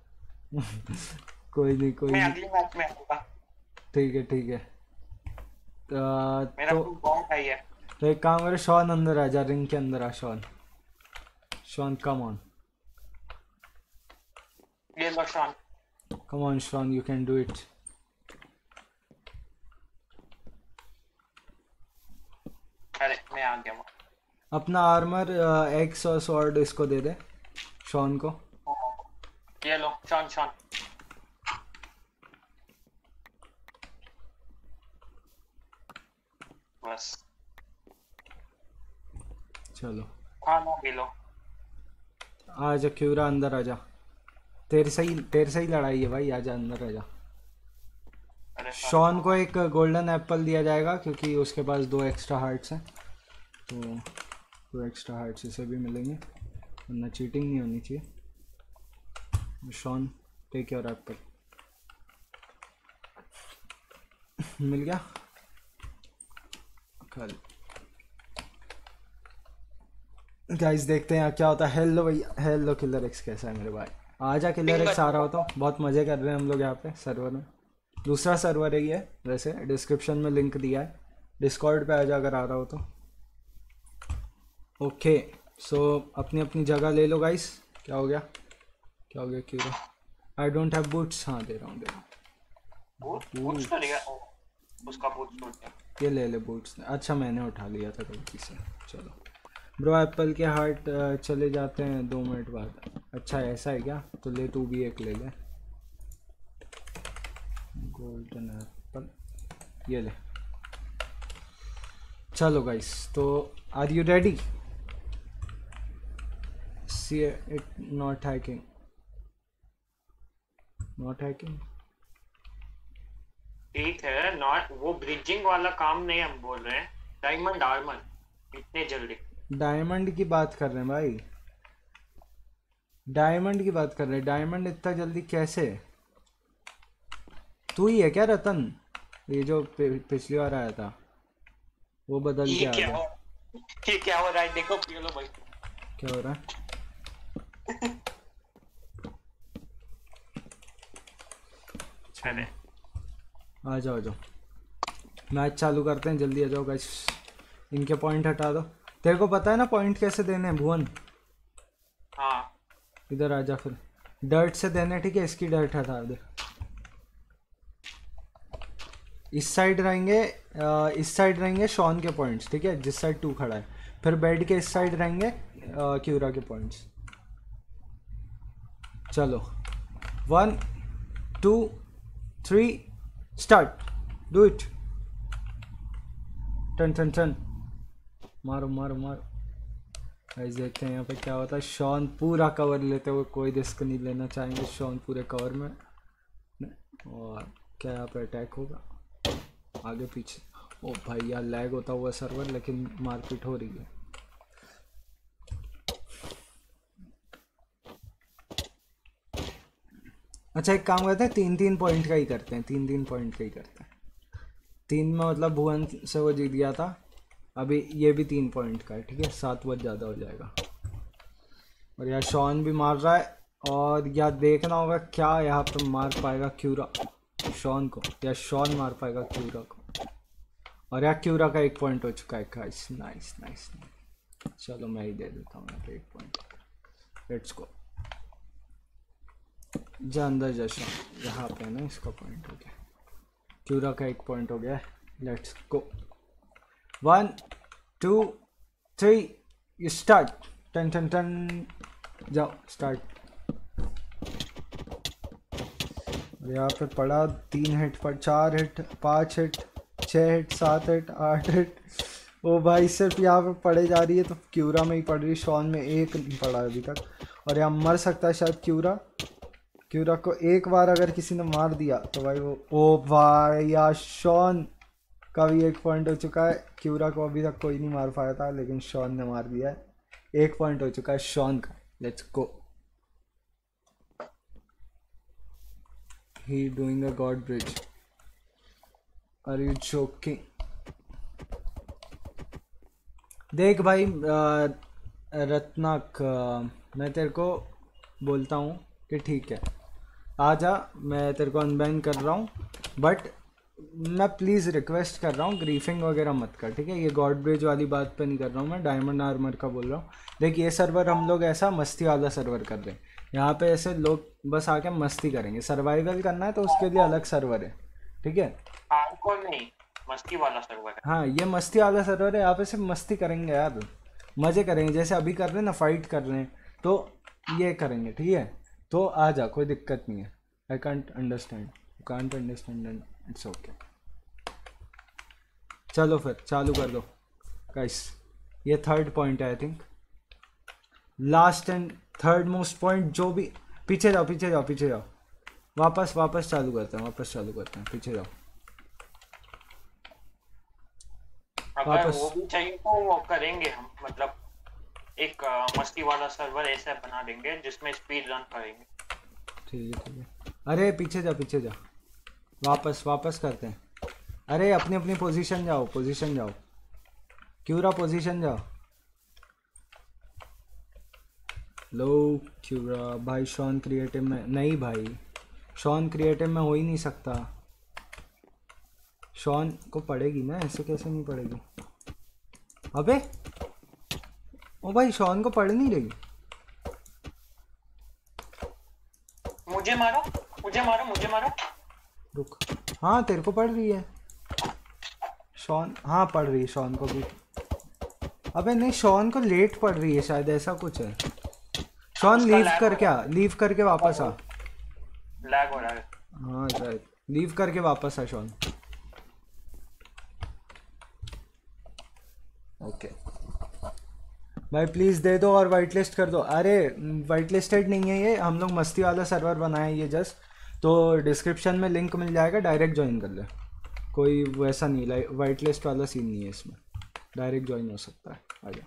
[SPEAKER 1] [laughs] कोई नहीं कोई
[SPEAKER 4] मैं अगले मैच में आऊँगा।
[SPEAKER 1] ठीक है ठीक है।
[SPEAKER 4] मेरा
[SPEAKER 1] तो
[SPEAKER 4] हाई है।
[SPEAKER 1] तो एक काम करो शॉन अंदर आ जा रिंग के अंदर आ शॉन शॉन कम ऑन
[SPEAKER 4] ये लो Shawn
[SPEAKER 1] come on Shawn you can do it
[SPEAKER 4] अरे मैं आ गया।
[SPEAKER 1] अपना आर्मर एक्स और स्वॉर्ड इसको दे दे शॉन को।
[SPEAKER 4] ये लो शॉन शॉन बस
[SPEAKER 1] चलो
[SPEAKER 4] खाना भी लो।
[SPEAKER 1] आ जा क्यूरा अंदर आ जा। तेरे से ही तेरे से ही लड़ाई है भाई आ जा अंदर आ जा।
[SPEAKER 4] अरे
[SPEAKER 1] शॉन को एक गोल्डन एप्पल दिया जाएगा क्योंकि उसके पास दो एक्स्ट्रा हार्ट्स हैं। तो दो एक्स्ट्रा हार्ट्स इसे भी मिलेंगे। वरना चीटिंग नहीं होनी चाहिए। शॉन टेक योर एप्पल मिल गया? कल। गाइस देखते हैं क्या होता है। हेलो भैया हेलो किलर एक्स कैसा है मेरे भाई? आजा किलर एक्स आ रहा हो। तो बहुत मज़े कर रहे हैं हम लोग यहाँ पे सर्वर में। दूसरा सर्वर है ये, वैसे डिस्क्रिप्शन में लिंक दिया है। डिस्कॉर्ड पे आजा अगर आ रहा हो तो। ओके सो अपनी अपनी जगह ले लो गाइस क्या हो गया? क्या हो गया क्यों आई डोंट हैव बूट्स हाँ दे रहा हूँ दे रहा हूँ।
[SPEAKER 4] तो लिया उसका बूट टूट गया
[SPEAKER 1] ये ले ले बूट्स अच्छा मैंने उठा लिया था गलती से। चलो। ब्रो एप्पल के हार्ट चले जाते हैं दो मिनट बाद। अच्छा ऐसा है क्या? तो ले तू भी एक ले ले। गोल्डन एप्पल ये ले। चलो गाइस तो are you ready see it not hacking not hacking
[SPEAKER 4] ठीक है नॉट वो ब्रिजिंग वाला काम नहीं हम बोल रहे हैं। डायमंड आर्मर इतने जल्दी।
[SPEAKER 1] डायमंड की बात कर रहे हैं भाई। डायमंड की बात कर रहे हैं। डायमंड इतना जल्दी कैसे? तू ही है क्या रतन? ये जो पिछली बार आया था। वो बदल के
[SPEAKER 4] ये
[SPEAKER 1] आ
[SPEAKER 4] क्या
[SPEAKER 1] गया
[SPEAKER 4] हो? ये क्या हो रहा है? देखो पियोलो भाई।
[SPEAKER 1] क्या हो रहा है? [laughs]
[SPEAKER 4] अरे
[SPEAKER 1] आ जाओ आ जाओ। मैच चालू करते हैं जल्दी आ जाओ गाइस इनके पॉइंट हटा दो। तेरे को पता है ना पॉइंट कैसे देने हैं भुवन?
[SPEAKER 4] हाँ।
[SPEAKER 1] इधर आ जा फिर। डर्ट से देने ठीक है? इसकी डर्ट हटा दे। इस साइड रहेंगे इस साइड रहेंगे शॉन के पॉइंट्स ठीक है? जिस साइड टू खड़ा है। फिर बेड के इस साइड रहेंगे क्यूरा के पॉइंट्स चलो। One two three start do it टन टन टन मारो मारो मारो. गाइस देखते हैं यहाँ पे क्या होता है। शॉन पूरा कवर लेते हुए कोई रिस्क नहीं लेना चाहेंगे शॉन पूरे कवर में। और क्या यहाँ पे अटैक होगा? आगे पीछे। ओ भाई, यार लैग होता हुआ सर्वर लेकिन मारपीट हो रही है। अच्छा एक काम करते हैं तीन तीन पॉइंट का ही करते हैं तीन तीन पॉइंट का ही करते हैं। तीन में मतलब भुवन से वो जीत गया था, अभी ये भी तीन पॉइंट का है, ठीक है? सात बहुत ज़्यादा हो जाएगा। और यार शॉन भी मार रहा है, और यार देखना होगा क्या यहाँ पर मार पाएगा क्यूरा शॉन को। या शॉन मार पाएगा क्यूरा को। और यार क्यूरा का एक पॉइंट हो चुका है गाइस नाइस नाइस चलो, मैं ही दे देता हूँ यहाँ पे एक पॉइंट लेट्स गो जा अंदर जा यहाँ पे ना इसका पॉइंट हो। गया क्यूरा का एक पॉइंट हो गया let's go one two three you start ton टन टन जाओ स्टार्ट यहाँ पे पड़ा तीन हिट पर चार हिट पाँच हिट छः हिट सात हिट आठ हिट वो भाई, सिर्फ़ यहाँ पे पड़े जा रही है तो क्यूरा में ही पड़ रही है। शॉन में एक नहीं पड़ा अभी तक। और यहाँ मर सकता है शायद क्यूरा। क्यूरा को एक बार अगर किसी ने मार दिया तो भाई वो ओ भाई, या शॉन का भी एक पॉइंट हो चुका है। क्यूरा को अभी तक कोई नहीं मार पाया था, लेकिन शॉन ने मार दिया है। एक पॉइंट हो चुका है शॉन का। Let's go he doing a god bridge. Are you joking? देख भाई रत्नाक मैं तेरे को बोलता हूँ कि ठीक है। आ जा मैं तेरे को अनबैन कर रहा हूँ बट मैं प्लीज़ रिक्वेस्ट कर रहा हूँ ग्रीफिंग वगैरह मत कर ठीक है? ये गॉड ब्रिज वाली बात पे नहीं कर रहा हूँ मैं डायमंड आर्मर का बोल रहा हूँ। देख ये सर्वर हम लोग ऐसा मस्ती वाला सर्वर कर रहे हैं। यहाँ पे ऐसे लोग बस आके मस्ती करेंगे। सर्वाइवल करना है तो उसके लिए अलग सर्वर है ठीक है?
[SPEAKER 4] मस्ती वाला सर्वर है।
[SPEAKER 1] हाँ ये मस्ती वाला सर्वर है यहाँ पे सिर्फ़ मस्ती करेंगे यार। मज़े करेंगे जैसे अभी कर रहे हैं ना फाइट कर रहे हैं तो ये करेंगे ठीक है? तो आ जा कोई दिक्कत नहीं है। I can't understand you can't understand it's okay चलो फिर चालू कर दो। गाइस ये थर्ड पॉइंट है I think last and third most point जो भी पीछे जाओ पीछे जाओ पीछे जाओ। वापस वापस चालू करते हैं वापस चालू करते हैं पीछे जाओ। वापस।
[SPEAKER 4] वो भी चाहिए तो वो करेंगे हम मतलब एक मस्ती वाला सर्वर ऐसा बना देंगे जिसमें स्पीड रन करेंगे।
[SPEAKER 1] ठीक है ठीक है। अरे, पीछे जा पीछे जा। वापस वापस करते हैं। अरे, अपनी अपनी पोजीशन जाओ पोजीशन जाओ। क्यूरा पोजीशन जाओ? लो क्यूरा भाई शॉन क्रिएटिव में, नहीं भाई। शॉन क्रिएटिव में हो ही नहीं सकता। शॉन को पड़ेगी ना? ऐसे कैसे नहीं पड़ेगी? अबे! ओ भाई शॉन को पढ़ नहीं रही।
[SPEAKER 4] मुझे मारो मुझे मारो मुझे मारो।
[SPEAKER 1] रुक। हाँ तेरे को पड़ रही है। शॉन हाँ पढ़ रही है शॉन को भी। अबे नहीं शॉन को लेट पड़ रही है शायद ऐसा कुछ है। शॉन लीव कर क्या? लीव करके वापस आ।
[SPEAKER 4] लैग हो रहा है।
[SPEAKER 1] हाँ शायद। लीव करके वापस आ शॉन ओके भाई प्लीज़ दे दो और वाइट लिस्ट कर दो। अरे वाइट लिस्टेड नहीं है ये। हम लोग मस्ती वाला सर्वर बनाए ये जस्ट तो डिस्क्रिप्शन में लिंक मिल जाएगा डायरेक्ट ज्वाइन कर ले। कोई वैसा नहीं लाइक वाइट लिस्ट वाला सीन नहीं है इसमें। डायरेक्ट ज्वाइन हो सकता है। आ गया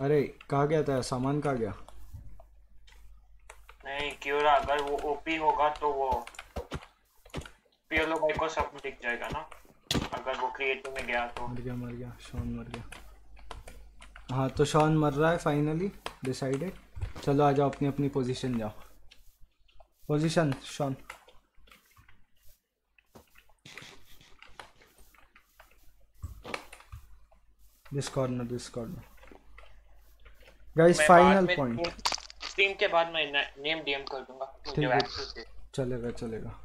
[SPEAKER 1] अरे कहाँ गया था? सामान कहाँ गया?
[SPEAKER 4] नहीं क्यों अगर वो ओपी होगा तो वो पियोलो भाई को सब दिख जाएगा ना। अगर वो क्रिएटिव में गया तो।
[SPEAKER 1] मर गया मर गया। शॉन मर गया। हाँ तो शॉन मर रहा है फाइनली डिसाइडेड चलो आ जाओ अपनी अपनी पोजीशन जाओ। Position Shawn this corner
[SPEAKER 4] this
[SPEAKER 1] corner
[SPEAKER 4] guys final
[SPEAKER 1] point
[SPEAKER 4] stream के बाद मैं नेम डीएम कर दूँगा
[SPEAKER 1] ठीक
[SPEAKER 4] मुझे
[SPEAKER 1] है। चलेगा चलेगा।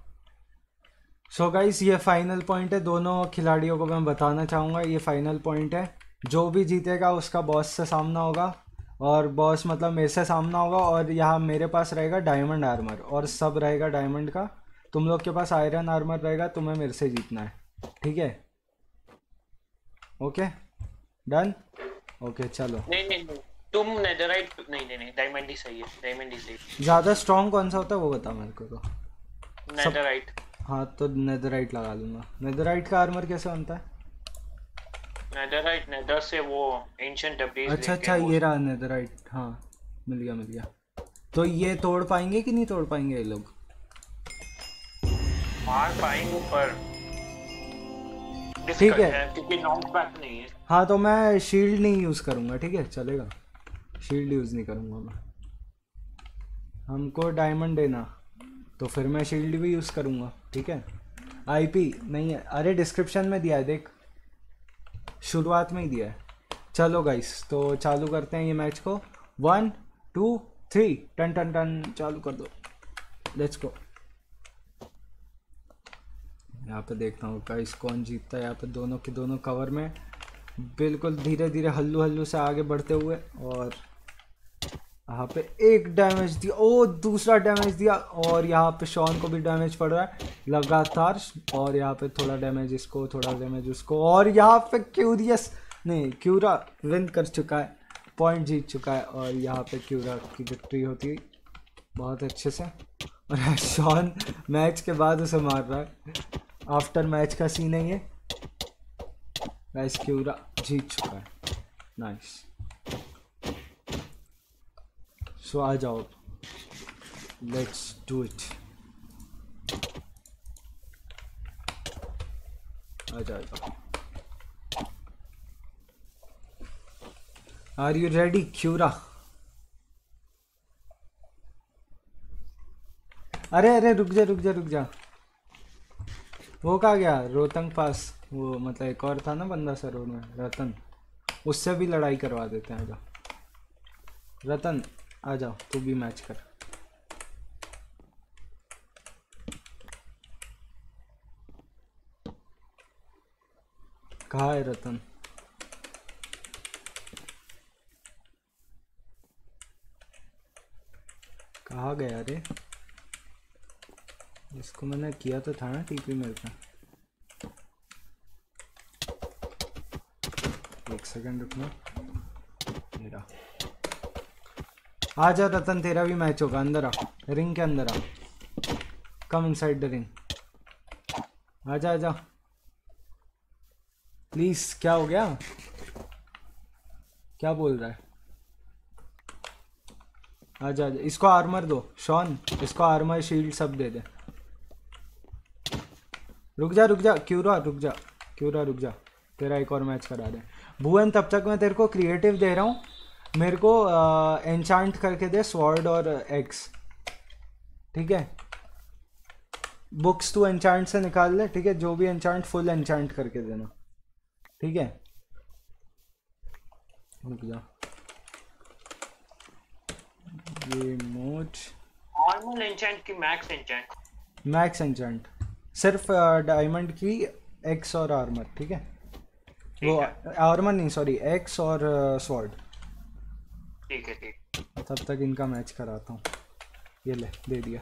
[SPEAKER 1] सो so गाइस ये फाइनल पॉइंट है। दोनों खिलाड़ियों को मैं बताना चाहूँगा ये फाइनल पॉइंट है। जो भी जीतेगा उसका बॉस से सामना होगा। और बॉस मतलब मेरे से सामना होगा और यहाँ मेरे पास रहेगा डायमंड आर्मर और सब रहेगा डायमंड का। तुम लोग के पास आयरन आर्मर रहेगा तुम्हें मेरे से जीतना है। ठीक है? ओके डन ओके चलो।
[SPEAKER 4] नहीं नहीं नहीं। तुम नेदरराइट नहीं नहीं नहीं। डायमंड ही सही है। डायमंड ही सही
[SPEAKER 1] ज़्यादा स्ट्रॉन्ग कौन सा होता है वो बता मेरे को तो।
[SPEAKER 4] नेदरराइट
[SPEAKER 1] हाँ तो नेदराइट लगा लूँगा। नेदराइट का आर्मर कैसे बनता है?
[SPEAKER 4] नेदरराइट नेदर से वो एंशिएंट
[SPEAKER 1] अच्छा अच्छा ये रहा नेदराइट हाँ मिल गया मिल गया। तो ये तोड़ पाएँगे कि नहीं तोड़ पाएँगे ये लोग?
[SPEAKER 4] मार पाएँगे पर
[SPEAKER 1] ठीक
[SPEAKER 4] difficult
[SPEAKER 1] है।
[SPEAKER 4] क्योंकि नॉन पैक नहीं है।
[SPEAKER 1] हाँ तो मैं शील्ड नहीं यूज़ करूँगा ठीक है? चलेगा। शील्ड यूज़ नहीं करूँगा मैं। हमको डायमंड देना तो फिर मैं शील्ड भी यूज़ करूँगा ठीक है? आईपी नहीं है। अरे डिस्क्रिप्शन में दिया है देख। शुरुआत में ही दिया है। चलो गाइस तो चालू करते हैं ये मैच को। वन टू थ्री टन टन टन, चालू कर दो। लेट्स गो यहाँ पे देखता हूँ गाइस कौन जीतता है यहाँ पे दोनों के दोनों कवर में। बिल्कुल धीरे धीरे हल्लू हल्लू से आगे बढ़ते हुए और यहाँ पे एक डैमेज दिया ओ दूसरा डैमेज दिया, और यहाँ पे शॉन को भी डैमेज पड़ रहा है, लगातार, और यहाँ पे थोड़ा डैमेज इसको, थोड़ा डैमेज उसको, और यहाँ पे क्यूरियस नहीं क्यूरा विन कर चुका है पॉइंट जीत चुका है, और यहाँ पे क्यूरा की विक्ट्री होती है बहुत अच्छे से, और [laughs] शॉन मैच के बाद उसे मार रहा है आफ्टर मैच का सीन है ये गाइस क्यूरा जीत चुका है नाइस सो आ जाओ लेट्स डू इट आ जाओ आर यू रेडी क्यूरा अरे अरे, रुक जा रुक जा रुक जा। वो कहा गया? रोहतंग पास। वो मतलब एक और था ना बंदा सर रोड में, रतन। उससे भी लड़ाई करवा देते हैं रतन आ जाओ, तू भी मैच कर। कहा है रतन? कहा गया रे? इसको मैंने किया तो था ना टीपी मेरे पे। एक सेकंड रुकना। मेरा। आ जा रतन, तेरा भी मैच होगा, अंदर आ रिंग के अंदर आ। कम इनसाइड द रिंग आ जा आ जा। प्लीज़ क्या हो गया? क्या बोल रहा है? आजा आजा इसको आर्मर दो। शॉन इसको आर्मर शील्ड सब दे दे। रुक जा रुक जा। क्यूरा रुक जा। क्यूरा रुक जा। तेरा एक और मैच करा दे। भुवन, तब तक मैं तेरे को क्रिएटिव दे रहा हूँ। मेरे को एंचांट करके दे स्वॉर्ड और एक्स ठीक है? बुक्स तू एंचांट से निकाल ले ठीक है? जो भी एंचांट फुल एनचांट करके देना। ठीक है? रुक जा। ये मोड
[SPEAKER 4] नॉर्मल एंचेंट की मैक्स एंचेंट
[SPEAKER 1] मैक्स एंचेंट सिर्फ़ डायमंड की एक्स और आर्मर ठीक है? वो आर्मर नहीं सॉरी एक्स और स्वॉर्ड
[SPEAKER 4] ठीक है, ठीक
[SPEAKER 1] तब तक इनका मैच कराता हूँ। ये ले, दे दिया।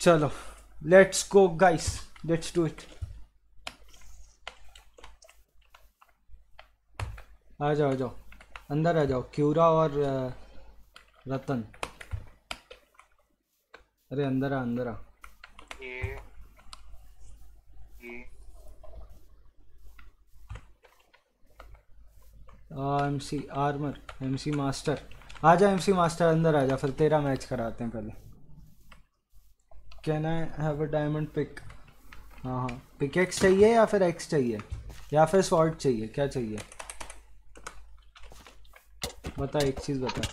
[SPEAKER 1] चलो let's go guys let's do it आ जाओ आ जाओ। अंदर आ जाओ, क्यूरा और रतन। अरे, अंदर आ अंदर आ
[SPEAKER 4] ये ये
[SPEAKER 1] M C armour M C master आ जा एम सी मास्टर अंदर आ जा फिर तेरा मैच कराते हैं पहले। Can I have a diamond pick हाँ हाँ। पिक एक्स चाहिए या फिर एक्स चाहिए? या फिर स्वॉर्ड चाहिए? क्या चाहिए? बता, एक चीज़ बता।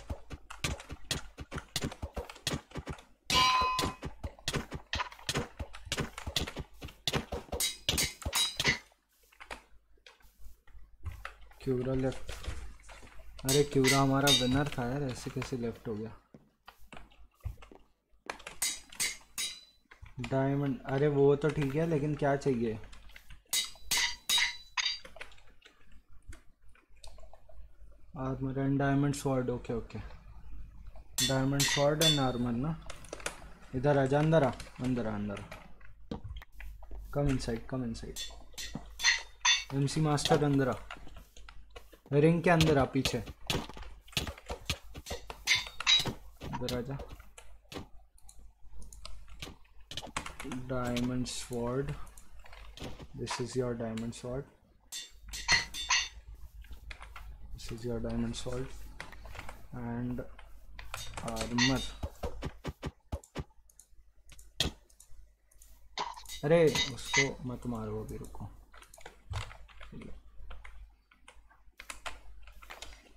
[SPEAKER 1] क्यूरा लेफ़्ट अरे क्यूरा हमारा विनर था यार, ऐसे कैसे लेफ़्ट हो गया? डायमंड अरे वो तो ठीक है, लेकिन क्या चाहिए? Armour and diamond sword okay okay diamond sword and armour ना? इधर आ जा, अंदर आ अंदर आ, अंदर come inside come inside MC master अंदर आ। रिंग के अंदर आ, पीछे। इधर diamond sword this is your diamond sword this is your diamond sword and armour अरे, उसको मत मारो अभी, रुको।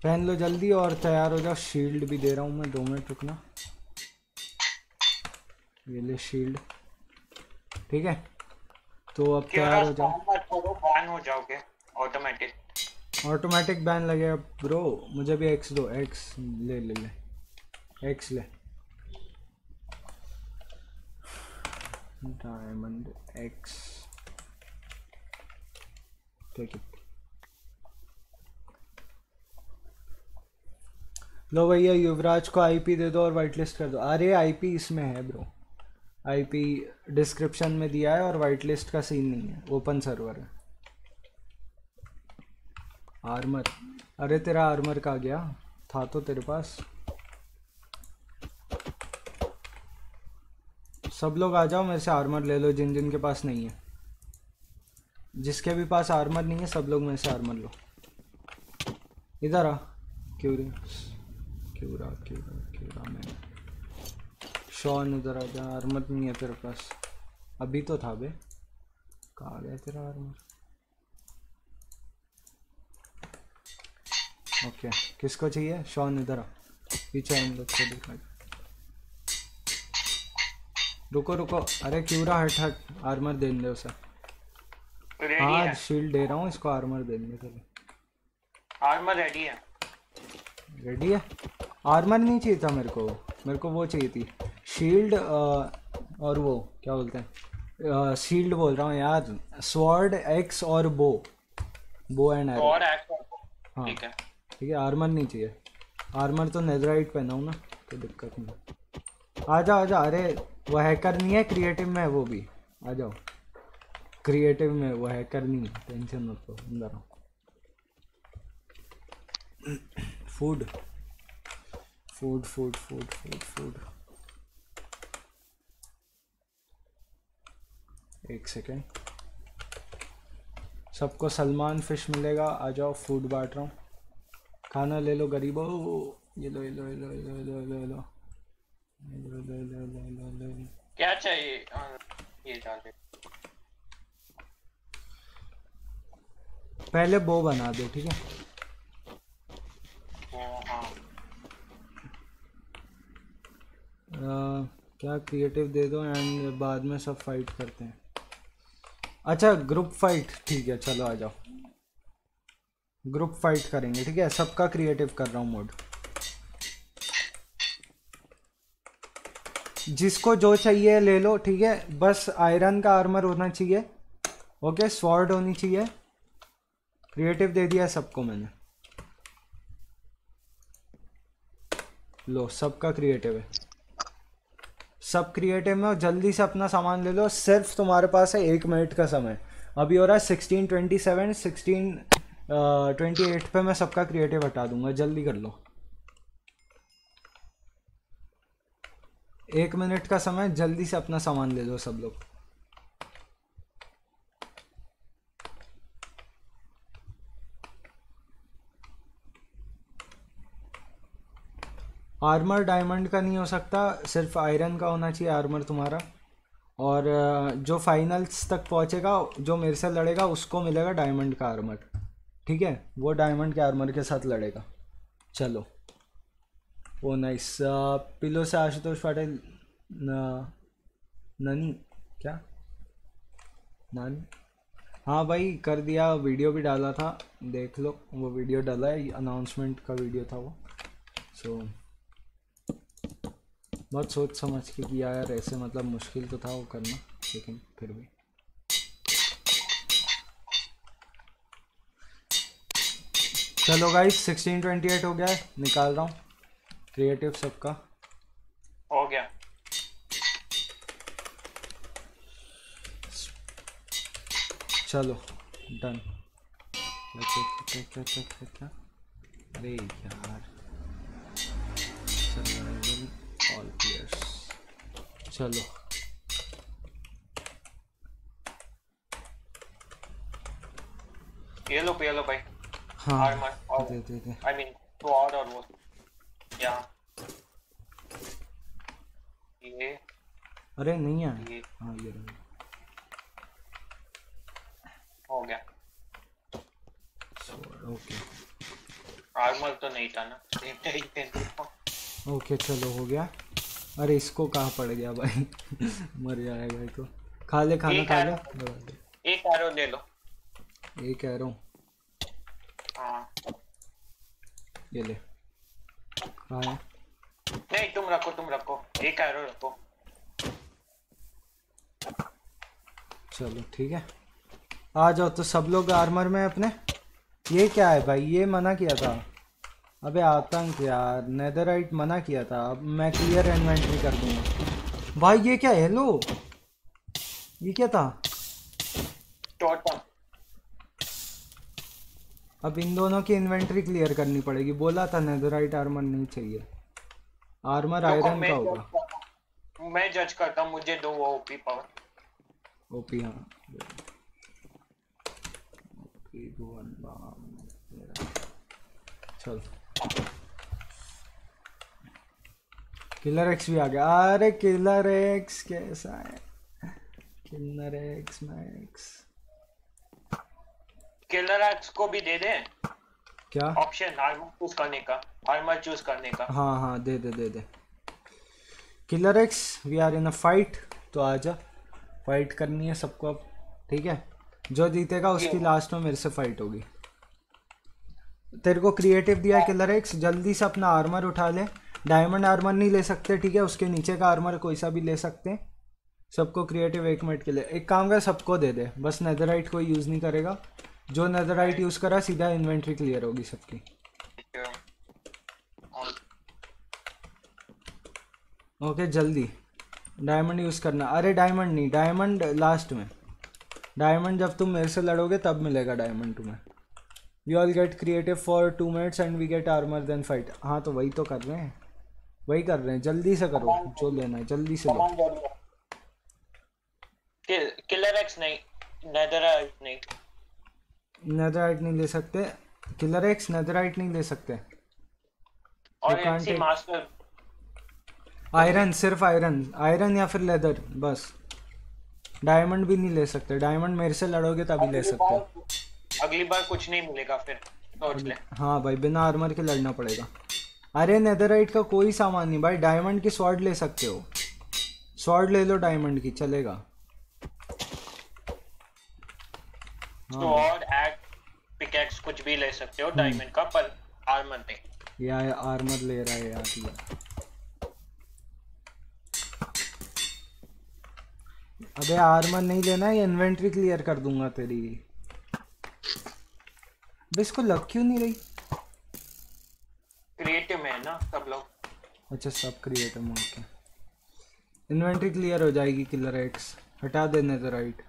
[SPEAKER 1] पहन लो जल्दी और तैयार हो जाओ। शील्ड भी दे रहा हूँ मैं दो मिनट रुकना। ये ले शील्ड। ठीक है? तो अब तैयार हो जाओ।
[SPEAKER 4] बैन हो जाओगे ऑटोमेटिक
[SPEAKER 1] ऑटोमेटिक बैन लगेगा। ब्रो मुझे भी एक्स दो। एक्स ले ले ले। एक्स ले। डायमंड एक्स टेक इट लो भैया, युवराज को आईपी दे दो और वाइट लिस्ट कर दो। अरे आईपी इसमें है ब्रो आईपी डिस्क्रिप्शन में दिया है और वाइट लिस्ट का सीन नहीं है। ओपन सर्वर है। आर्मर अरे, तेरा आर्मर का गया? था तो तेरे पास। सब लोग आ जाओ, मेरे से आर्मर ले लो, जिन जिन के पास नहीं है। जिसके भी पास आर्मर नहीं है, सब लोग मेरे से आर्मर लो। इधर आ। क्यूरियस क्यूरा क्यूरा क्यूरा मैं। शॉन उधर आ जा आर्मर नहीं है तेरे पास। अभी तो था बे। कहाँ गया तेरा आर्मर ओके किसको चाहिए? शॉन इधर आ। पीछे इन लोग को दिखा रुको रुको। अरे क्यूरा हट हट आर्मर दे दे उसे।
[SPEAKER 4] रेडी
[SPEAKER 1] हाँ
[SPEAKER 4] है।
[SPEAKER 1] शील्ड दे रहा हूँ इसको आर्मर दे दे। चलो
[SPEAKER 4] आर्मर रेडी है।
[SPEAKER 1] रेडी है? आर्मर नहीं चाहिए था मेरे को। मेरे को वो चाहिए थी। शील्ड और वो क्या बोलते हैं? शील्ड बोल रहा हूँ यार। स्वॉर्ड एक्स और बो बो एंड एरो
[SPEAKER 4] और एक्स
[SPEAKER 1] हाँ।
[SPEAKER 4] ठीक है।
[SPEAKER 1] ठीक है आर्मर नहीं चाहिए। आर्मर तो नेदराइट पहना हूँ ना तो दिक्कत नहीं आ जाओ आ जाओ। अरे वो हैकर नहीं है क्रिएटिव में है वो भी। आ जाओ। क्रिएटिव में वो हैकर नहीं है। टेंशन मत लो अंदर आओ। Food food food food food food एक सेकेंड सबको सलमान फ़िश मिलेगा। आ जाओ फ़ूड बांट रहा हूँ। खाना ले लो गरीबो। ये लो ये लो ये लो ये लो ये लो ये लो। ये लो ये लो, ये लो, ये लो, ये लो, ये लो।
[SPEAKER 4] क्या चाहिए? ये डाल
[SPEAKER 1] पहले बो बना दो ठीक है
[SPEAKER 4] वो हाँ
[SPEAKER 1] अ, क्या क्रिएटिव दे दो एंड बाद में सब फाइट करते हैं। अच्छा ग्रुप फाइट ठीक है, चलो आ जाओ। ग्रुप फाइट करेंगे, ठीक है? सबका क्रिएटिव कर रहा हूँ मोड जिसको जो चाहिए ले लो, ठीक है? बस आयरन का आर्मर होना चाहिए ओके स्वॉर्ड होनी चाहिए। क्रिएटिव दे दिया सबको मैंने। लो, सबका क्रिएटिव है। सब क्रिएटिव में जल्दी से अपना सामान ले लो। सिर्फ़ तुम्हारे पास है एक मिनट का समय। अभी हो रहा है sixteen twenty seven sixteen twenty eight पर मैं सबका क्रिएटिव हटा दूँगा। जल्दी कर लो। एक मिनट का समय, जल्दी से अपना सामान ले लो सब लोग। आर्मर डायमंड का नहीं हो सकता, सिर्फ़ आयरन का होना चाहिए आर्मर तुम्हारा। और जो फाइनल्स तक पहुंचेगा, जो मेरे से लड़ेगा, उसको मिलेगा डायमंड का आर्मर। ठीक है? वो डायमंड के आर्मर के साथ लड़ेगा। चलो। ओ, नाइस। पिलो से आशुतोष पाटिल ननी, क्या? नानी? हाँ भाई, कर दिया। वीडियो भी डाला था। देख लो, वो वीडियो डाला है। अनाउंसमेंट का वीडियो था वो। सो बहुत सोच समझ के किया यार ऐसे मतलब मुश्किल तो था वो करना लेकिन फिर भी। चलो गाइस सिक्सटीन ट्वेंटी एट हो गया है निकाल रहा हूँ। क्रिएटिव सबका।
[SPEAKER 4] हो गया।
[SPEAKER 1] चलो डन क्या क्या क्या क्या क्या क्या क्या अरे यार। चलो।
[SPEAKER 4] ये लो ये लो भाई।
[SPEAKER 1] हाँ।
[SPEAKER 4] और
[SPEAKER 1] दे दे दे।
[SPEAKER 4] आई मीन स्वॉर्ड और वो। या। ये।
[SPEAKER 1] अरे नहीं है।
[SPEAKER 4] ये।
[SPEAKER 1] हाँ ये रहा।
[SPEAKER 4] हो गया।
[SPEAKER 1] ओके
[SPEAKER 4] आर्मर तो नहीं था ना। [laughs]
[SPEAKER 1] ओके चलो हो गया। अरे इसको कहाँ पड़ गया भाई? [laughs] मर जाएगा ये तो। खा ले खाना खा ले।
[SPEAKER 4] एक एरो ले लो।
[SPEAKER 1] रहा हूँ
[SPEAKER 4] हाँ।
[SPEAKER 1] ये ले। कहाँ है।
[SPEAKER 4] नहीं तुम रखो तुम रखो। एक एरो रखो।
[SPEAKER 1] चलो ठीक है। आ जाओ तो सब लोग आर्मर में अपने। ये क्या है भाई? ये मना किया था। अबे आतंक यार नेदरराइट मना किया था अब मैं क्लियर इन्वेंट्री कर दूँगा। भाई ये क्या है लो ये क्या था? अब इन दोनों की इन्वेंट्री क्लियर करनी पड़ेगी। बोला था नेदरराइट आर्मर नहीं चाहिए। आर्मर आयरन का होगा।
[SPEAKER 4] मैं जज करता हूँ मुझे दो वो ओपी पावर
[SPEAKER 1] ओपी हाँ। ओपी भुवन बाम मेरा। चल। किलर एक्स भी आ गया। अरे किलर एक्स कैसा है? Killer X Max
[SPEAKER 4] Killer X को भी दे दे।
[SPEAKER 1] क्या?
[SPEAKER 4] ऑप्शन आर्मर चूज़ करने का। आर्मर चूज़ करने का।
[SPEAKER 1] हाँ हाँ दे दे दे दे। Killer X we are in a fight तो आजा। फाइट करनी है सबको अब। ठीक है? जो जीतेगा उसकी लास्ट में मेरे से फाइट होगी। तेरे को क्रिएटिव दिया है किलर एक्स जल्दी से अपना आर्मर उठा ले। डायमंड आर्मर नहीं ले सकते ठीक है? उसके नीचे का आर्मर कोई सा भी ले सकते हैं। सबको क्रिएटिव एक मिनट के लिए। एक काम कर सबको दे दे। बस नेदरराइट कोई यूज़ नहीं करेगा। जो नेदरराइट यूज़ करा सीधा इन्वेंट्री क्लियर होगी सबकी। ओके जल्दी। डायमंड यूज़ करना। अरे डायमंड नहीं डायमंड लास्ट में। डायमंड जब तुम मेरे से लड़ोगे तब मिलेगा डायमंड तुम्हें। We all get creative for two minutes and we get armour then fight हाँ तो वही तो कर रहे हैं। वही कर रहे हैं। जल्दी से करो। जो लेना है जल्दी से लो।
[SPEAKER 4] किलर एक्स नहीं नेदरराइट नहीं।
[SPEAKER 1] नेदराइट नहीं ले सकते। किलर एक्स नेदराइट नहीं ले सकते।
[SPEAKER 4] और एमसी मास्टर
[SPEAKER 1] आयरन सिर्फ़ आयरन आयरन या फिर लेदर बस। डायमंड भी नहीं ले सकते। डायमंड मेरे से लड़ोगे तभी ले सकते।
[SPEAKER 4] अगली बार कुछ नहीं मिलेगा फिर सोच ले।
[SPEAKER 1] हाँ भाई बिना आर्मर के लड़ना पड़ेगा। अरे नेदरराइट का कोई सामान नहीं भाई। डायमंड की स्वॉर्ड ले सकते हो। स्वॉर्ड ले लो डायमंड की चलेगा।
[SPEAKER 4] स्वॉर्ड एक्ट पिकैक्स कुछ भी ले सकते हो डायमंड का पर आर्मर नहीं।
[SPEAKER 1] या आर्मर ले रहा है यार ये। अबे आर्मर नहीं लेना है इन्वेंटरी क्लियर कर दूँगा तेरी। बे इसको लग क्यों नहीं रही?
[SPEAKER 4] क्रिएटिव में है ना सब लोग।
[SPEAKER 1] अच्छा सब क्रिएटिव मोड के इन्वेंटरी क्लियर हो जाएगी किलर एक्स हटा देने तो राइट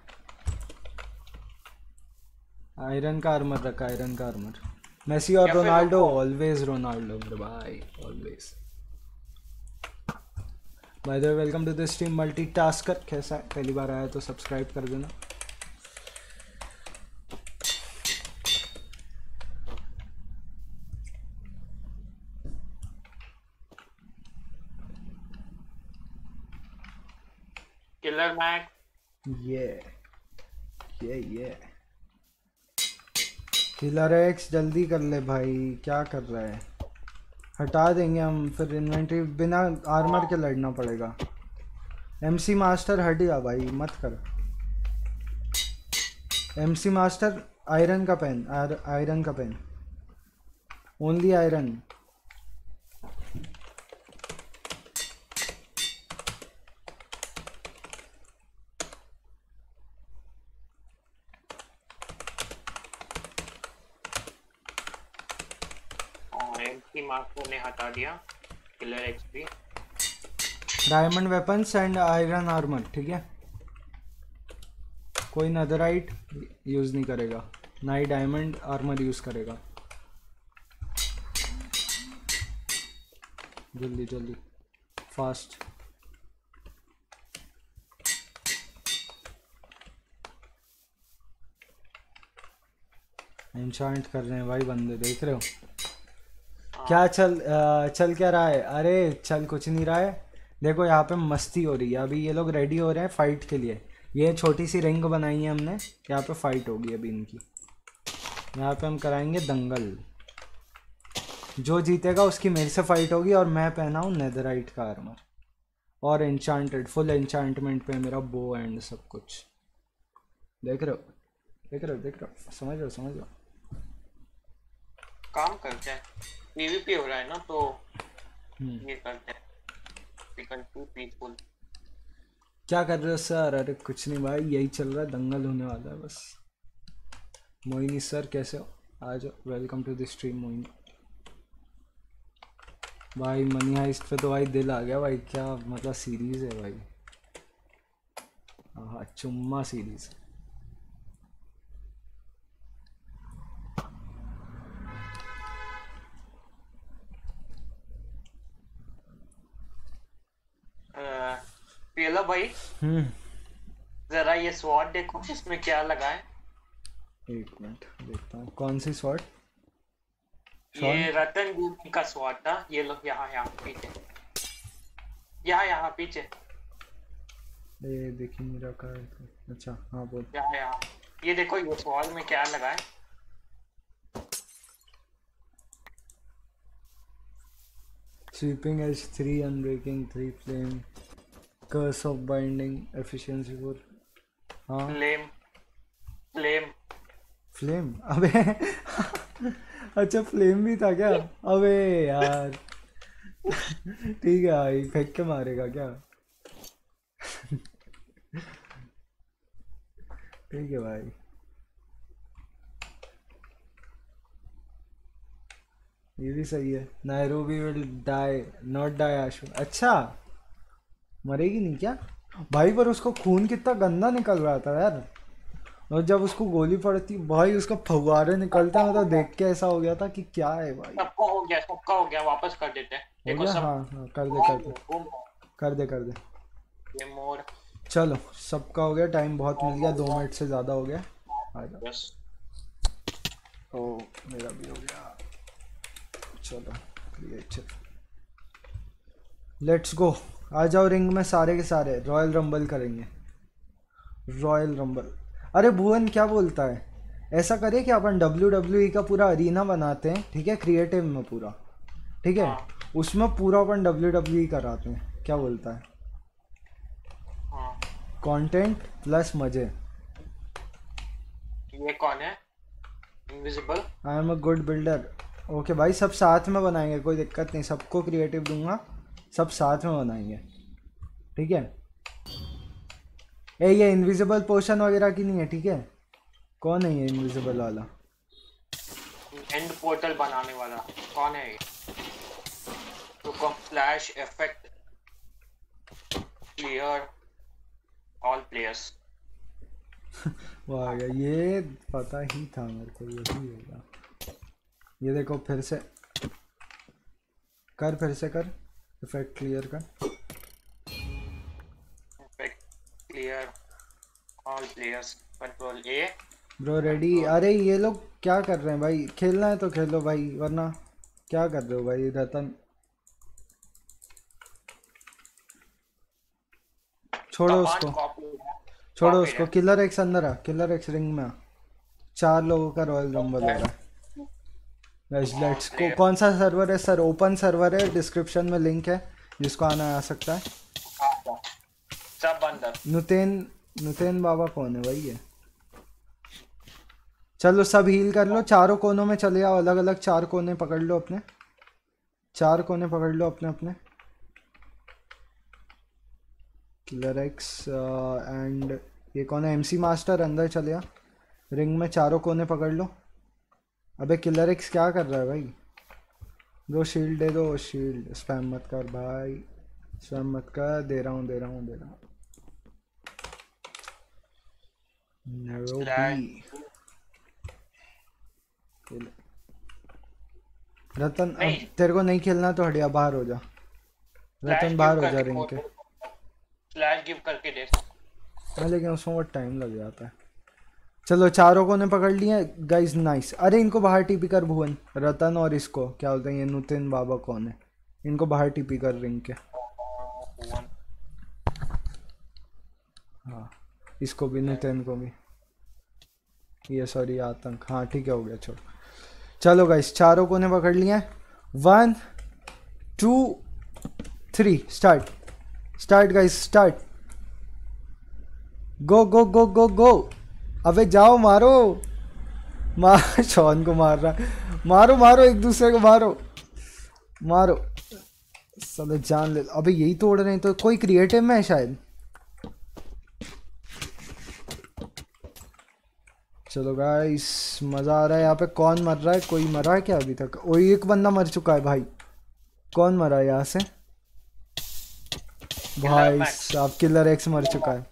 [SPEAKER 1] आयरन का आर्मर रखा आयरन का आर्मर मेसी और रोनाल्डो ऑलवेज रोनाल्डो भाई always by the way welcome to the stream multitasker कैसा है? पहली बार आया तो सब्सक्राइब कर देना।
[SPEAKER 4] किलर मैक
[SPEAKER 1] ये ये ये किलर एक्स जल्दी कर ले भाई। क्या कर रहा है? हटा देंगे हम, फिर इन्वेंट्री बिना आर्मर के लड़ना पड़ेगा। एमसी मास्टर हट गया भाई, मत कर। एमसी मास्टर आयरन का पेन आयरन का पेन ओनली आयरन
[SPEAKER 4] और एमपी मार्को ने हटा दिया किलर एक्स भी
[SPEAKER 1] diamond weapons and iron armour ठीक है? कोई नदराइट यूज़ नहीं करेगा। ना ही डायमंड आर्मर यूज़ करेगा। जल्दी जल्दी। फास्ट एंचांट कर रहे हैं भाई बंदे, देख रहे हो? क्या चल अ, चल क्या रहा है? अरे चल कुछ नहीं रहा है। देखो यहाँ पे मस्ती हो रही है। अभी ये लोग रेडी हो रहे हैं फाइट के लिए। ये छोटी सी रिंग बनाई है हमने। यहाँ पे फाइट होगी अभी इनकी। यहाँ पे हम कराएँगे दंगल। जो जीतेगा उसकी मेरे से फाइट होगी और मैं पहना हूँ नेदराइट का आर्मर और एन्चांटेड फुल एन्चांटमेंट पे मेरा बो एंड सब कुछ। देख रहे हो? देख रहे हो? देख रहे हो? समझ रहे हो? समझ रहे हो?
[SPEAKER 4] काम करते हैं। पीवीपी हो रहा है ना तो
[SPEAKER 1] हम्म।
[SPEAKER 4] ये करते हैं। टू पीसफुल
[SPEAKER 1] क्या कर रहे हो सर? अरे कुछ नहीं भाई यही चल रहा है दंगल होने वाला है बस। मोहिनी सर कैसे हो? आ जाओ welcome to the stream Moini भाई मनी हाइस्ट पे तो भाई दिल आ गया भाई क्या मतलब सीरीज़ है भाई? हाँ चुम्मा सीरीज़
[SPEAKER 4] पीला भाई।
[SPEAKER 1] हम्म।
[SPEAKER 4] जरा ये स्वॉर्ड देखो इसमें क्या लगा है।
[SPEAKER 1] एक मिनट देखता हूँ। कौन सी शॉट
[SPEAKER 4] ये रतन गुप्त का स्वॉर्ड था। ये लो यहाँ यहाँ पीछे। यहाँ यहाँ पीछे।
[SPEAKER 1] ये देखी नहीं रखा है तो अच्छा हाँ बोल।
[SPEAKER 4] यहाँ यहाँ। ये देखो ये स्वॉर्ड में क्या लगा है।
[SPEAKER 1] Sweeping edge 3, unbreaking 3, flame, curse of binding, efficiency 4. हाँ
[SPEAKER 4] फ्लेम फ्लेम
[SPEAKER 1] फ्लेम अबे अच्छा फ्लेम भी था क्या? अबे यार। ठीक है भाई फेंक के मारेगा क्या? ठीक है भाई। ये भी सही है। Nairobi will die not die Ashu अच्छा! मरेगी नहीं क्या? भाई पर उसको खून कितना गंदा निकल रहा था यार। और जब उसको गोली पड़ती भाई उसका फव्वारे निकलता मतलब देख के ऐसा हो गया था कि क्या है भाई।
[SPEAKER 4] सबका हो गया सबका हो गया वापस कर देते हैं।
[SPEAKER 1] हो
[SPEAKER 4] देखो
[SPEAKER 1] गया?
[SPEAKER 4] सब
[SPEAKER 1] हाँ हाँ कर दे कर दे। कर दे कर दे।
[SPEAKER 4] ये मोर।
[SPEAKER 1] चलो सबका हो गया टाइम बहुत मिल गया दो मिनट से ज़्यादा हो गया। आ जाओ।
[SPEAKER 4] बस।
[SPEAKER 1] ओ मेरा भी हो गया। चलो क्रिएटिव लेट्स गो आ जाओ रिंग में सारे के सारे रॉयल रंबल करेंगे। रॉयल रंबल अरे भुवन क्या बोलता है? ऐसा करे कि अपन डब्ल्यू डब्ल्यू ई का पूरा अरीना बनाते हैं ठीक है? क्रिएटिव में पूरा। ठीक है? उसमें पूरा अपन डब्ल्यू डब्ल्यू ई कराते हैं। क्या बोलता है?
[SPEAKER 4] हाँ।
[SPEAKER 1] कंटेंट प्लस मज़े।
[SPEAKER 4] ये कौन है? Invisible
[SPEAKER 1] I am a good builder okay भाई सब साथ में बनाएँगे कोई दिक्कत नहीं। सबको क्रिएटिव दूँगा। सब साथ में बनाएँगे। ठीक है? ए ये इनविजिबल पोशन वगैरह की नहीं है ठीक है? कौन है ये इनविजिबल वाला?
[SPEAKER 4] एंड पोर्टल बनाने वाला। कौन है ये? तो come flash effect clear all players
[SPEAKER 1] वो आ गया ये पता ही था मेरे को यही होगा। ये देखो फिर से। कर फिर से कर। इफ़ेक्ट क्लियर कर
[SPEAKER 4] effect clear all players control A
[SPEAKER 1] bro ready अरे ये लोग क्या कर रहे हैं भाई? खेलना है तो खेलो भाई वरना क्या कर रहे हो भाई? रतन। छोड़ो उसको। छोड़ो उसको। किलर एक्स अंदर आ। किलर एक्स रिंग में आ। चार लोगों का रॉयल रंबल हो रहा है। लेट्स को कौन सा सर्वर है? सर ओपन सर्वर है. डिस्क्रिप्शन में लिंक है जिसको आना आ सकता है.
[SPEAKER 4] सब अंदर
[SPEAKER 1] नुतेन नुतेन बाबा कौन है भाई ये? चलो सब हील कर लो. चारों कोनों में चले आओ. अलग अलग चार कोने पकड़ लो अपने. चार कोने पकड़ लो अपने अपने. किलर एक्स एंड ये कौन है? एमसी मास्टर अंदर चले आ रिंग में चारों कोने पकड़ लो. अबे किलर एक्स क्या कर रहा है भाई? ब्रो शील्ड दे दो शील्ड स्पैम मत कर भाई. स्पैम मत कर. दे रहा हूँ दे रहा हूँ दे रहा हूँ. रतन अब तेरे को नहीं खेलना तो हटिया बाहर हो जा. रतन बाहर हो जा रिंग के.
[SPEAKER 4] फ्लैश गिव करके दे।
[SPEAKER 1] हाँ लेकिन उसमें बहुत टाइम लग जाता है। चलो, चारों को ने पकड़ लिए गाइस नाइस अरे, इनको बाहर टीपी कर भुवन। रतन और इसको। क्या बोलते हैं ये? नुतिन बाबा कौन है? इनको बाहर टीपी कर रिंग के। हाँ इसको भी, नुतिन को भी। ये सॉरी आतंक। हाँ ठीक है, हो गया, छोड़। चलो गाइस चारों को ने पकड़ लिए one two three start start guys start go go go go go अबे जाओ मारो। मार [laughs] शॉन को मार रहा। मारो मारो एक दूसरे को मारो। मारो। साले जान ले। अबे यही तोड़ रहे हैं तो कोई क्रिएटिव में है शायद। चलो गाइस मज़ा आ रहा है यहाँ पे। कौन मर रहा है? कोई मरा है क्या अभी तक? ओ एक बंदा मर चुका है भाई। कौन मरा है यहाँ से? भाई साहब किलर एक्स मर चुका है।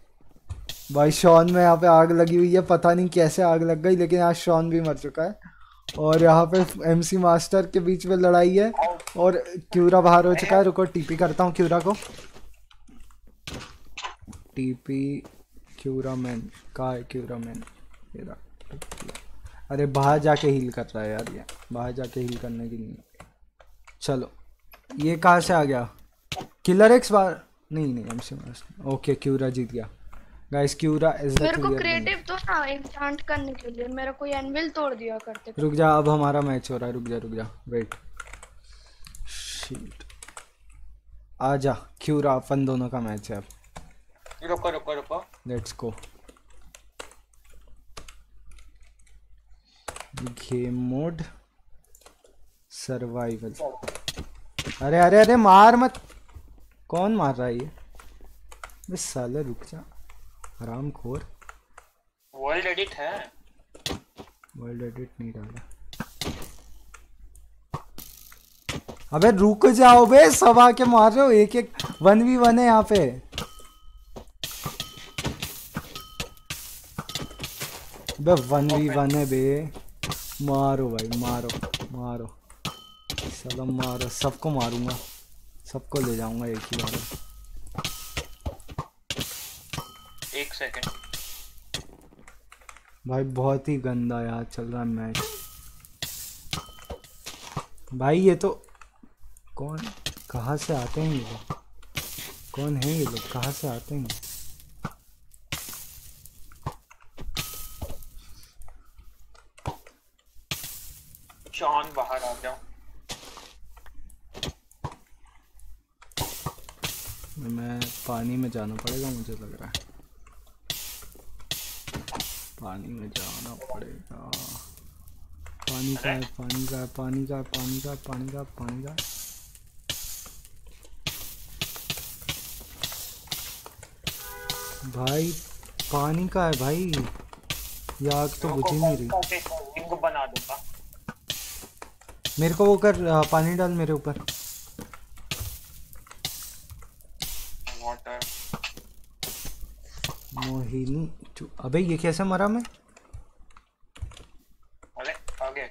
[SPEAKER 1] भाई, शॉन में यहाँ पे आग लगी हुई है, पता नहीं कैसे आग लग गई, लेकिन यहाँ शॉन भी मर चुका है। और यहाँ पे एमसी मास्टर के बीच में लड़ाई है, और क्यूरा बाहर हो चुका है। रुको टीपी करता हूँ क्यूरा को। टीपी क्यूरा मैन कहा है क्यूरा मैन? अरे, बाहर जाके हील कर रहा है यार ये, बाहर जाके हील करने के लिए। चलो, ये कहाँ से आ गया? किलर एक्स बार नहीं नहीं एमसी मास्टर ओके, क्यूरा जीत गया। गाइस क्यूरा इज़ द
[SPEAKER 5] मेरे को क्रिएटिव तो ना एन्चांट करने के लिए। मेरा कोई एनविल तोड़ दिया करते
[SPEAKER 1] रुक जा अब हमारा मैच हो रहा है। रुक जा रुक जा वेट शीट आ जा क्यूरा अपन दोनों का मैच है अब।
[SPEAKER 4] रुको रुको रुको।
[SPEAKER 1] Let's go game mode survival अरे अरे अरे मार मत। कौन मार रहा है ये? बस साले रुक जा। आराम खोर
[SPEAKER 4] वर्ल्ड एडिट है।
[SPEAKER 1] वर्ल्ड एडिट नहीं डाला। अबे रुक जाओ बे सब आके मार रहे हो एक एक वन वी वन है यहाँ पे। बे वन वी वन है बे। मारो भाई मारो मारो। साला मारो सबको मारूँगा। सबको ले जाऊँगा एक ही बार
[SPEAKER 4] सेकंड
[SPEAKER 1] भाई बहुत ही गंदा यार चल रहा है मैच भाई ये तो कौन कहाँ से आते हैं ये लोग? कौन है ये लोग? कहाँ से आते हैं?
[SPEAKER 4] शॉन बाहर आ जाओ।
[SPEAKER 1] मैं पानी में जाना पड़ेगा मुझे लग रहा है। पानी में जाना पड़ेगा। पानी का है पानी का है पानी का है पानी का है, पानी का पानी का भाई पानी का है भाई। ये आग तो बुझ ही नहीं रही।
[SPEAKER 4] रिंग बना दूँगा।
[SPEAKER 1] मेरे को वो कर पानी डाल मेरे ऊपर। मोहिनी। टू अबे ये कैसे मरा मैं
[SPEAKER 4] अरे आगे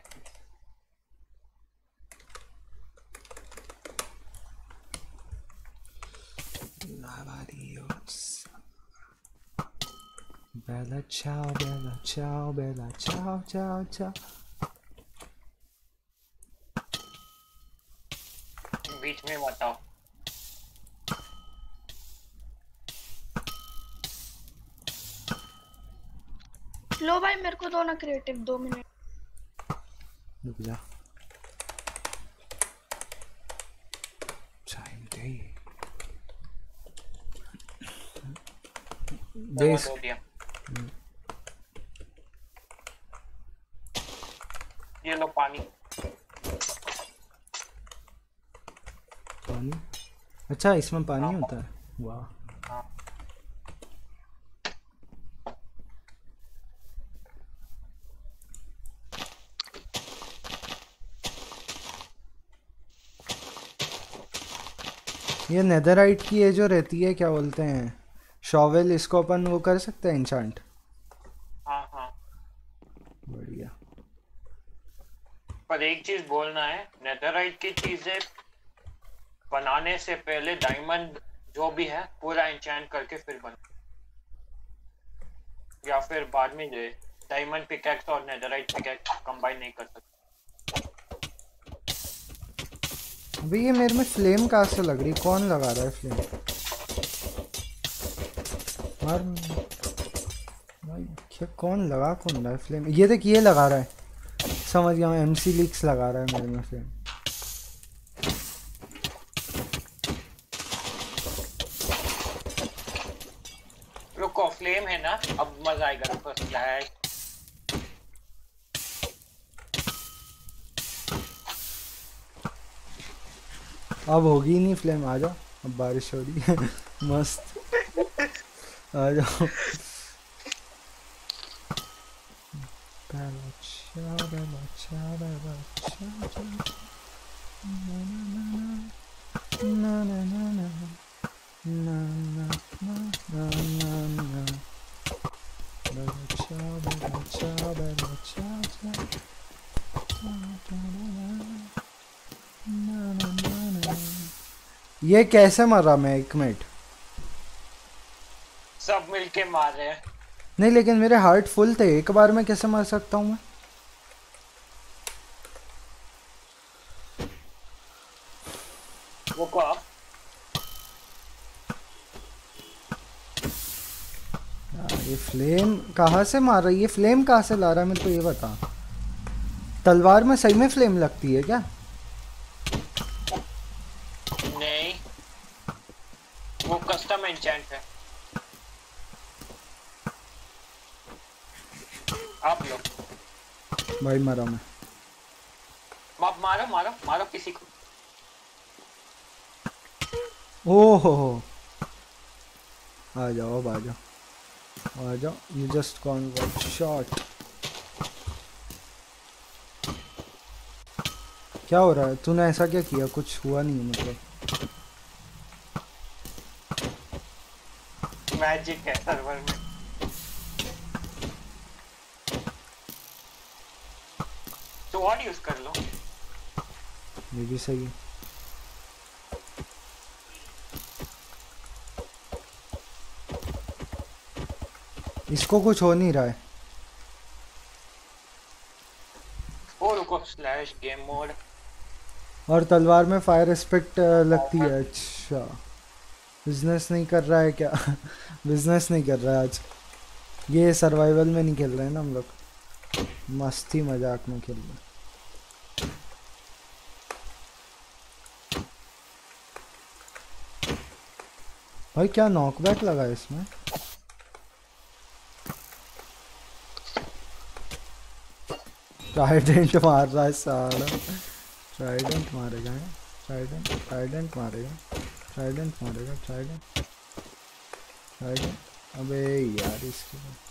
[SPEAKER 1] Bella ciao, bella ciao, bella ciao, ciao, ciao.
[SPEAKER 4] बीच में मत आओ
[SPEAKER 5] लो भाई मेरे को दो ना क्रिएटिव दो मिनट
[SPEAKER 1] रुक जा। टाइम दे बेस
[SPEAKER 4] ये लो पानी।
[SPEAKER 1] पानी? अच्छा इसमें पानी होता है। वाह
[SPEAKER 4] हाँ
[SPEAKER 1] ये नेदरराइट की ये जो रहती है क्या बोलते हैं? शॉवेल इसको अपन वो कर सकते हैं इंचांट
[SPEAKER 4] हाँ हाँ।
[SPEAKER 1] बढ़िया।
[SPEAKER 4] पर एक चीज़ बोलना है नेदरराइट की चीज़ें बनाने से पहले डायमंड जो भी है पूरा इंचैंट करके फिर बना या फिर बाद में डायमंड पिकैक्स और नेदरराइट पिकैक्स कंबाइन नहीं कर सकते।
[SPEAKER 1] अभी ये मेरे में फ्लेम कहाँ से लग रही कौन लगा रहा है फ्लेम मार। क्या कौन लगा? कौन रहा है फ्लेम ये देख, ये लगा रहा है। समझ गया एम सी लीक्स लगा रहा है मेरे में फ्लेम
[SPEAKER 4] रुको फ्लेम है ना अब मज़ा आएगा रुको स्लैश
[SPEAKER 1] अब होगी नहीं फ्लेम आ जाओ अब बारिश हो रही है मस्त आ जाओ बेला चा, बेला ये कैसे रहा मैं एक मिनट?
[SPEAKER 4] सब मिलके मार रहे हैं।
[SPEAKER 1] नहीं लेकिन मेरे हार्ट फुल थे। एक बार में कैसे मर सकता हूँ मैं? ये फ्लेम कहा से मार रही है? ये फ्लेम कहा से ला रहा है? मेरे को ये बता। तलवार में सही में फ्लेम लगती है क्या?
[SPEAKER 4] वो कस्टम एंचेंट है। आप लो
[SPEAKER 1] भाई मरा मैं।
[SPEAKER 4] आप मारो मारो मारो किसी को।
[SPEAKER 1] ओह। हो हो आ जाओ अब आ जाओ। आ जाओ you just gone one shot क्या हो रहा है? तूने ऐसा क्या किया? कुछ हुआ नहीं है मतलब
[SPEAKER 4] मैजिक है सर्वर में। तो और यूज़ कर लो।
[SPEAKER 1] ये भी सही है। इसको कुछ हो नहीं रहा है।
[SPEAKER 4] ओ रुको स्लैश गेम मोड
[SPEAKER 1] और तलवार में फायर एस्पेक्ट लगती है अच्छा। बिज़नेस नहीं कर रहा है क्या? बिज़नेस नहीं कर रहा है आज। ये सर्वाइवल में नहीं खेल रहे हैं ना हम लोग। मस्ती मज़ाक में खेल रहे भाई, क्या नॉकबैक लगा इसमें? ट्राइडेंट मार रहा है साला। ट्राइडेंट मारेगा ट्राइडेंट ट्राइडेंट मारेगा। ट्राइडेंट मारेगा ट्राइडेंट ट्राइडेंट अबे यार इसके बाद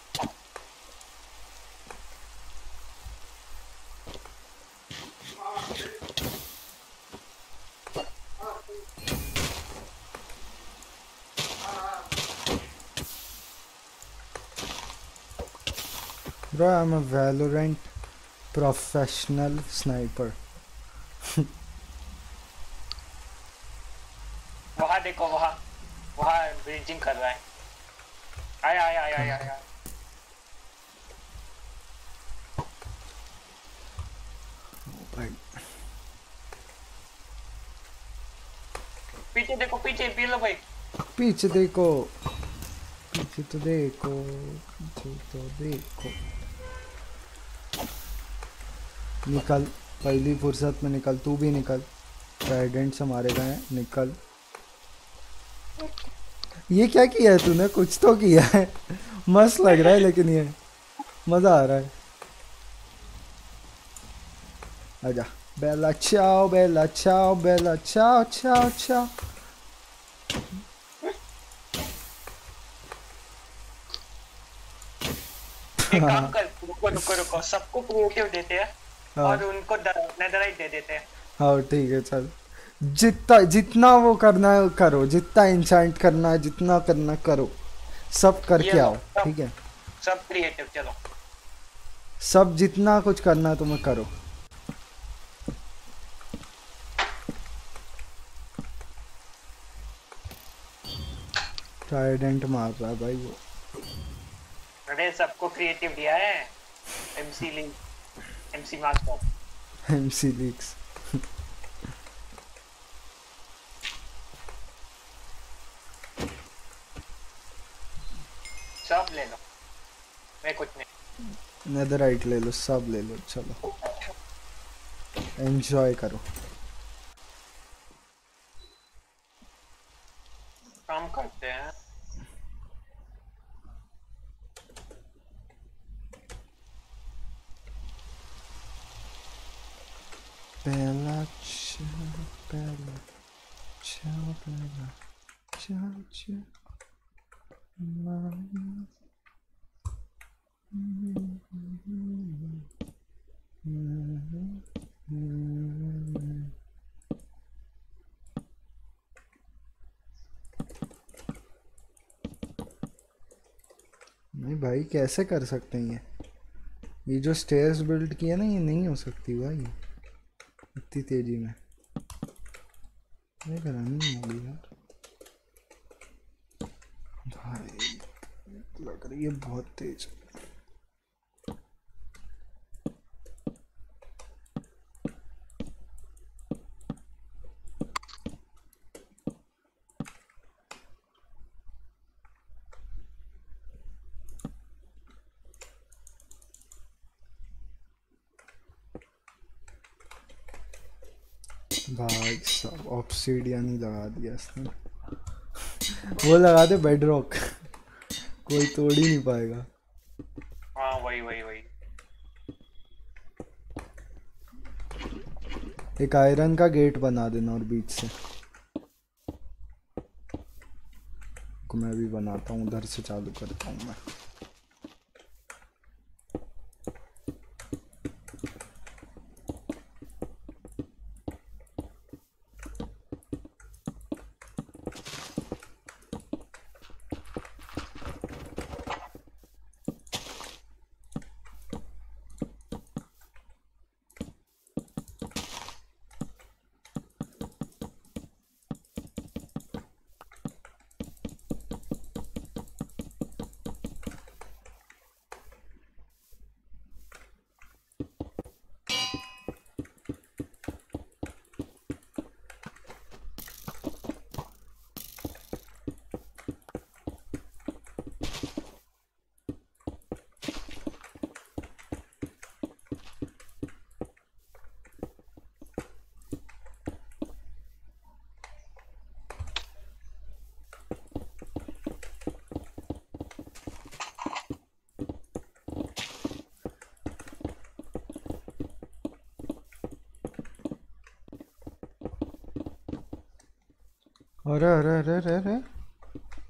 [SPEAKER 1] Bro, I'm a Valorant professional sniper. [laughs]
[SPEAKER 4] वहाँ ब्रिजिंग कर रहा है। आया आया आया आया आया। पीछे देखो पीछे पी लो भाई।
[SPEAKER 1] पीछे देखो। पीछे तो देखो पीछे तो देखो। निकल पहली फुर्सत में निकल तू भी निकल। ट्राइडेंट से मारे गए निकल। ये क्या किया है तूने? कुछ तो किया है। मस्त लग रहा है लेकिन ये मज़ा आ रहा है। आजा। बेला चाओ बेला चाओ बेला चाओ चाओ चाओ।
[SPEAKER 4] काम कर रुको रुको रुको। सबको क्रिएटिव देते हैं
[SPEAKER 1] हाँ।
[SPEAKER 4] और उनको नेदराइट दे देते हैं।
[SPEAKER 1] हाँ ठीक है चल। जितना जितना वो करना है करो जितना इंसाइट करना है जितना करना करो सब करके आओ ठीक है?
[SPEAKER 4] सब क्रिएटिव चलो।
[SPEAKER 1] सब जितना कुछ करना है तुम्हें करो। ट्राइडेंट मार रहा है भाई वो।
[SPEAKER 4] अरे सबको क्रिएटिव दिया है। MC link MC master
[SPEAKER 1] MC leaks
[SPEAKER 4] सब ले लो। मैं कुछ नहीं।
[SPEAKER 1] नेदरराइट ले लो सब ले लो चलो। एंजॉय करो।
[SPEAKER 4] काम करते हैं।
[SPEAKER 1] Bella ciao, bella ciao, bella ciao, ciao. नहीं भाई, कैसे कर सकते हैं ये? ये जो स्टेयर्स बिल्ड किया ना, ये नहीं हो सकती भाई। इतनी तेज़ी में। नहीं रनिंग होगी यार। भाई लग रही है बहुत तेज। भाई सब ऑप्सीडियन ही लगा दिया इसने। वो लगा दे बेड रॉक कोई तोड़ ही नहीं पाएगा।
[SPEAKER 4] हाँ वही वही वही।
[SPEAKER 1] एक आयरन का गेट बना देना और बीच से। को मैं भी बनाता हूँ उधर से चालू करता हूँ मैं। अरे अरे अरे अरे अरे।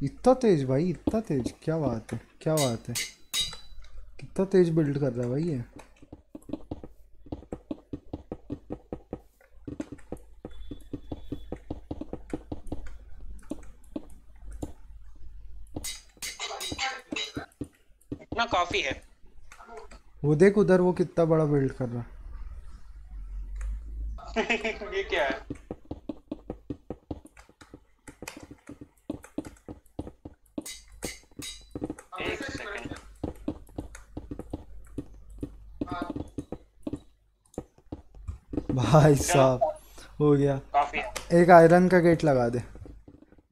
[SPEAKER 1] इतना तेज भाई इतना तेज। क्या बात है क्या बात है। कितना तेज बिल्ड कर रहा है भाई ये।
[SPEAKER 4] इतना काफ़ी है।
[SPEAKER 1] वो देख उधर वो कितना बड़ा बिल्ड कर रहा है
[SPEAKER 4] ये क्या है एक सेकंड
[SPEAKER 1] भाई साहब हो गया।
[SPEAKER 4] काफ़ी।
[SPEAKER 1] एक आयरन का गेट लगा दे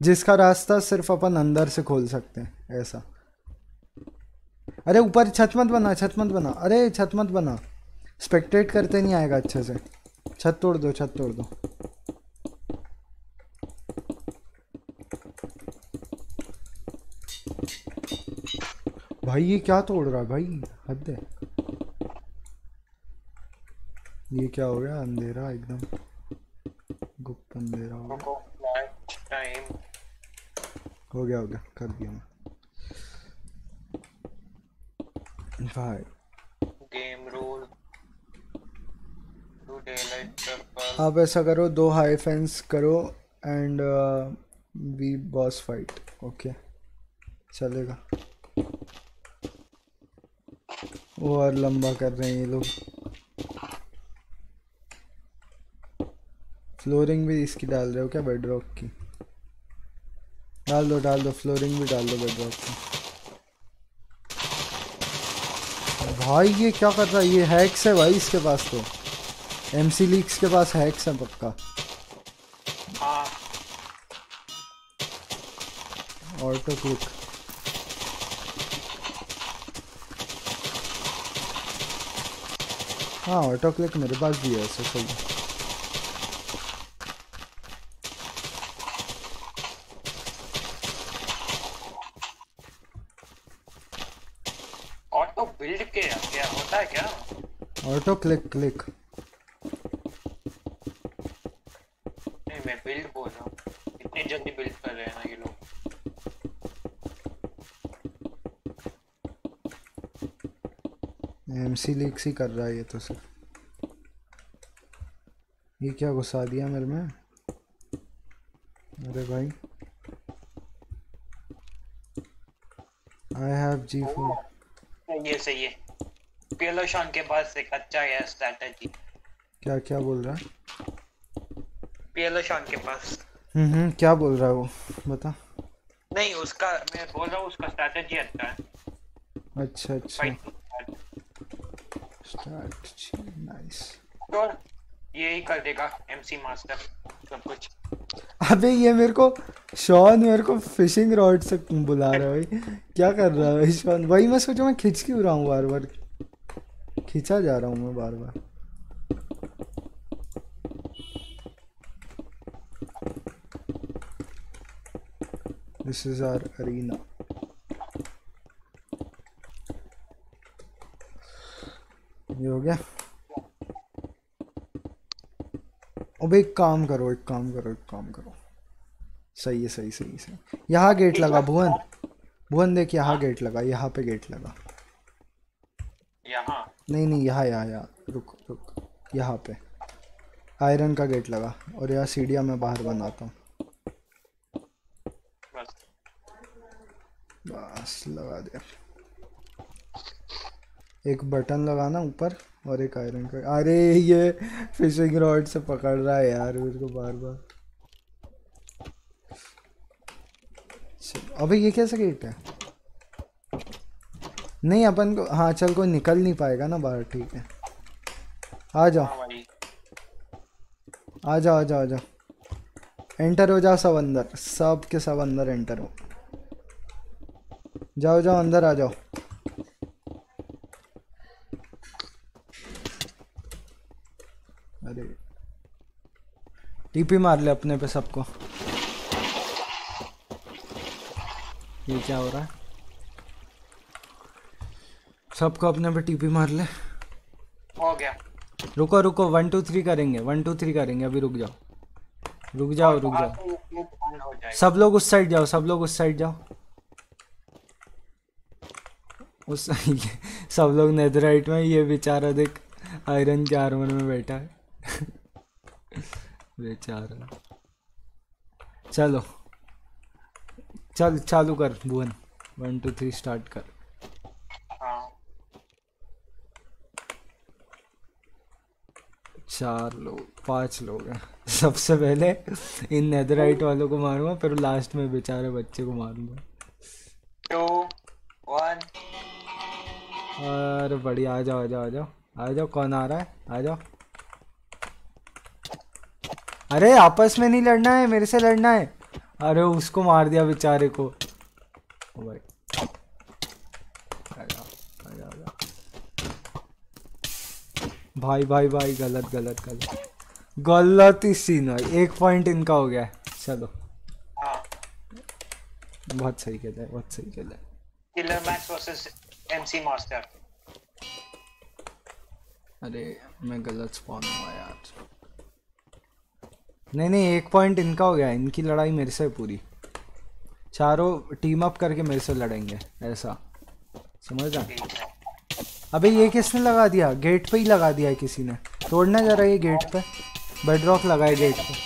[SPEAKER 1] जिसका रास्ता सिर्फ़ अपन अंदर से खोल सकते हैं ऐसा। अरे ऊपर छत मत बना छत मत बना। अरे छत मत बना। स्पेक्टेट करते नहीं आएगा अच्छे से। छत तोड़ दो छत तोड़ दो। भाई ये क्या तोड़ रहा है? भाई हद है। ये क्या हो गया? अंधेरा एकदम। गुप्त अंधेरा हो गया। हो गया हो गया। कर दिया मैं। भाई।
[SPEAKER 4] गेम रूल
[SPEAKER 1] आप ऐसा करो, दो हाई फेंस करो and we boss fight okay चलेगा। और लंबा कर रहे हैं ये लोग। फ्लोरिंग भी इसकी डाल रहे हो क्या बेडरॉक की? डाल दो डाल दो, फ्लोरिंग भी डाल दो बेडरॉक की। भाई ये क्या कर रहा है? ये हैक्स है भाई इसके पास तो। एमसी लीक्स के पास हैक्स है पक्का। ऑटो क्लिक हाँ ऑटो क्लिक मेरे पास भी है सही
[SPEAKER 4] ऑटो बिल्ड के क्या होता है क्या
[SPEAKER 1] ऑटो क्लिक क्लिक।
[SPEAKER 4] नहीं मैं बिल्ड बोल रहा हूँ। इतनी जल्दी बिल्ड कर रहे हैं ना ये लोग।
[SPEAKER 1] एमसी लीक्स ही कर रहा है ये तो सिर्फ़ ये क्या घुसा दिया मेरे में? अरे भाई। आई हैव जी फोर
[SPEAKER 4] ये सही है। पीएलओ शॉन के पास एक अच्छा है स्ट्रैटेजी
[SPEAKER 1] क्या क्या बोल रहा है?
[SPEAKER 4] पीएलओ शॉन के पास।
[SPEAKER 1] हम्म हम्म क्या बोल रहा है वो? बता।
[SPEAKER 4] नहीं उसका मैं बोल रहा हूँ उसका स्ट्रैटेजी अच्छा है।
[SPEAKER 1] अच्छा अच्छा।
[SPEAKER 4] फाइट
[SPEAKER 1] स्टार्ट नाइस
[SPEAKER 4] तो यही कर देगा एमसी मास्टर सब कुछ।
[SPEAKER 1] अबे ये मेरे को शॉन मेरे को फिशिंग रॉड से बुला रहा है भाई। क्या कर रहा है भाई शॉन वही मैं सोचा मैं खिंच क्यों रहा हूँ बार बार खींचा जा रहा हूँ मैं बार बार। दिस इज़ आर अरीना ये हो गया। अब एक काम करो, एक काम करो, एक काम करो। सही है, सही सही सही। यहाँ गेट लगा, भुवन। भुवन देख, यहाँ गेट लगा, यहाँ पे गेट लगा। नहीं नहीं, यहाँ यहाँ यहाँ, रुक रुक, यहाँ पे। आयरन का गेट लगा और यहाँ सीढ़िया मैं बाहर बनाता हूँ।
[SPEAKER 4] बस,
[SPEAKER 1] लगा दिया। एक बटन लगाना ऊपर और एक आयरन का। अरे, ये फिशिंग रॉड से पकड़ रहा है यार, मेरे को बार बार। अबे, ये कैसा गेट है? नहीं अपन को हाँ चल कोई निकल नहीं पाएगा ना बाहर ठीक है। आ जाओ
[SPEAKER 4] हाँ
[SPEAKER 1] आ जाओ आ जाओ आ जाओ एंटर हो जाओ सब अंदर। सब के सब अंदर एंटर हो। जाओ जाओ अंदर आ जाओ। अरे। टीपी मार ले अपने पे सबको। ये क्या हो रहा है? सबको अपने पे टीपी मार ले।
[SPEAKER 4] हो गया।
[SPEAKER 1] रुको रुको वन टू थ्री करेंगे वन टू थ्री करेंगे अभी रुक जाओ। रुक जाओ रुक जाओ। सब लोग उस साइड जाओ सब लोग उस साइड जाओ। उस सब लोग नेदराइट में ये बेचारा देख आयरन के आर्मर में बैठा है। बेचारा। चलो। चल चालू कर Bhuvan. One two three start कर
[SPEAKER 4] हाँ
[SPEAKER 1] चार लोग पाँच लोग हैं। सबसे पहले इन नेदराइट वालों को मारूँगा फिर लास्ट में बेचारे बच्चे को मारूँगा।
[SPEAKER 4] टू वन
[SPEAKER 1] अरे बढ़िया आ जाओ आ जाओ आ जाओ। आ जाओ कौन आ रहा है? आ जाओ। अरे आपस में नहीं लड़ना है मेरे से लड़ना है। अरे उसको मार दिया बेचारे को। भाई आ जाओ आ जाओ आ जाओ भाई भाई भाई गलत गलत गलत। गलत ही सीन है एक पॉइंट इनका हो गया है। चलो। बहुत सही खेला है बहुत सही खेला है।
[SPEAKER 4] Killer Max versus MC master
[SPEAKER 1] अरे मैं गलत स्पॉन हुआ यार। नहीं नहीं एक पॉइंट इनका हो गया इनकी लड़ाई मेरे से पूरी। चारों टीम अप करके मेरे से लड़ेंगे ऐसा। समझ रहा अबे ये किसने लगा दिया? गेट पे ही लगा दिया है किसी ने। तोड़ना जा रहा है ये गेट पे। बेडरॉक लगाए गेट पे।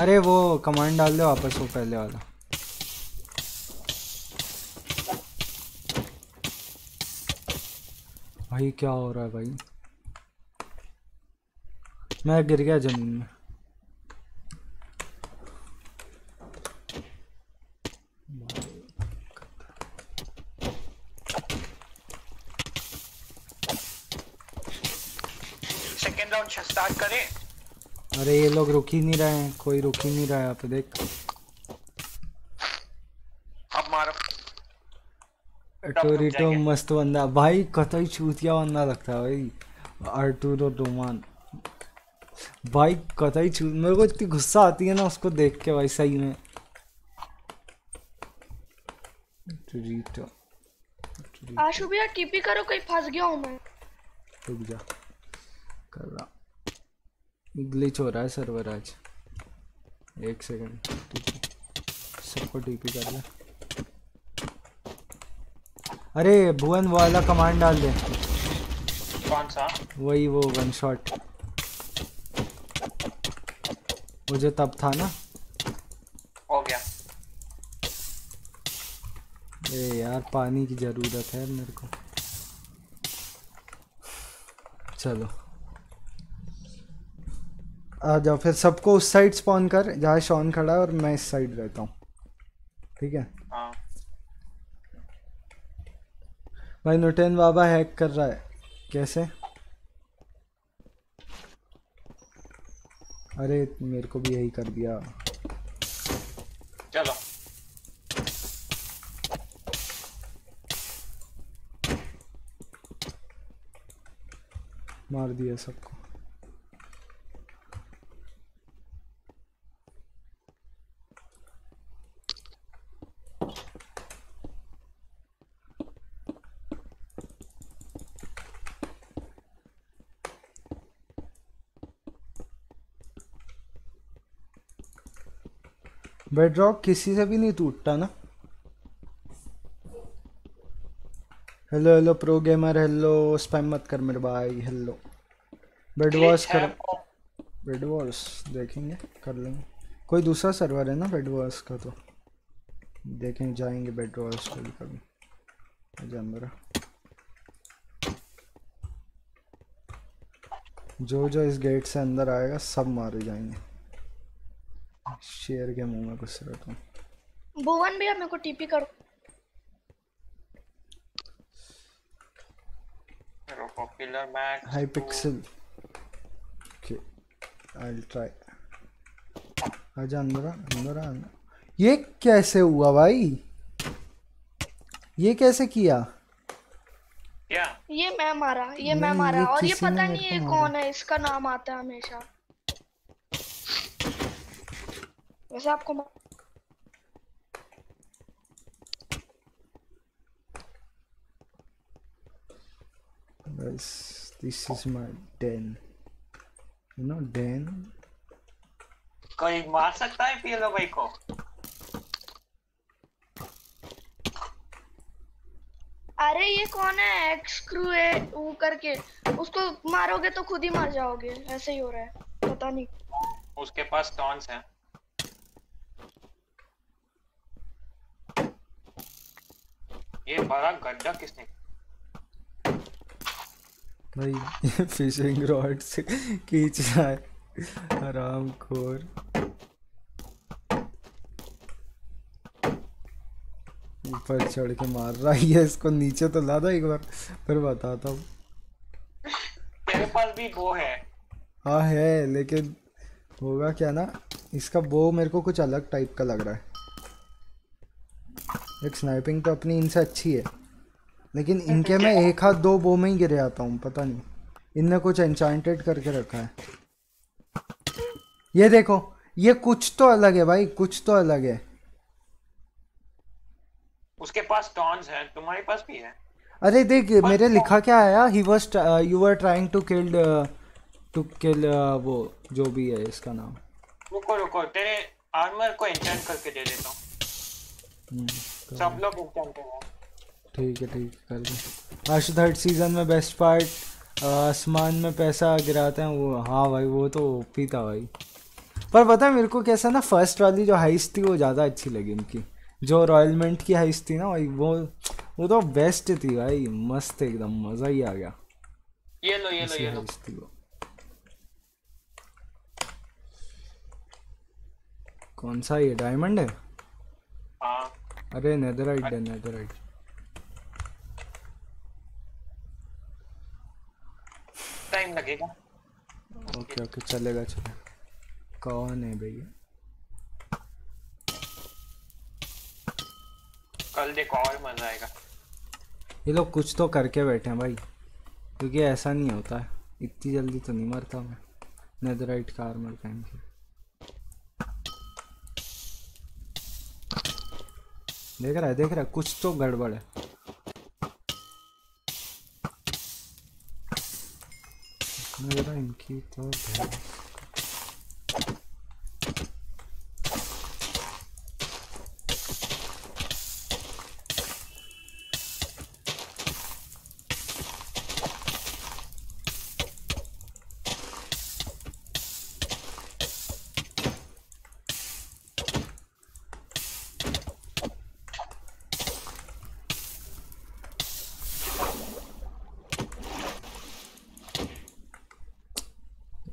[SPEAKER 1] अरे वो कमांड डाल दो वापस वो पहले वाला। भाई क्या हो रहा है भाई? मैं गिर गया ज़मीन में।
[SPEAKER 4] सेकेंड राउंड स्टार्ट करें।
[SPEAKER 1] अरे ये लोग रुक ही नहीं रहे हैं कोई रुक ही नहीं रहा है यहाँ पे देख।
[SPEAKER 4] अब मारो।
[SPEAKER 1] टोरिटो मस्त बंदा। भाई कतई चूतिया बंदा लगता है भाई। आर्टूरो रोमान भाई कतई चू मेरे को इतनी गुस्सा आती है ना उसको देख के भाई सही में।
[SPEAKER 5] आशु भैया टीपी करो कहीं फंस गया हूँ मैं।
[SPEAKER 1] रुक जा। कर रहा। ग्लिच हो रहा है सर्वर आज। एक सेकंड सबको टीपी कर ले। अरे भुवन वाला कमांड डाल दे।
[SPEAKER 4] कौन सा?
[SPEAKER 1] वही वो वन शॉट जो तब था ना।
[SPEAKER 4] हो गया।
[SPEAKER 1] ए यार पानी की ज़रूरत है मेरे को। चलो। आ जाओ फिर सबको उस साइड स्पॉन कर जहाँ शॉन खड़ा है और मैं इस साइड रहता हूँ। ठीक है?
[SPEAKER 4] हाँ।
[SPEAKER 1] भाई नुटेन बाबा हैक कर रहा है। कैसे? अरे मेरे को भी यही कर दिया।
[SPEAKER 4] चलो।
[SPEAKER 1] मार दिया सबको। बेडरॉक किसी से भी नहीं टूटता ना। Hello hello pro gamer hello spam मत कर मेरे भाई हेलो बेड वॉश कर। बेड वॉश देखेंगे कर लेंगे। कोई दूसरा सर्वर है ना बेड वॉश का तो? देखेंगे जाएँगे बेड वॉश कभी कभी। आजा अंदर आ। जो जो इस गेट से अंदर आएगा सब मारे जाएँगे। शेर के मुँह में घुस रहा तुम
[SPEAKER 5] भुवन भैया मेरे को टीपी करो।
[SPEAKER 4] रुको Killer
[SPEAKER 1] Max Hypixel okay I will try आजा अंदर आ अंदर आ ये कैसे हुआ भाई? ये कैसे किया?
[SPEAKER 4] क्या?
[SPEAKER 5] ये मैं मारा ये मैं मारा
[SPEAKER 1] ये
[SPEAKER 5] और ये पता नहीं ये कौन है इसका नाम आता है हमेशा। वैसे आपको
[SPEAKER 1] this is my den you know den
[SPEAKER 4] कोई मार सकता है पीएलओ भाई को
[SPEAKER 5] अरे ये कौन है? एक्स क्रू है वो करके। उसको मारोगे तो खुद ही मर जाओगे। ऐसे ही हो रहा है। पता नहीं।
[SPEAKER 4] उसके पास टॉन्स है। ये बड़ा गड्ढा किसने
[SPEAKER 1] भाई फिशिंग रॉड से खींच रहा है। आराम खोर। ऊपर चढ़ के मार रहा है। इसको नीचे तो ला दो एक बार फिर बताता हूँ।
[SPEAKER 4] तेरे पास भी वो है।
[SPEAKER 1] हाँ है लेकिन होगा क्या ना? इसका बो मेरे को कुछ अलग टाइप का लग रहा है। एक स्नाइपिंग तो अपनी इनसे अच्छी है। लेकिन इनके में एक हाथ दो बो में ही गिर आता हूँ पता नहीं। इनने कुछ एन्चांटेड करके रखा है। ये देखो ये कुछ तो अलग है भाई कुछ तो अलग है।
[SPEAKER 4] उसके पास टॉन्स हैं तुम्हारे पास भी है?
[SPEAKER 1] अरे देख मेरे लिखा क्या आया? He was you were trying to kill to kill वो जो भी है इसका नाम।
[SPEAKER 4] रुको रुको तेरे आर्मर को एन्चेंट करके दे देता हूँ।
[SPEAKER 1] हम्म,
[SPEAKER 4] सब लोग
[SPEAKER 1] ठीक है ठीक कर दे। आज थर्ड सीज़न में बेस्ट पार्ट आसमान में पैसा गिराते हैं वो हाँ भाई वो तो ओपी था भाई। पर पता है मेरे को कैसा ना फ़र्स्ट वाली जो हाइस थी वो ज़्यादा अच्छी लगी इनकी जो रॉयल मिंट की हाइस थी ना भाई वो वो तो बेस्ट थी भाई मस्त एकदम मज़ा ही आ गया।
[SPEAKER 4] ये लो ये लो ये लो।
[SPEAKER 1] थी वो। कौन सा ये डायमंड है?
[SPEAKER 4] हाँ।
[SPEAKER 1] अरे नेदराइट है नेदराइट
[SPEAKER 4] टाइम लगेगा।
[SPEAKER 1] ओके ओके चलेगा चलेगा। कौन है भैया?
[SPEAKER 4] कल देखो और मज़ा आएगा।
[SPEAKER 1] ये लोग कुछ तो करके बैठे हैं भाई क्योंकि ऐसा नहीं होता। है इतनी जल्दी तो नहीं मरता मैं। नेदराइट का आर्मर पहन के देख रहा है देख रहा है कुछ तो गड़बड़ है। मेरा इनकी तो भैंस।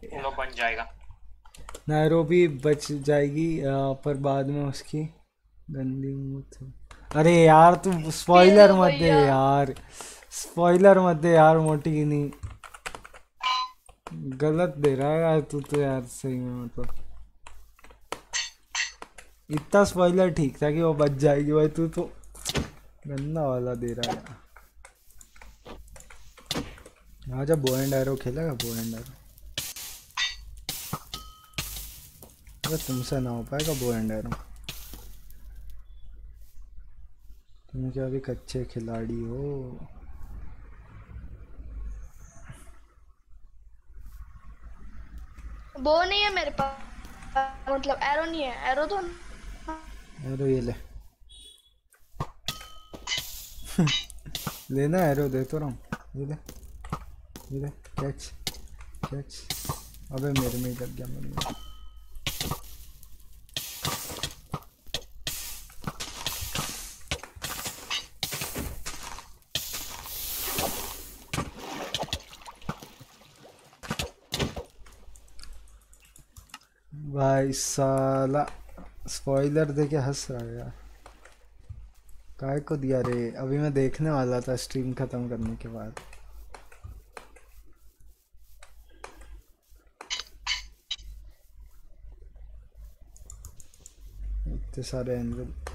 [SPEAKER 4] ये लो बन जाएगा
[SPEAKER 1] नैरोबी बच जाएगी पर बाद में उसकी गंदी मूत अरे यार तू स्पॉइलर मत दे यार। स्पॉइलर मत दे यार मोटी की नहीं गलत दे रहा है यार तू तो यार सही में मतलब। इतना स्पॉइलर ठीक था कि वो बच जाएगी भाई तू तो गंदा वाला दे रहा है। आजा बो एंड एरो खेलेगा बो एंड एरो अरे तुमसे ना हो पाएगा बो एंड एरो तुम क्या अभी कच्चे खिलाड़ी हो।
[SPEAKER 5] वो नहीं है मेरे पास। मतलब एरो नहीं है। एरो तो
[SPEAKER 1] एरो ये ले। [laughs] लेना एरो दे तो रहा हूँ। ये ले ये ले कैच कैच अबे मेरे में ही लग गया मेरे में भाई साला स्पॉइलर दे के हंस रहा है यार। काय को दिया रे? अभी मैं देखने वाला था स्ट्रीम खत्म करने के बाद। इतने सारे angle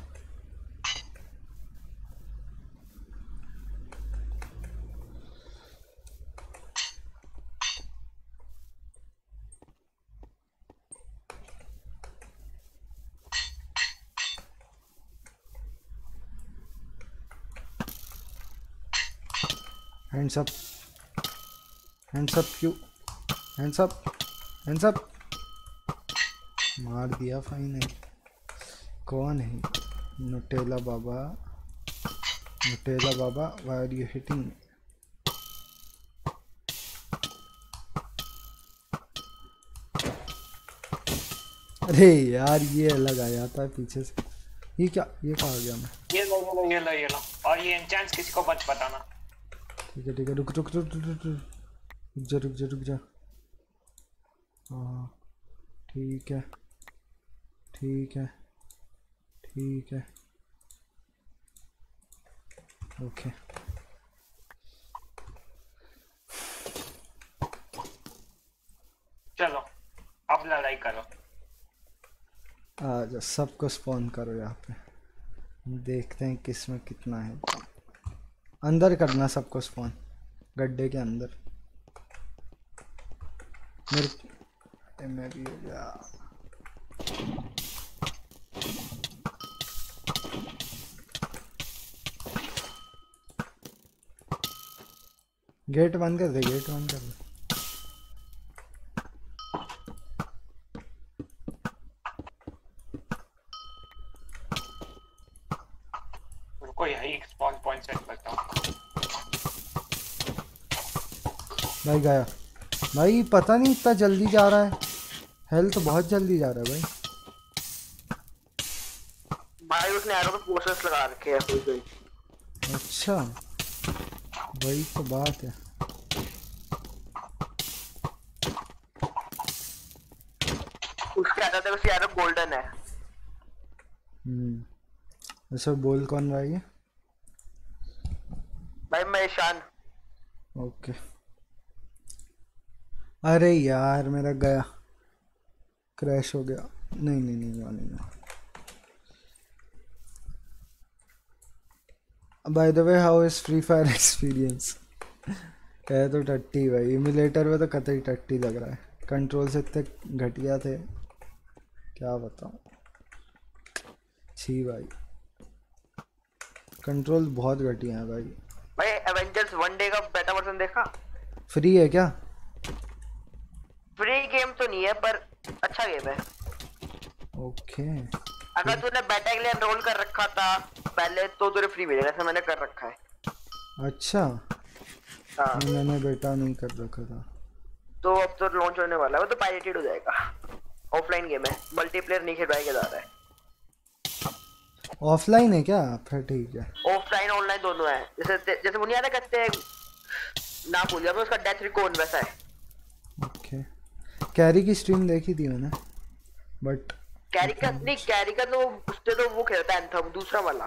[SPEAKER 1] hands up hands up you hands up hands up मार दिया फाइनल कौन है? Nutella Baba. Nutella Baba why are you hitting अरे यार, ये अलग आ जाता है पीछे से। ये क्या? ये कहा गया मैं?
[SPEAKER 4] ये लो ये लो ये लो और ये एनचांस किसी को मत बताना।
[SPEAKER 1] ठीक है ठीक है। रुक रुक रुक रुक रुक रुक। रुक जा रुक जा रुक जा। हाँ ठीक है ठीक है ठीक है। ओके।
[SPEAKER 4] चलो अब लड़ाई करो।
[SPEAKER 1] आ जा सबको स्पॉन करो यहाँ पे। देखते हैं किसमें कितना है। अंदर करना सबको स्पॉन गड्ढे के अंदर। मेरे मैं भी हो गया। गेट बंद कर दे, गेट बंद कर दे
[SPEAKER 4] रुको यही स्पॉन पॉइंट सेट करता हूँ
[SPEAKER 1] भाई गया। भाई पता नहीं इतना जल्दी जा रहा है। हेल्थ तो बहुत जल्दी जा रहा है भाई।
[SPEAKER 6] भाई उसने एरो पे पोस्टर्स लगा रखे हैं कोई कोई
[SPEAKER 1] अच्छा। वही तो बात है।
[SPEAKER 6] उसके आता था उसकी एरो गोल्डन है।
[SPEAKER 1] हम्म। ऐसा बोल कौन रहा है
[SPEAKER 6] भाई मैं ईशान।
[SPEAKER 1] ओके अरे यार मेरा गया। क्रैश हो गया। नहीं नहीं नहीं नहीं हुआ by the way how is free fire experience है तो टट्टी भाई। इमुलेटर में तो कतई टट्टी लग रहा है। कंट्रोल से इतने घटिया थे। क्या बताऊँ? छी भाई। कंट्रोल बहुत घटिया है भाई।
[SPEAKER 6] भाई एवेंजर्स वन डे का बेटा वर्जन देखा?
[SPEAKER 1] फ्री है क्या?
[SPEAKER 6] फ्री गेम तो नहीं है पर अच्छा गेम है।
[SPEAKER 1] ओके
[SPEAKER 6] अगर तूने बेटा के लिए एनरोल कर रखा था पहले तो तुझे फ्री मिलेगा ऐसा मैंने कर रखा है।
[SPEAKER 1] अच्छा।
[SPEAKER 6] हाँ।
[SPEAKER 1] मैंने बेटा नहीं कर रखा था।
[SPEAKER 6] तो अब तो लॉन्च होने वाला है वो तो पायरेटेड हो जाएगा। ऑफलाइन गेम है मल्टीप्लेयर नहीं खेलवाएगा जा रहा है।
[SPEAKER 1] ऑफलाइन है क्या? फिर ठीक है।
[SPEAKER 6] ऑफलाइन ऑनलाइन दोनों है। जैसे जैसे याद है कहते हैं नाम भूल गया उसका डेथ रिकॉर्ड वैसा है।
[SPEAKER 1] ओके कैरी की स्ट्रीम देखी थी मैंने बट
[SPEAKER 6] कैरी का नहीं कैरी का तो उससे तो वो खेलता है एंथम दूसरा वाला।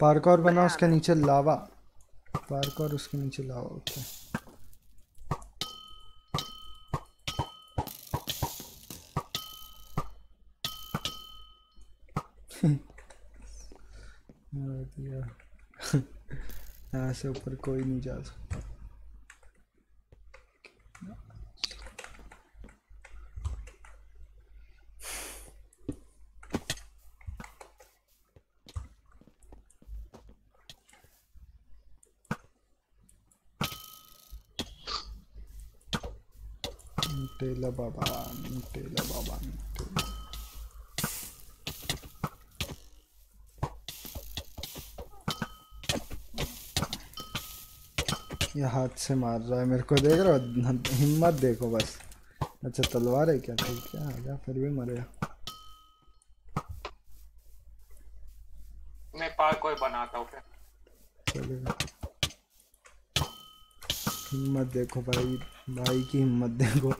[SPEAKER 1] पार्कौर बना उसके नीचे लावा। पार्कौर उसके नीचे लावा ओके। [laughs] [laughs] यहाँ से ऊपर कोई नहीं जा सकता। नुटेला बाबा नुटेला बाबा नुटेला ये हाथ से मार रहा है मेरे को देख रहा हो? हिम्मत देखो बस। अच्छा तलवार है क्या? ठीक है आजा फिर भी मरेगा
[SPEAKER 4] मैं पार कोई बनाता हूँ फिर।
[SPEAKER 1] चलेगा। हिम्मत देखो भाई भाई की हिम्मत देखो।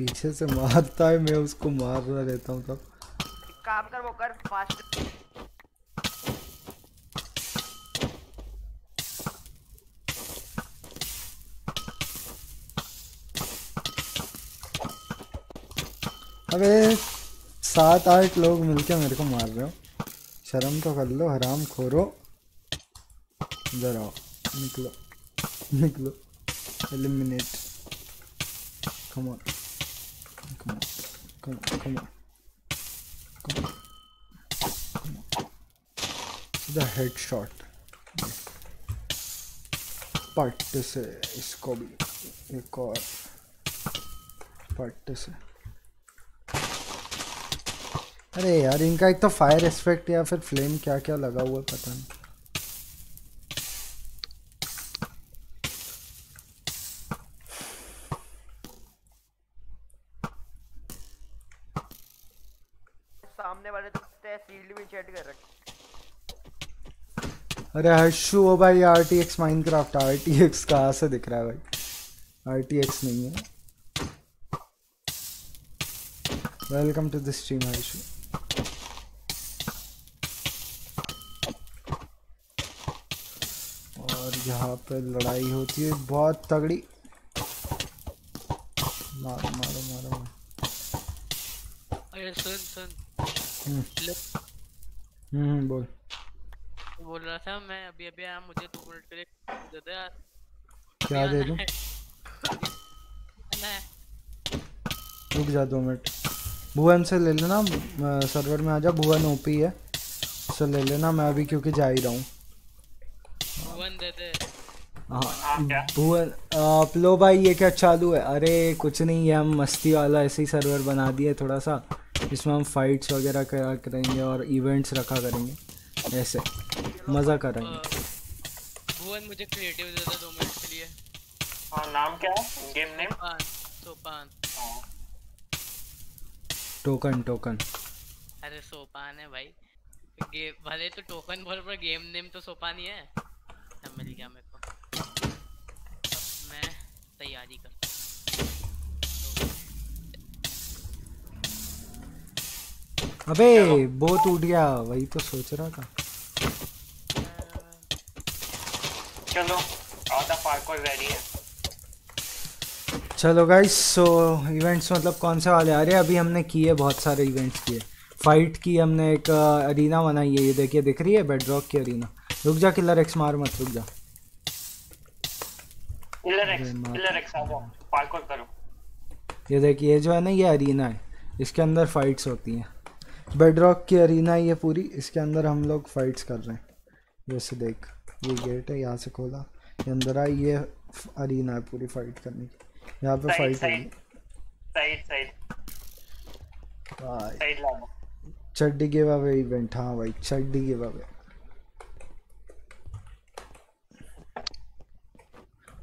[SPEAKER 1] पीछे से मारता है मैं उसको मार रहा रहता हूँ तब।
[SPEAKER 6] काम कर वो कर फास्ट
[SPEAKER 1] अबे सात आठ लोग मिलके मेरे को मार रहे हो। शर्म तो कर लो हराम खोरो। जरा निकलो निकलो। Eliminate. Come on come on come on come on सीधा हेडशॉट पट से इसको भी एक और पट से अरे यार, इनका एक तो फायर एस्पेक्ट या फिर फ्लेम क्या क्या लगा हुआ है, पता नहीं
[SPEAKER 6] सामने वाले तो शील्ड भी चेट कर रखे
[SPEAKER 1] अरे हर्षु ओ भाई R T X Minecraft R T X कहाँ से दिख रहा है भाई? आर टी एक्स नहीं है। Welcome to the stream Harshu. और यहाँ पे लड़ाई होती है बहुत तगड़ी। मारो मारो मारो।
[SPEAKER 2] अरे सुन सुन।
[SPEAKER 1] हम्म। हम्म बोल।
[SPEAKER 2] रहा था मैं अभी अभी आया मुझे दो मिनट के लिए दे दे यार।
[SPEAKER 1] क्या दे दूँ? रुक जा दो मिनट। भुवन से ले लेना सर्वर में आ जा भुवन ओपी है। उससे ले लेना मैं अभी क्योंकि जा ही रहा हूँ।
[SPEAKER 2] भुवन दे दे।
[SPEAKER 1] हाँ
[SPEAKER 4] हाँ
[SPEAKER 1] भुवन आप लो भाई ये क्या चालू है? अरे कुछ नहीं है हम मस्ती वाला ऐसे ही सर्वर बना दिए थोड़ा सा। इसमें हम फाइट्स वगैरह करा करेंगे और इवेंट्स रखा करेंगे। ऐसे। मज़ा करेंगे
[SPEAKER 2] भुवन मुझे क्रिएटिव दे दे दो मिनट के लिए।
[SPEAKER 4] हाँ नाम क्या है? गेम नेम
[SPEAKER 2] सोपान सोपान।
[SPEAKER 1] टोकन टोकन
[SPEAKER 2] अरे सोपान है भाई। गेम भले तो टोकन बोल पर गेम नेम तो सोपान ही है। अब मिल गया मेरे को। अब मैं तैयारी कर
[SPEAKER 1] अबे वो टूट गया। वही तो सोच रहा था।
[SPEAKER 4] चलो आधा पार्कोर रेडी है।
[SPEAKER 1] चलो गाइस सो इवेंट्स मतलब कौन से वाले आ रहे हैं? अभी हमने किए बहुत सारे इवेंट्स किए। फाइट की हमने एक अरीना बनाई है ये देखिए दिख रही है? बेडरॉक की अरीना रुक जा किलर एक्स मार मत रुक जा।
[SPEAKER 4] किलर एक्स किलर एक्स आ जाओ पार्कोर करो।
[SPEAKER 1] ये देखिए ये जो है ना ये अरीना है। इसके अंदर फाइट्स होती हैं। बेडरॉक की अरीना है ये पूरी। इसके अंदर हम लोग फाइट्स कर रहे हैं। जैसे देख। ये गेट है यहाँ से खोला। ये अंदर आई ये अरीना है पूरी फाइट करने की। यहाँ पे फाइट होगी।
[SPEAKER 4] साइड साइड
[SPEAKER 1] चड्डी गिव अवे इवेंट हाँ भाई चड्डी गिव अवे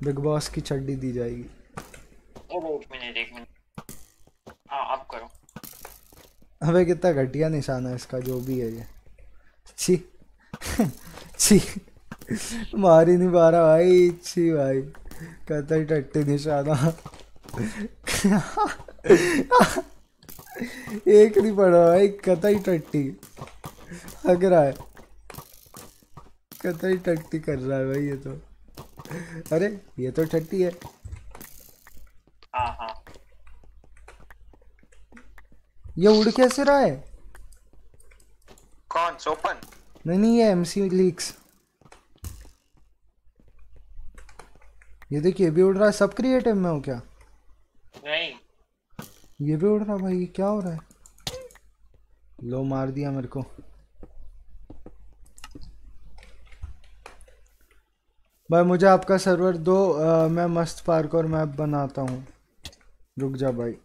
[SPEAKER 1] बिग बॉस की चड्डी दी जाएगी।
[SPEAKER 4] एक मिनट एक मिनट। हाँ करो।
[SPEAKER 1] अबे कितना घटिया निशाना है इसका जो भी है ये। छी। [laughs] छी। मार ही नहीं पा रहा भाई छी भाई। कतई टट्टी निशाना एक नहीं पड़ा भाई कतई टट्टी। हग रहा है। कतई टट्टी कर रहा है भाई ये तो। अरे ये तो टट्टी है।
[SPEAKER 4] हाँ हाँ।
[SPEAKER 1] ये उड़ कैसे रहा है?
[SPEAKER 6] कौन सोपन?
[SPEAKER 1] नहीं नहीं ये एमसी लीक्स ये देखिए ये भी उड़ रहा है। सब क्रिएटिव में हो क्या?
[SPEAKER 4] नहीं।
[SPEAKER 1] ये भी उड़ रहा भाई ये क्या हो रहा है? लो मार दिया मेरे को। भाई मुझे आपका सर्वर दो अ, मैं मस्त पार्क और मैप बनाता हूँ। रुक जा भाई।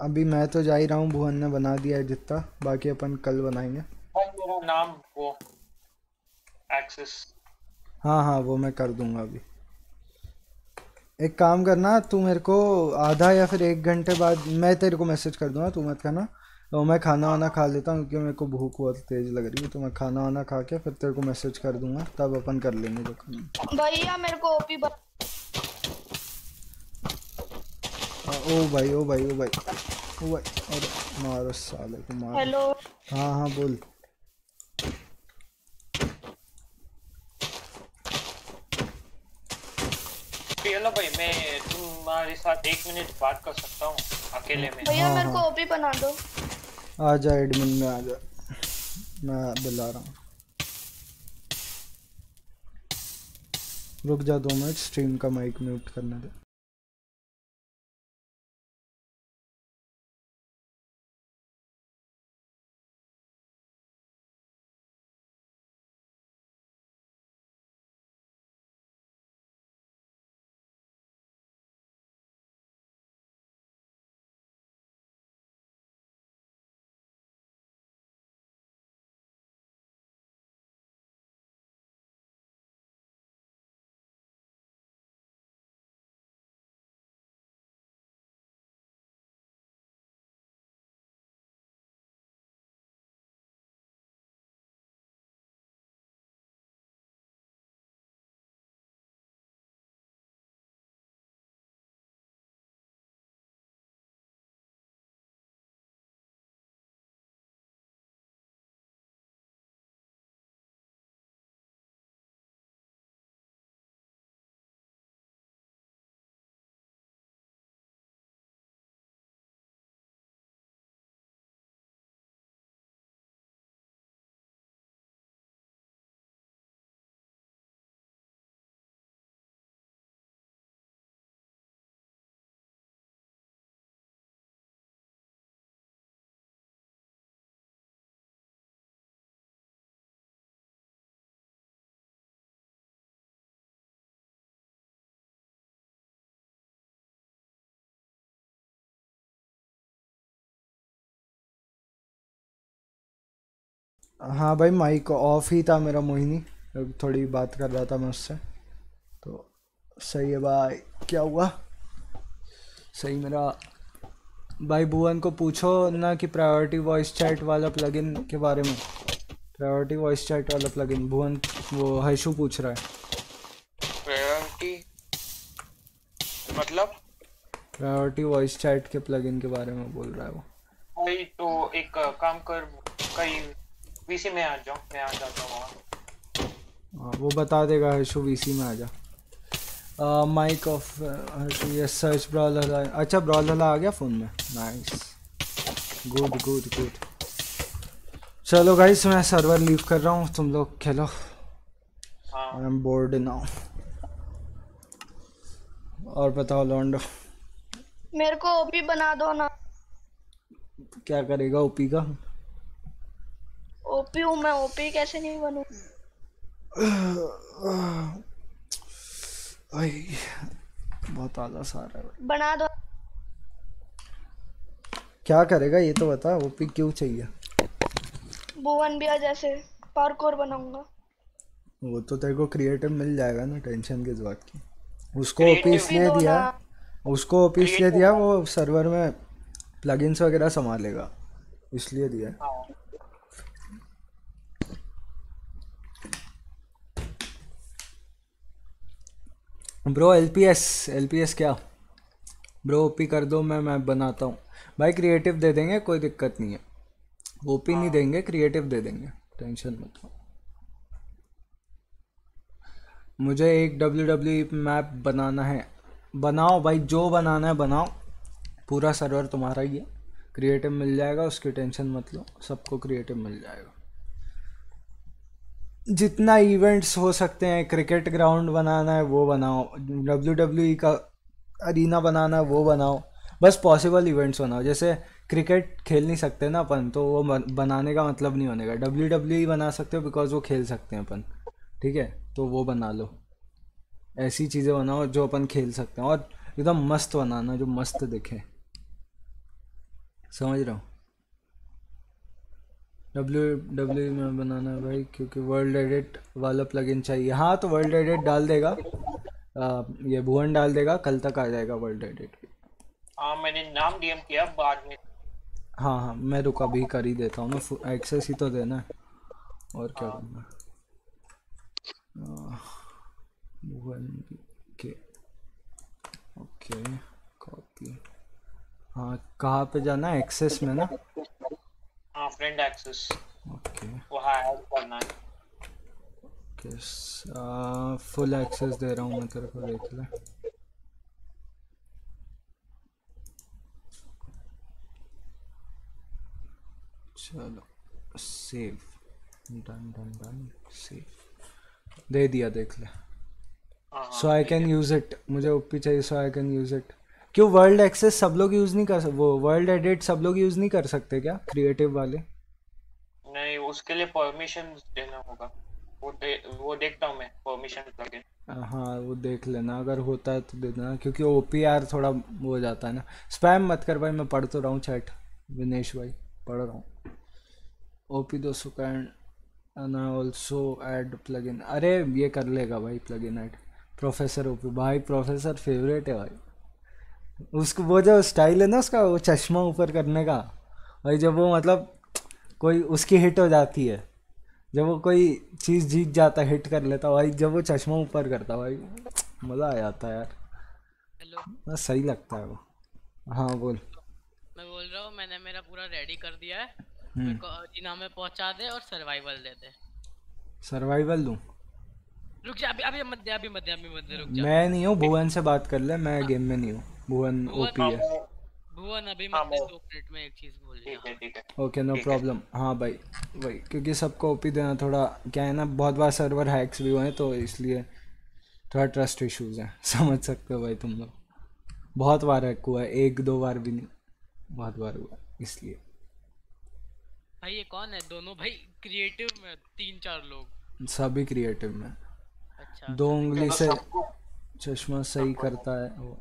[SPEAKER 1] अभी मैं तो जा ही रहा हूँ भुवन ने बना दिया है जितना। बाकी अपन कल बनाएँगे।
[SPEAKER 4] मेरा नाम? वो एक्सेस
[SPEAKER 1] हाँ हाँ वो मैं कर दूँगा अभी। एक काम करना तू मेरे को आधा या फिर एक घंटे बाद मैं तेरे को मैसेज कर दूँगा तू मत करना और मैं खाना वाना खा लेता हूँ क्योंकि मेरे को भूख बहुत तेज लग रही है तो मैं खाना वाना खा के फिर तेरे को मैसेज कर दूँगा तब अपन कर लेंगे करना
[SPEAKER 5] भैया मेरे को ओपी.
[SPEAKER 1] हाँ, ओ भाई ओ भाई ओ भाई ओ भाई अरे मारो साले को मारो।
[SPEAKER 5] हेलो।
[SPEAKER 1] हाँ हाँ बोल।
[SPEAKER 4] चलो भाई मैं तुम्हारे साथ एक मिनट बात कर सकता हूँ अकेले में।
[SPEAKER 5] भैया
[SPEAKER 1] हाँ,
[SPEAKER 5] मेरे को
[SPEAKER 1] हाँ।
[SPEAKER 5] ओपी बना दो।
[SPEAKER 1] आ जा एडमिन में आ जा मैं बुला रहा हूँ। रुक जा दो मिनट स्ट्रीम का माइक म्यूट करने दे। हाँ भाई माइक ऑफ़ ही था मेरा मोहिनी। थोड़ी बात कर रहा था मैं उससे। तो सही है भाई क्या हुआ? सही मेरा। भाई भुवन को पूछो ना कि प्रायोरिटी वॉइस चैट वाला प्लगइन के बारे में। प्रायोरिटी वॉइस चैट वाला प्लगइन भुवन वो हैशु पूछ रहा है।
[SPEAKER 4] प्रायोरिटी मतलब?
[SPEAKER 1] प्रायोरिटी वॉइस चैट के प्लगइन के बारे में बोल रहा है वो।
[SPEAKER 4] भाई तो एक काम कर कहीं पीसी में आ जाओ मैं आ जाता हूँ वहाँ।
[SPEAKER 1] हाँ वो बता देगा हैशु वीसी में आ जा। Mic off yes search brawler अच्छा ब्रॉलर आ गया फ़ोन में। नाइस गुड गुड गुड चलो गाइस मैं सर्वर लीव कर रहा हूँ तुम लोग खेलो।
[SPEAKER 4] हाँ।
[SPEAKER 1] आई एम बोर्ड नाउ और बताओ लॉन्डो।
[SPEAKER 5] मेरे को ओपी बना दो ना।
[SPEAKER 1] क्या करेगा ओपी का?
[SPEAKER 5] ओपी हूँ मैं ओपी कैसे नहीं बनूं
[SPEAKER 1] बहुत आलस आ रहा है
[SPEAKER 5] बना दो।
[SPEAKER 1] क्या करेगा ये तो बता ओपी क्यों चाहिए?
[SPEAKER 5] भुवन बिया जैसे पार्कोर बनाऊँगा।
[SPEAKER 1] वो तो तेरे को क्रिएटिव मिल जाएगा ना टेंशन किस बात की। उसको ओपी इसलिए दिया उसको ओपी इसलिए दिया वो सर्वर में प्लगइन्स वगैरह संभालेगा। इसलिए दिया।
[SPEAKER 4] हाँ
[SPEAKER 1] एल पी एस क्या? ब्रो ओपी कर दो मैं मैं बनाता हूँ। भाई क्रिएटिव दे देंगे कोई दिक्कत नहीं है। ओपी नहीं देंगे क्रिएटिव दे देंगे। टेंशन मत लो। मुझे एक डब्ल्यू डब्ल्यू मैप बनाना है। बनाओ भाई जो बनाना है बनाओ। पूरा सर्वर तुम्हारा ही है। क्रिएटिव मिल जाएगा उसकी टेंशन मत लो। सबको क्रिएटिव मिल जाएगा। जितना इवेंट्स हो सकते हैं क्रिकेट ग्राउंड बनाना है, वो बनाओ। डब्ल्यू डब्ल्यू का अरीना बनाना है, वो बनाओ। बस पॉसिबल इवेंट्स बनाओ। जैसे क्रिकेट खेल नहीं सकते ना अपन तो वो बन- बनाने का मतलब नहीं होने का। डब्ल्यू डब्ल्यू बना सकते हो बिकॉज़ वो खेल सकते हैं अपन। ठीक है? तो वो बना लो। ऐसी चीज़ें बनाओ जो अपन खेल सकते हैं। और एकदम मस्त बनाना, जो मस्त दिखे। समझ रहा हूँ? डब्ल्यू डब्ल्यू में बनाना है भाई क्योंकि वर्ल्ड एडिट वाला प्लगइन चाहिए। हाँ तो वर्ल्ड एडिट डाल देगा। आ, ये भुवन डाल देगा कल तक आ जाएगा वर्ल्ड एडिट
[SPEAKER 4] हाँ मैंने नाम डीएम किया बाद में।
[SPEAKER 1] हाँ हाँ मैं रुक अभी कर ही देता हूँ ना एक्सेस ही तो देना है। और क्या करना है? भुवन के। ओके कॉपी हाँ कहाँ पे जाना है? एक्सेस में ना?
[SPEAKER 4] हाँ फ्रेंड एक्सेस
[SPEAKER 1] ओके
[SPEAKER 4] वहाँ ऐड करना है।
[SPEAKER 1] ओके फुल एक्सेस दे रहा हूँ मैं तेरे को देख ले। चलो save done done done save दे दिया देख ले। So I can use it मुझे ओपी चाहिए so I can use it क्यों वर्ल्ड एक्सेस सब लोग यूज़ नहीं कर सकते वो वर्ल्ड एडिट सब लोग यूज़ नहीं कर सकते क्या? क्रिएटिव वाले?
[SPEAKER 4] नहीं उसके लिए परमिशन देना होगा। वो दे, वो देखता हूँ मैं परमिशन प्लगइन
[SPEAKER 1] हाँ वो देख लेना। अगर होता है तो दे देना क्योंकि ओपीआर थोड़ा वो हो जाता है ना। स्पैम मत कर भाई मैं पढ़ तो रहा हूँ चैट विनेश भाई पढ़ रहा हूँ। ओपी दो सौ कैंड ना ऑल्सो ऐड प्लगइन अरे ये कर लेगा भाई प्लगइन ऐड प्रोफेसर ओपी भाई प्रोफेसर फेवरेट है भाई। उसको वो जो स्टाइल है ना उसका वो चश्मा ऊपर करने का भाई जब वो मतलब कोई उसकी हिट हो जाती है जब वो कोई चीज़ जीत जाता हिट कर लेता भाई जब वो चश्मा ऊपर करता भाई मज़ा आ जाता है यार।
[SPEAKER 2] हेलो।
[SPEAKER 1] हाँ, सही लगता है वो। हाँ बोल।
[SPEAKER 2] मैं बोल रहा हूँ मैंने मेरा पूरा रेडी कर दिया है।
[SPEAKER 1] हम्म।
[SPEAKER 2] मेरे को अजीना में पहुँचा दे और सर्वाइवल दे दे।
[SPEAKER 1] सर्वाइवल दूँ?
[SPEAKER 2] रुक जा अभी अभी मत दे अभी मत दे अभी मत दे रुक जा।
[SPEAKER 1] मैं नहीं हूँ भुवन से बात कर ले मैं गेम में नहीं हूँ। भुवन ओपी है।
[SPEAKER 2] भुवन अभी
[SPEAKER 4] हाँ,
[SPEAKER 2] मत दे मिनट में एक चीज़ बोल
[SPEAKER 4] ठीक
[SPEAKER 2] दिया
[SPEAKER 4] ठीक है।
[SPEAKER 1] Okay no
[SPEAKER 4] problem. हाँ
[SPEAKER 1] भाई भाई क्योंकि सबको ओपी देना थोड़ा क्या है ना बहुत बार सर्वर हैक्स भी हुए हैं तो इसलिए थोड़ा ट्रस्ट इश्यूज़ हैं। [laughs] समझ सकते हो भाई तुम लोग। बहुत बार हैक हुआ है एक दो बार भी नहीं। बहुत बार हुआ इसलिए।
[SPEAKER 2] भाई ये कौन है? दोनों भाई क्रिएटिव में तीन चार लोग।
[SPEAKER 1] सभी क्रिएटिव में।
[SPEAKER 2] अच्छा
[SPEAKER 1] दो उंगली
[SPEAKER 4] तो
[SPEAKER 1] से
[SPEAKER 4] सबको
[SPEAKER 1] चश्मा सही करता है वो।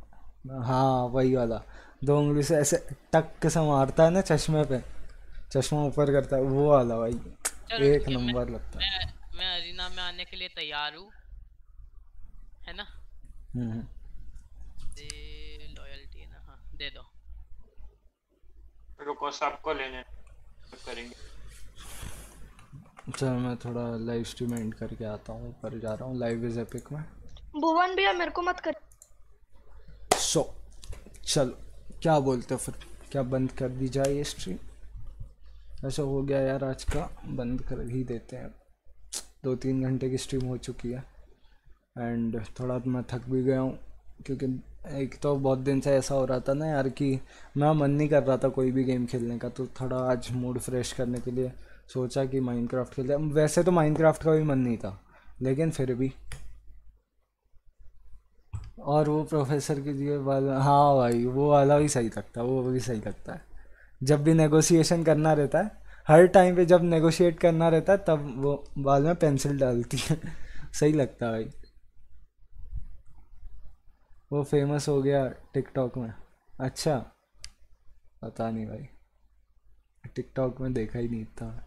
[SPEAKER 1] हाँ वही वाला। दो उंगली से ऐसे टक से मारता है ना चश्मे पे। चश्मा ऊपर करता है वो वाला भाई। एक नंबर लगता है।
[SPEAKER 2] मैं मैं अरीना में आने के लिए तैयार हूँ। है ना?
[SPEAKER 1] हम्म, हम्म।
[SPEAKER 2] दे लॉयल्टी ना हाँ दे दो।
[SPEAKER 4] रुको सबको लेने करेंगे।
[SPEAKER 1] चल मैं थोड़ा लाइव स्ट्रीम एंड करके आता हूँ ऊपर जा रहा हूँ। लाइव इज़ एपिक में।
[SPEAKER 5] भुवन भैया मेरे को मत कर
[SPEAKER 1] सो, चलो, क्या बोलते हो फिर? क्या बंद कर दी जाए ये स्ट्रीम ऐसा हो गया यार आज का, बंद कर ही देते हैं। दो तीन घंटे की स्ट्रीम हो चुकी है। एंड थोड़ा मैं थक भी गया हूँ, क्योंकि एक तो बहुत दिन से ऐसा हो रहा था ना यार कि मैं मन नहीं कर रहा था कोई भी गेम खेलने का तो थोड़ा आज मूड फ्रेश करने के लिए सोचा कि माइनक्राफ्ट खेलते वैसे तो माइनक्राफ्ट का भी मन नहीं था, लेकिन फिर भी और वो प्रोफेसर के लिए वाला हाँ भाई, वो वाला भी सही लगता है, वो भी सही लगता है। जब भी नेगोशिएशन करना रहता है, हर टाइम पे जब नेगोशिएट करना रहता है, तब वो बाल में पेंसिल डालती है। [laughs] सही लगता है भाई। वो फ़ेमस हो गया टिकटॉक में। अच्छा पता नहीं भाई। टिकटॉक में देखा ही नहीं था।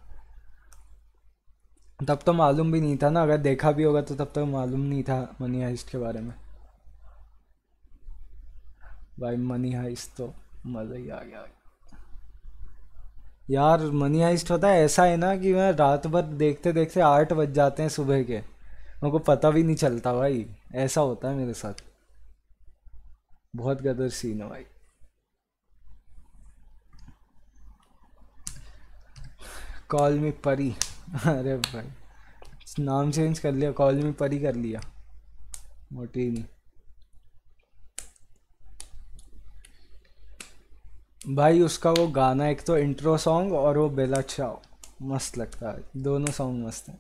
[SPEAKER 1] तब तो मालूम भी नहीं था ना, अगर देखा भी होगा तो तब तक तो मालूम नहीं था मनी हाइस्ट के बारे में। भाई मनी हाइस्ट तो मज़ा ही आ गया। यार मनी हाइस्ट होता है, ऐसा है ना कि मैं रात भर देखते देखते आठ बज जाते हैं सुबह के। मेरे को पता भी नहीं चलता भाई, ऐसा होता है मेरे साथ। बहुत गदर सीन है भाई। कॉल मी परी। अरे भाई, नाम चेंज कर लिया, कॉल मी परी कर लिया। मोटी नहीं। भाई उसका वो गाना एक तो इंट्रो सॉन्ग और वो बेला चाओ मस्त लगता है दोनों सॉन्ग मस्त हैं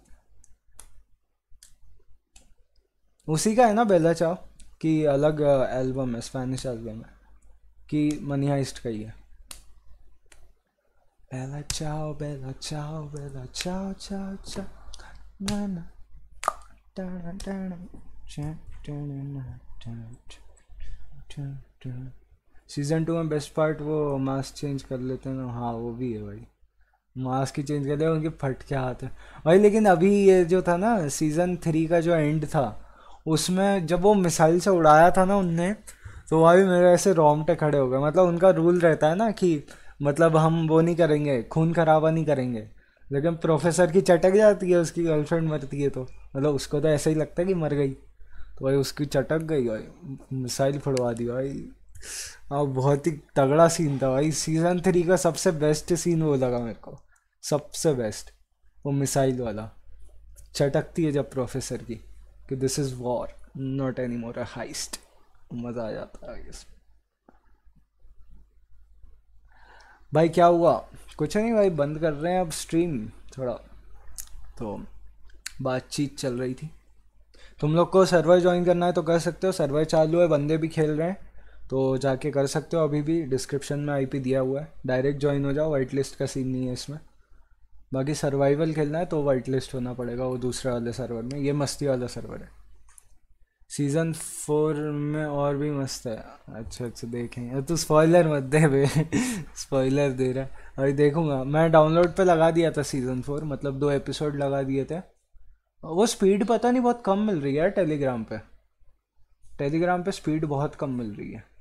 [SPEAKER 1] उसी का है ना बेला चाओ कि अलग एल्बम है स्पेनिश एल्बम है कि मनी हाइस्ट का ही है बेला चाओ बेला चाओ बेला चाओ चाओ चाओ ना ना टाना टाना टाना ना टा टा टा सीज़न टू में बेस्ट पार्ट वो मास्क चेंज कर लेते हैं ना। हाँ वो भी है भाई। मास्क ही चेंज कर लिया उनके फट के हाथ है। भाई, लेकिन अभी ये जो था ना सीज़न थ्री का जो एंड था, उसमें जब वो मिसाइल से उड़ाया था ना उनने तो भाई मेरे ऐसे रोमटे खड़े हो गए। मतलब उनका रूल रहता है ना कि मतलब हम वो नहीं करेंगे, खून खराबा नहीं करेंगे। लेकिन प्रोफेसर की चटक जाती है, उसकी गर्लफ्रेंड मरती है तो। मतलब उसको तो ऐसा ही लगता है कि मर गई। तो भाई उसकी चटक गई, भाई। मिसाइल फुड़वा दी, भाई। बहुत ही तगड़ा सीन था भाई। सीज़न थ्री का सबसे बेस्ट सीन वो लगा मेरे को। सबसे बेस्ट वो मिसाइल वाला। चटकती है जब प्रोफेसर की कि this is war not anymore a heist मज़ा आ जाता है इसमें। भाई क्या हुआ? कुछ नहीं भाई, बंद कर रहे हैं अब स्ट्रीम थोड़ा। तो बातचीत चल रही थी। तुम लोग को सर्वर ज्वाइन करना है तो कर सकते हो। सर्वर चालू है, बंदे भी खेल रहे हैं। तो जाके कर सकते हो, अभी भी डिस्क्रिप्शन में आईपी दिया हुआ है। डायरेक्ट ज्वाइन हो जाओ वाइट लिस्ट का सीन नहीं है इसमें। बाकी सर्वाइवल खेलना है तो वाइट लिस्ट होना पड़ेगा, वो दूसरे वाले सर्वर में। ये मस्ती वाला सर्वर है। सीज़न फोर में और भी मस्त है। अच्छा अच्छा देखेंगे तू स्पॉइलर मत दे बे। [laughs] स्पॉइलर दे रहा है। अभी देखूँगा। मैं डाउनलोड पे लगा दिया था सीज़न फोर मतलब दो एपिसोड लगा दिए थे। वो स्पीड पता नहीं बहुत कम मिल रही है टेलीग्राम पे। टेलीग्राम पे स्पीड बहुत कम मिल रही है।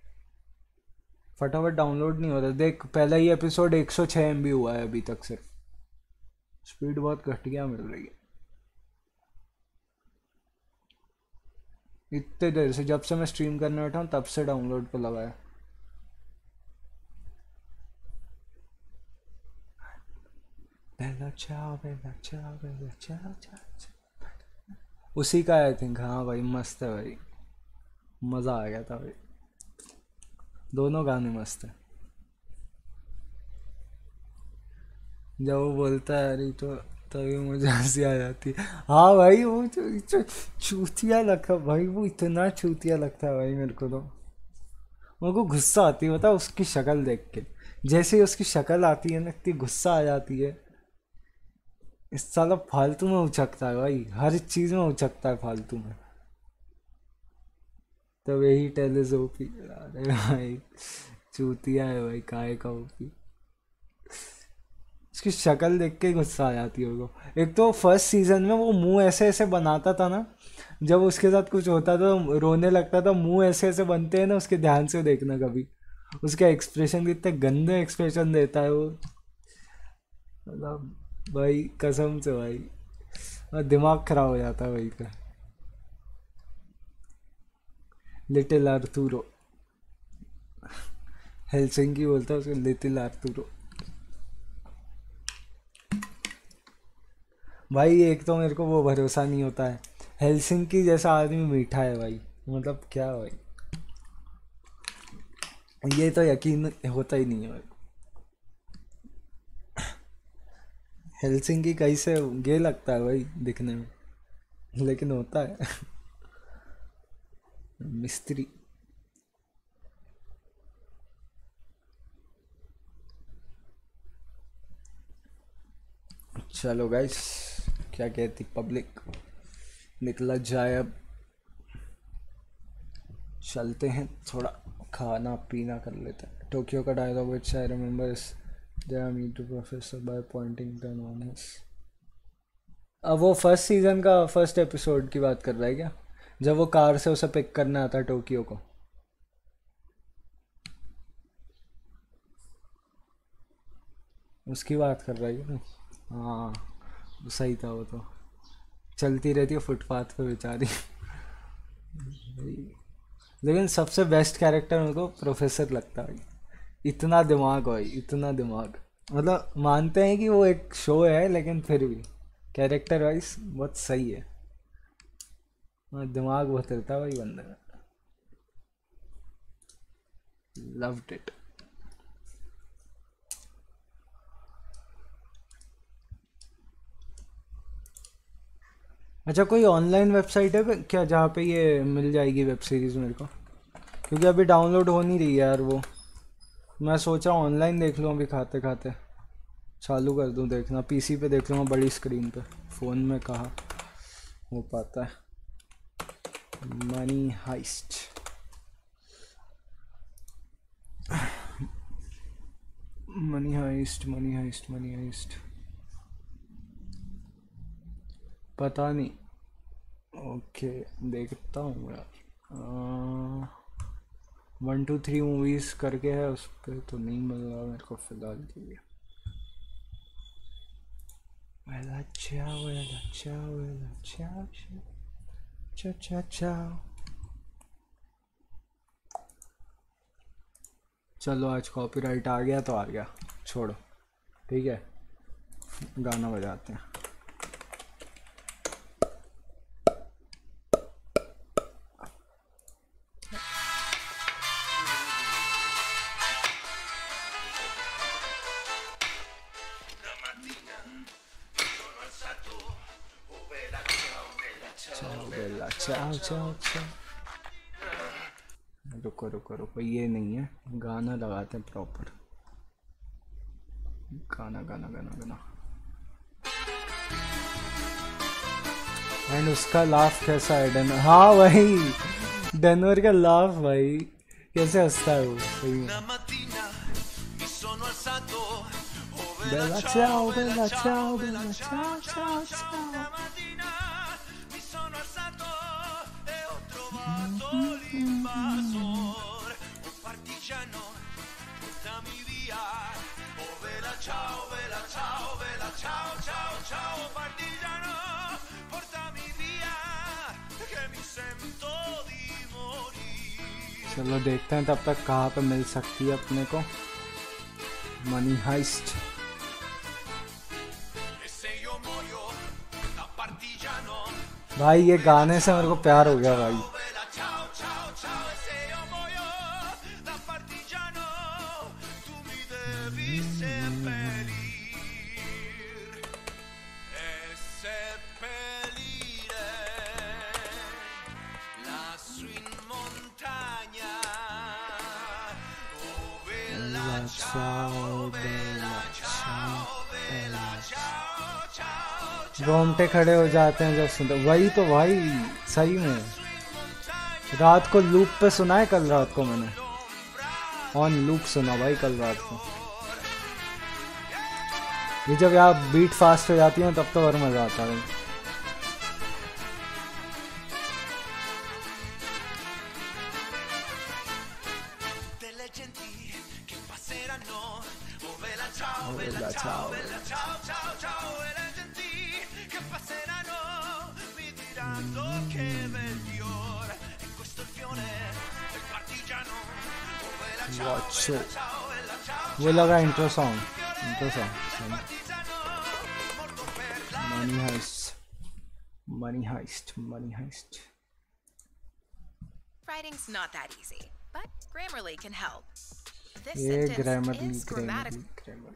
[SPEAKER 1] फटाफट डाउनलोड नहीं होता देख, पहला ही एपिसोड 106 एम हुआ है अभी तक सिर्फ़। स्पीड बहुत घटिया मिल रही है। इतने देर से जब से मैं स्ट्रीम करने बैठा हूँ, तब से डाउनलोड पे लगाया। बेला चाओ बेला चाओ बेला चाओ चाओ चाओ। उसी का आई थिंक हाँ भाई, मस्त है भाई। मज़ा आ गया था भाई। दोनों गाने मस्त है। जब वो बोलता है, अरे तो तभी मुझे हँसी आ जाती है। हाँ भाई, वो जो चूतिया लगता, भाई वो इतना चूतिया लगता है भाई मेरे को तो। मेरे को गुस्सा आती है बता उसकी शक्ल देख के। जैसे ही उसकी शक्ल आती है ना, इतनी गुस्सा आ जाती है। इस साला फालतू में उचकता है भाई, हर चीज़ में उचकता है फालतू में। तो यही टेलीजोपी अरे भाई, चूतिया है भाई, काय का ओपी उसकी शक्ल देख के गुस्सा आ जाती है एक तो फ़र्स्ट सीज़न में वो मुँह ऐसे ऐसे बनाता था ना, जब उसके साथ कुछ होता था तो रोने लगता था, मुँह ऐसे ऐसे बनते हैं ना उसके ध्यान से देखना कभी। उसका एक्सप्रेशन कितने गंदे एक्सप्रेशन देता है वो। मतलब भाई, कसम से भाई दिमाग खराब हो जाता है भाई का। लिटिल आर्थूरो हेलसिंकी बोलता है उसको लिटिल आर्थूरो भाई, एक तो मेरे को वो भरोसा नहीं होता है। हेलसिंकी जैसा आदमी मीठा है भाई। मतलब क्या भाई? ये तो यकीन होता ही नहीं है भाई हेलसिंकी कैसे गे लगता है भाई दिखने में। लेकिन होता है। मिस्त्री। चलो गाइस क्या कहती पब्लिक निकला जाए अब। चलते हैं, थोड़ा खाना पीना कर लेते हैं। टोक्यो का dialogue which I remember professor by pointing अब वो फ़र्स्ट सीज़न का फ़र्स्ट एपिसोड की बात कर रहा है क्या? जब वो कार से उसे पिक करने आता है टोक्यो को। उसकी बात कर रहा है हाँ सही था वो तो। चलती रहती है फुटपाथ पे बेचारी। लेकिन सबसे बेस्ट कैरेक्टर मेरे को प्रोफेसर लगता है। इतना दिमाग भाई इतना दिमाग। मतलब मानते हैं कि वो एक शो है लेकिन फिर भी। कैरेक्टर वाइज बहुत सही हाँ, दिमाग बहुत रहता है भाई बंदे में लव्ड इट अच्छा कोई ऑनलाइन वेबसाइट है क्या, जहाँ पे ये मिल जाएगी वेब सीरीज़ मेरे को? क्योंकि अभी डाउनलोड हो नहीं रही है यार वो। मैं सोचा ऑनलाइन देख लूँ अभी खाते खाते चालू कर दूँ देखना। पीसी पे देख लूँगा बड़ी स्क्रीन पे। फ़ोन में कहा हो पाता है। Money heist money heist money heist money heist पता नहीं। ओके देखता हूँ यार। वन टू थ्री मूवीज़ करके है उस पर तो नहीं मिल रहा मेरे को फ़िलहाल के लिए। well, ciao, ciao, ciao, ciao, ciao. चलो आज कॉपीराइट आ गया तो आ गया। छोड़ो। ठीक है? गाना बजाते हैं। चाओ चाओ रुको रुको रुको ये नहीं है। गाना लगाते हैं प्रॉपर गाना गाना गाना गाना। एंड उसका लाफ कैसा है डन हाँ भाई डनवर का लाफ भाई। कैसे हंसता है वो? सही में invasor, un partigiano, portami via. Oh vela ciao, vela ciao, vela
[SPEAKER 7] ciao, ciao, ciao partigiano, portami via, che mi sento di morire. Se
[SPEAKER 1] lo detta तब तक कहाँ पे मिल सकती है अपने को मनी हाइस्ट भाई ये गाने से मेरे को प्यार हो गया भाई रोंगटे खड़े हो जाते हैं जब सुनते वही तो भाई, सही में। रात को लूप पे सुना है कल रात को मैंने। ऑन लूप सुना भाई कल रात को। ये जब आप बीट फास्ट हो जाती है तब तो और मज़ा आता है। Watch it. वो लगा intro song intro song money heist money heist money heist
[SPEAKER 8] Writing's not that easy, but Grammarly can help. This
[SPEAKER 1] ये
[SPEAKER 8] sentence
[SPEAKER 1] grammarly
[SPEAKER 8] is grammatic.
[SPEAKER 1] Grammarly grammar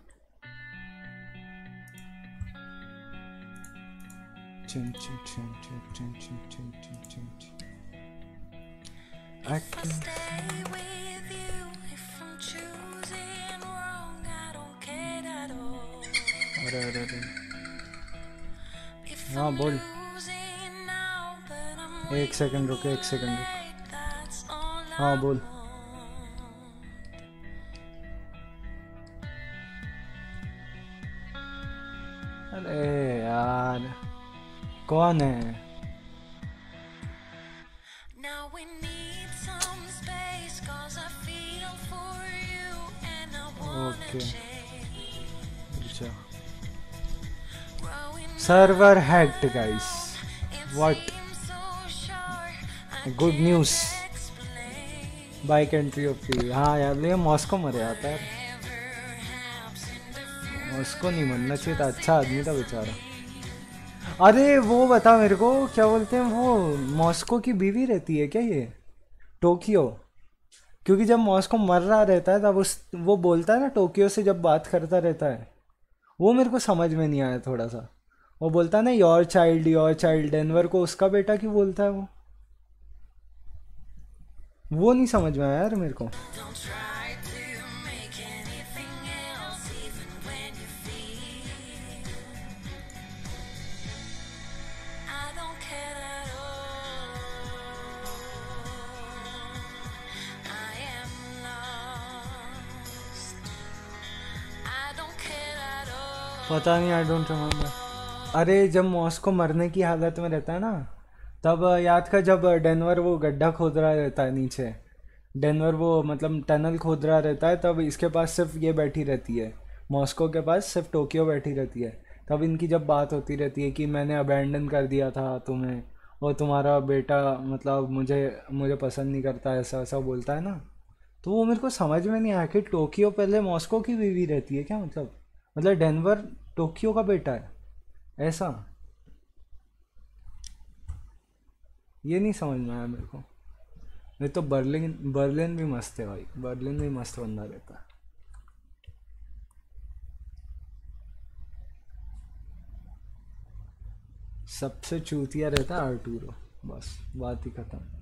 [SPEAKER 1] चन चन चन चन चन चन चन चन चन चन I can
[SPEAKER 9] Stay with you
[SPEAKER 1] अरे अरे अरे।
[SPEAKER 9] If
[SPEAKER 1] हाँ बोल। एक सेकंड रुक एक सेकंड रुक। हाँ बोल। अरे यार कौन है?
[SPEAKER 9] Change.
[SPEAKER 1] अच्छा।
[SPEAKER 9] Server hacked guys I
[SPEAKER 1] good
[SPEAKER 9] news
[SPEAKER 1] bike entry off free हाँ यार, ये मॉस्को मर जाता है। मॉस्को नहीं मरना चाहिए था। अच्छा आदमी था बेचारा। अरे, वो बता मेरे को, क्या बोलते हैं वो? मॉस्को की बीवी रहती है क्या ये? टोक्यो क्योंकि जब मॉस्को मर रहा रहता है, तब उस, वो बोलता है ना, टोक्यो से जब बात करता रहता है, वो मेरे को समझ में नहीं आया थोड़ा सा वो बोलता है ना your child your child Denver को उसका बेटा क्यों बोलता है वो? वो नहीं समझ में आया यार मेरे को। पता नहीं आई डोंट रिमेम्बर अरे, जब मॉस्को मरने की हालत में रहता है ना, तब याद का जब डेनवर वो गड्ढा खोद रहा रहता है नीचे। डेनवर वो मतलब टनल खोद रहा रहता है, तब इसके पास सिर्फ़ ये बैठी रहती है। मॉस्को के पास सिर्फ़ टोक्यो बैठी रहती है। तब इनकी जब बात होती रहती है कि मैंने अबैंडन कर दिया था तुम्हें, और तुम्हारा बेटा मतलब मुझे मुझे पसंद नहीं करता, ऐसा ऐसा बोलता है ना तो वो मेरे को समझ में नहीं आया कि टोक्यो पहले मॉस्को की बीवी रहती है, क्या मतलब? मतलब डेनवर टोक्यो का बेटा है। ऐसा। ये नहीं समझ में आया मेरे को। नहीं तो बर्लिन बर्लिन भी मस्त है भाई। बर्लिन भी मस्त बंदा रहता है। सबसे चूतिया रहता है आर्टूरो। बस, बात ही खत्म।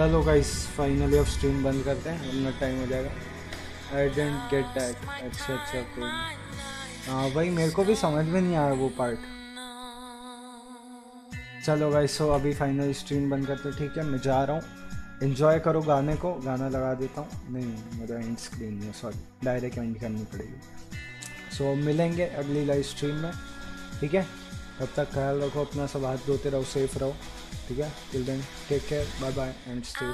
[SPEAKER 1] चलो गाइस फाइनली अब स्ट्रीम बंद करते हैं वरना टाइम हो जाएगा। आई डेंट गेट दैट अच्छा अच्छा कोई हाँ भाई मेरे को भी समझ में नहीं आया वो पार्ट चलो गाइस सो अभी फाइनल स्ट्रीम बंद करते हैं, ठीक है मैं जा रहा हूँ। एंजॉय करो गाने को गाना लगा देता हूँ। नहीं मेरा एंड स्क्रीन में सॉरी डायरेक्ट एंड करनी पड़ेगी। सो so, मिलेंगे अगली लाइव स्ट्रीम में ठीक है? तब तक ख्याल रखो अपना सब हाथ धोते रहो सेफ़ रहो। ठीक है? Till then take care bye bye and stay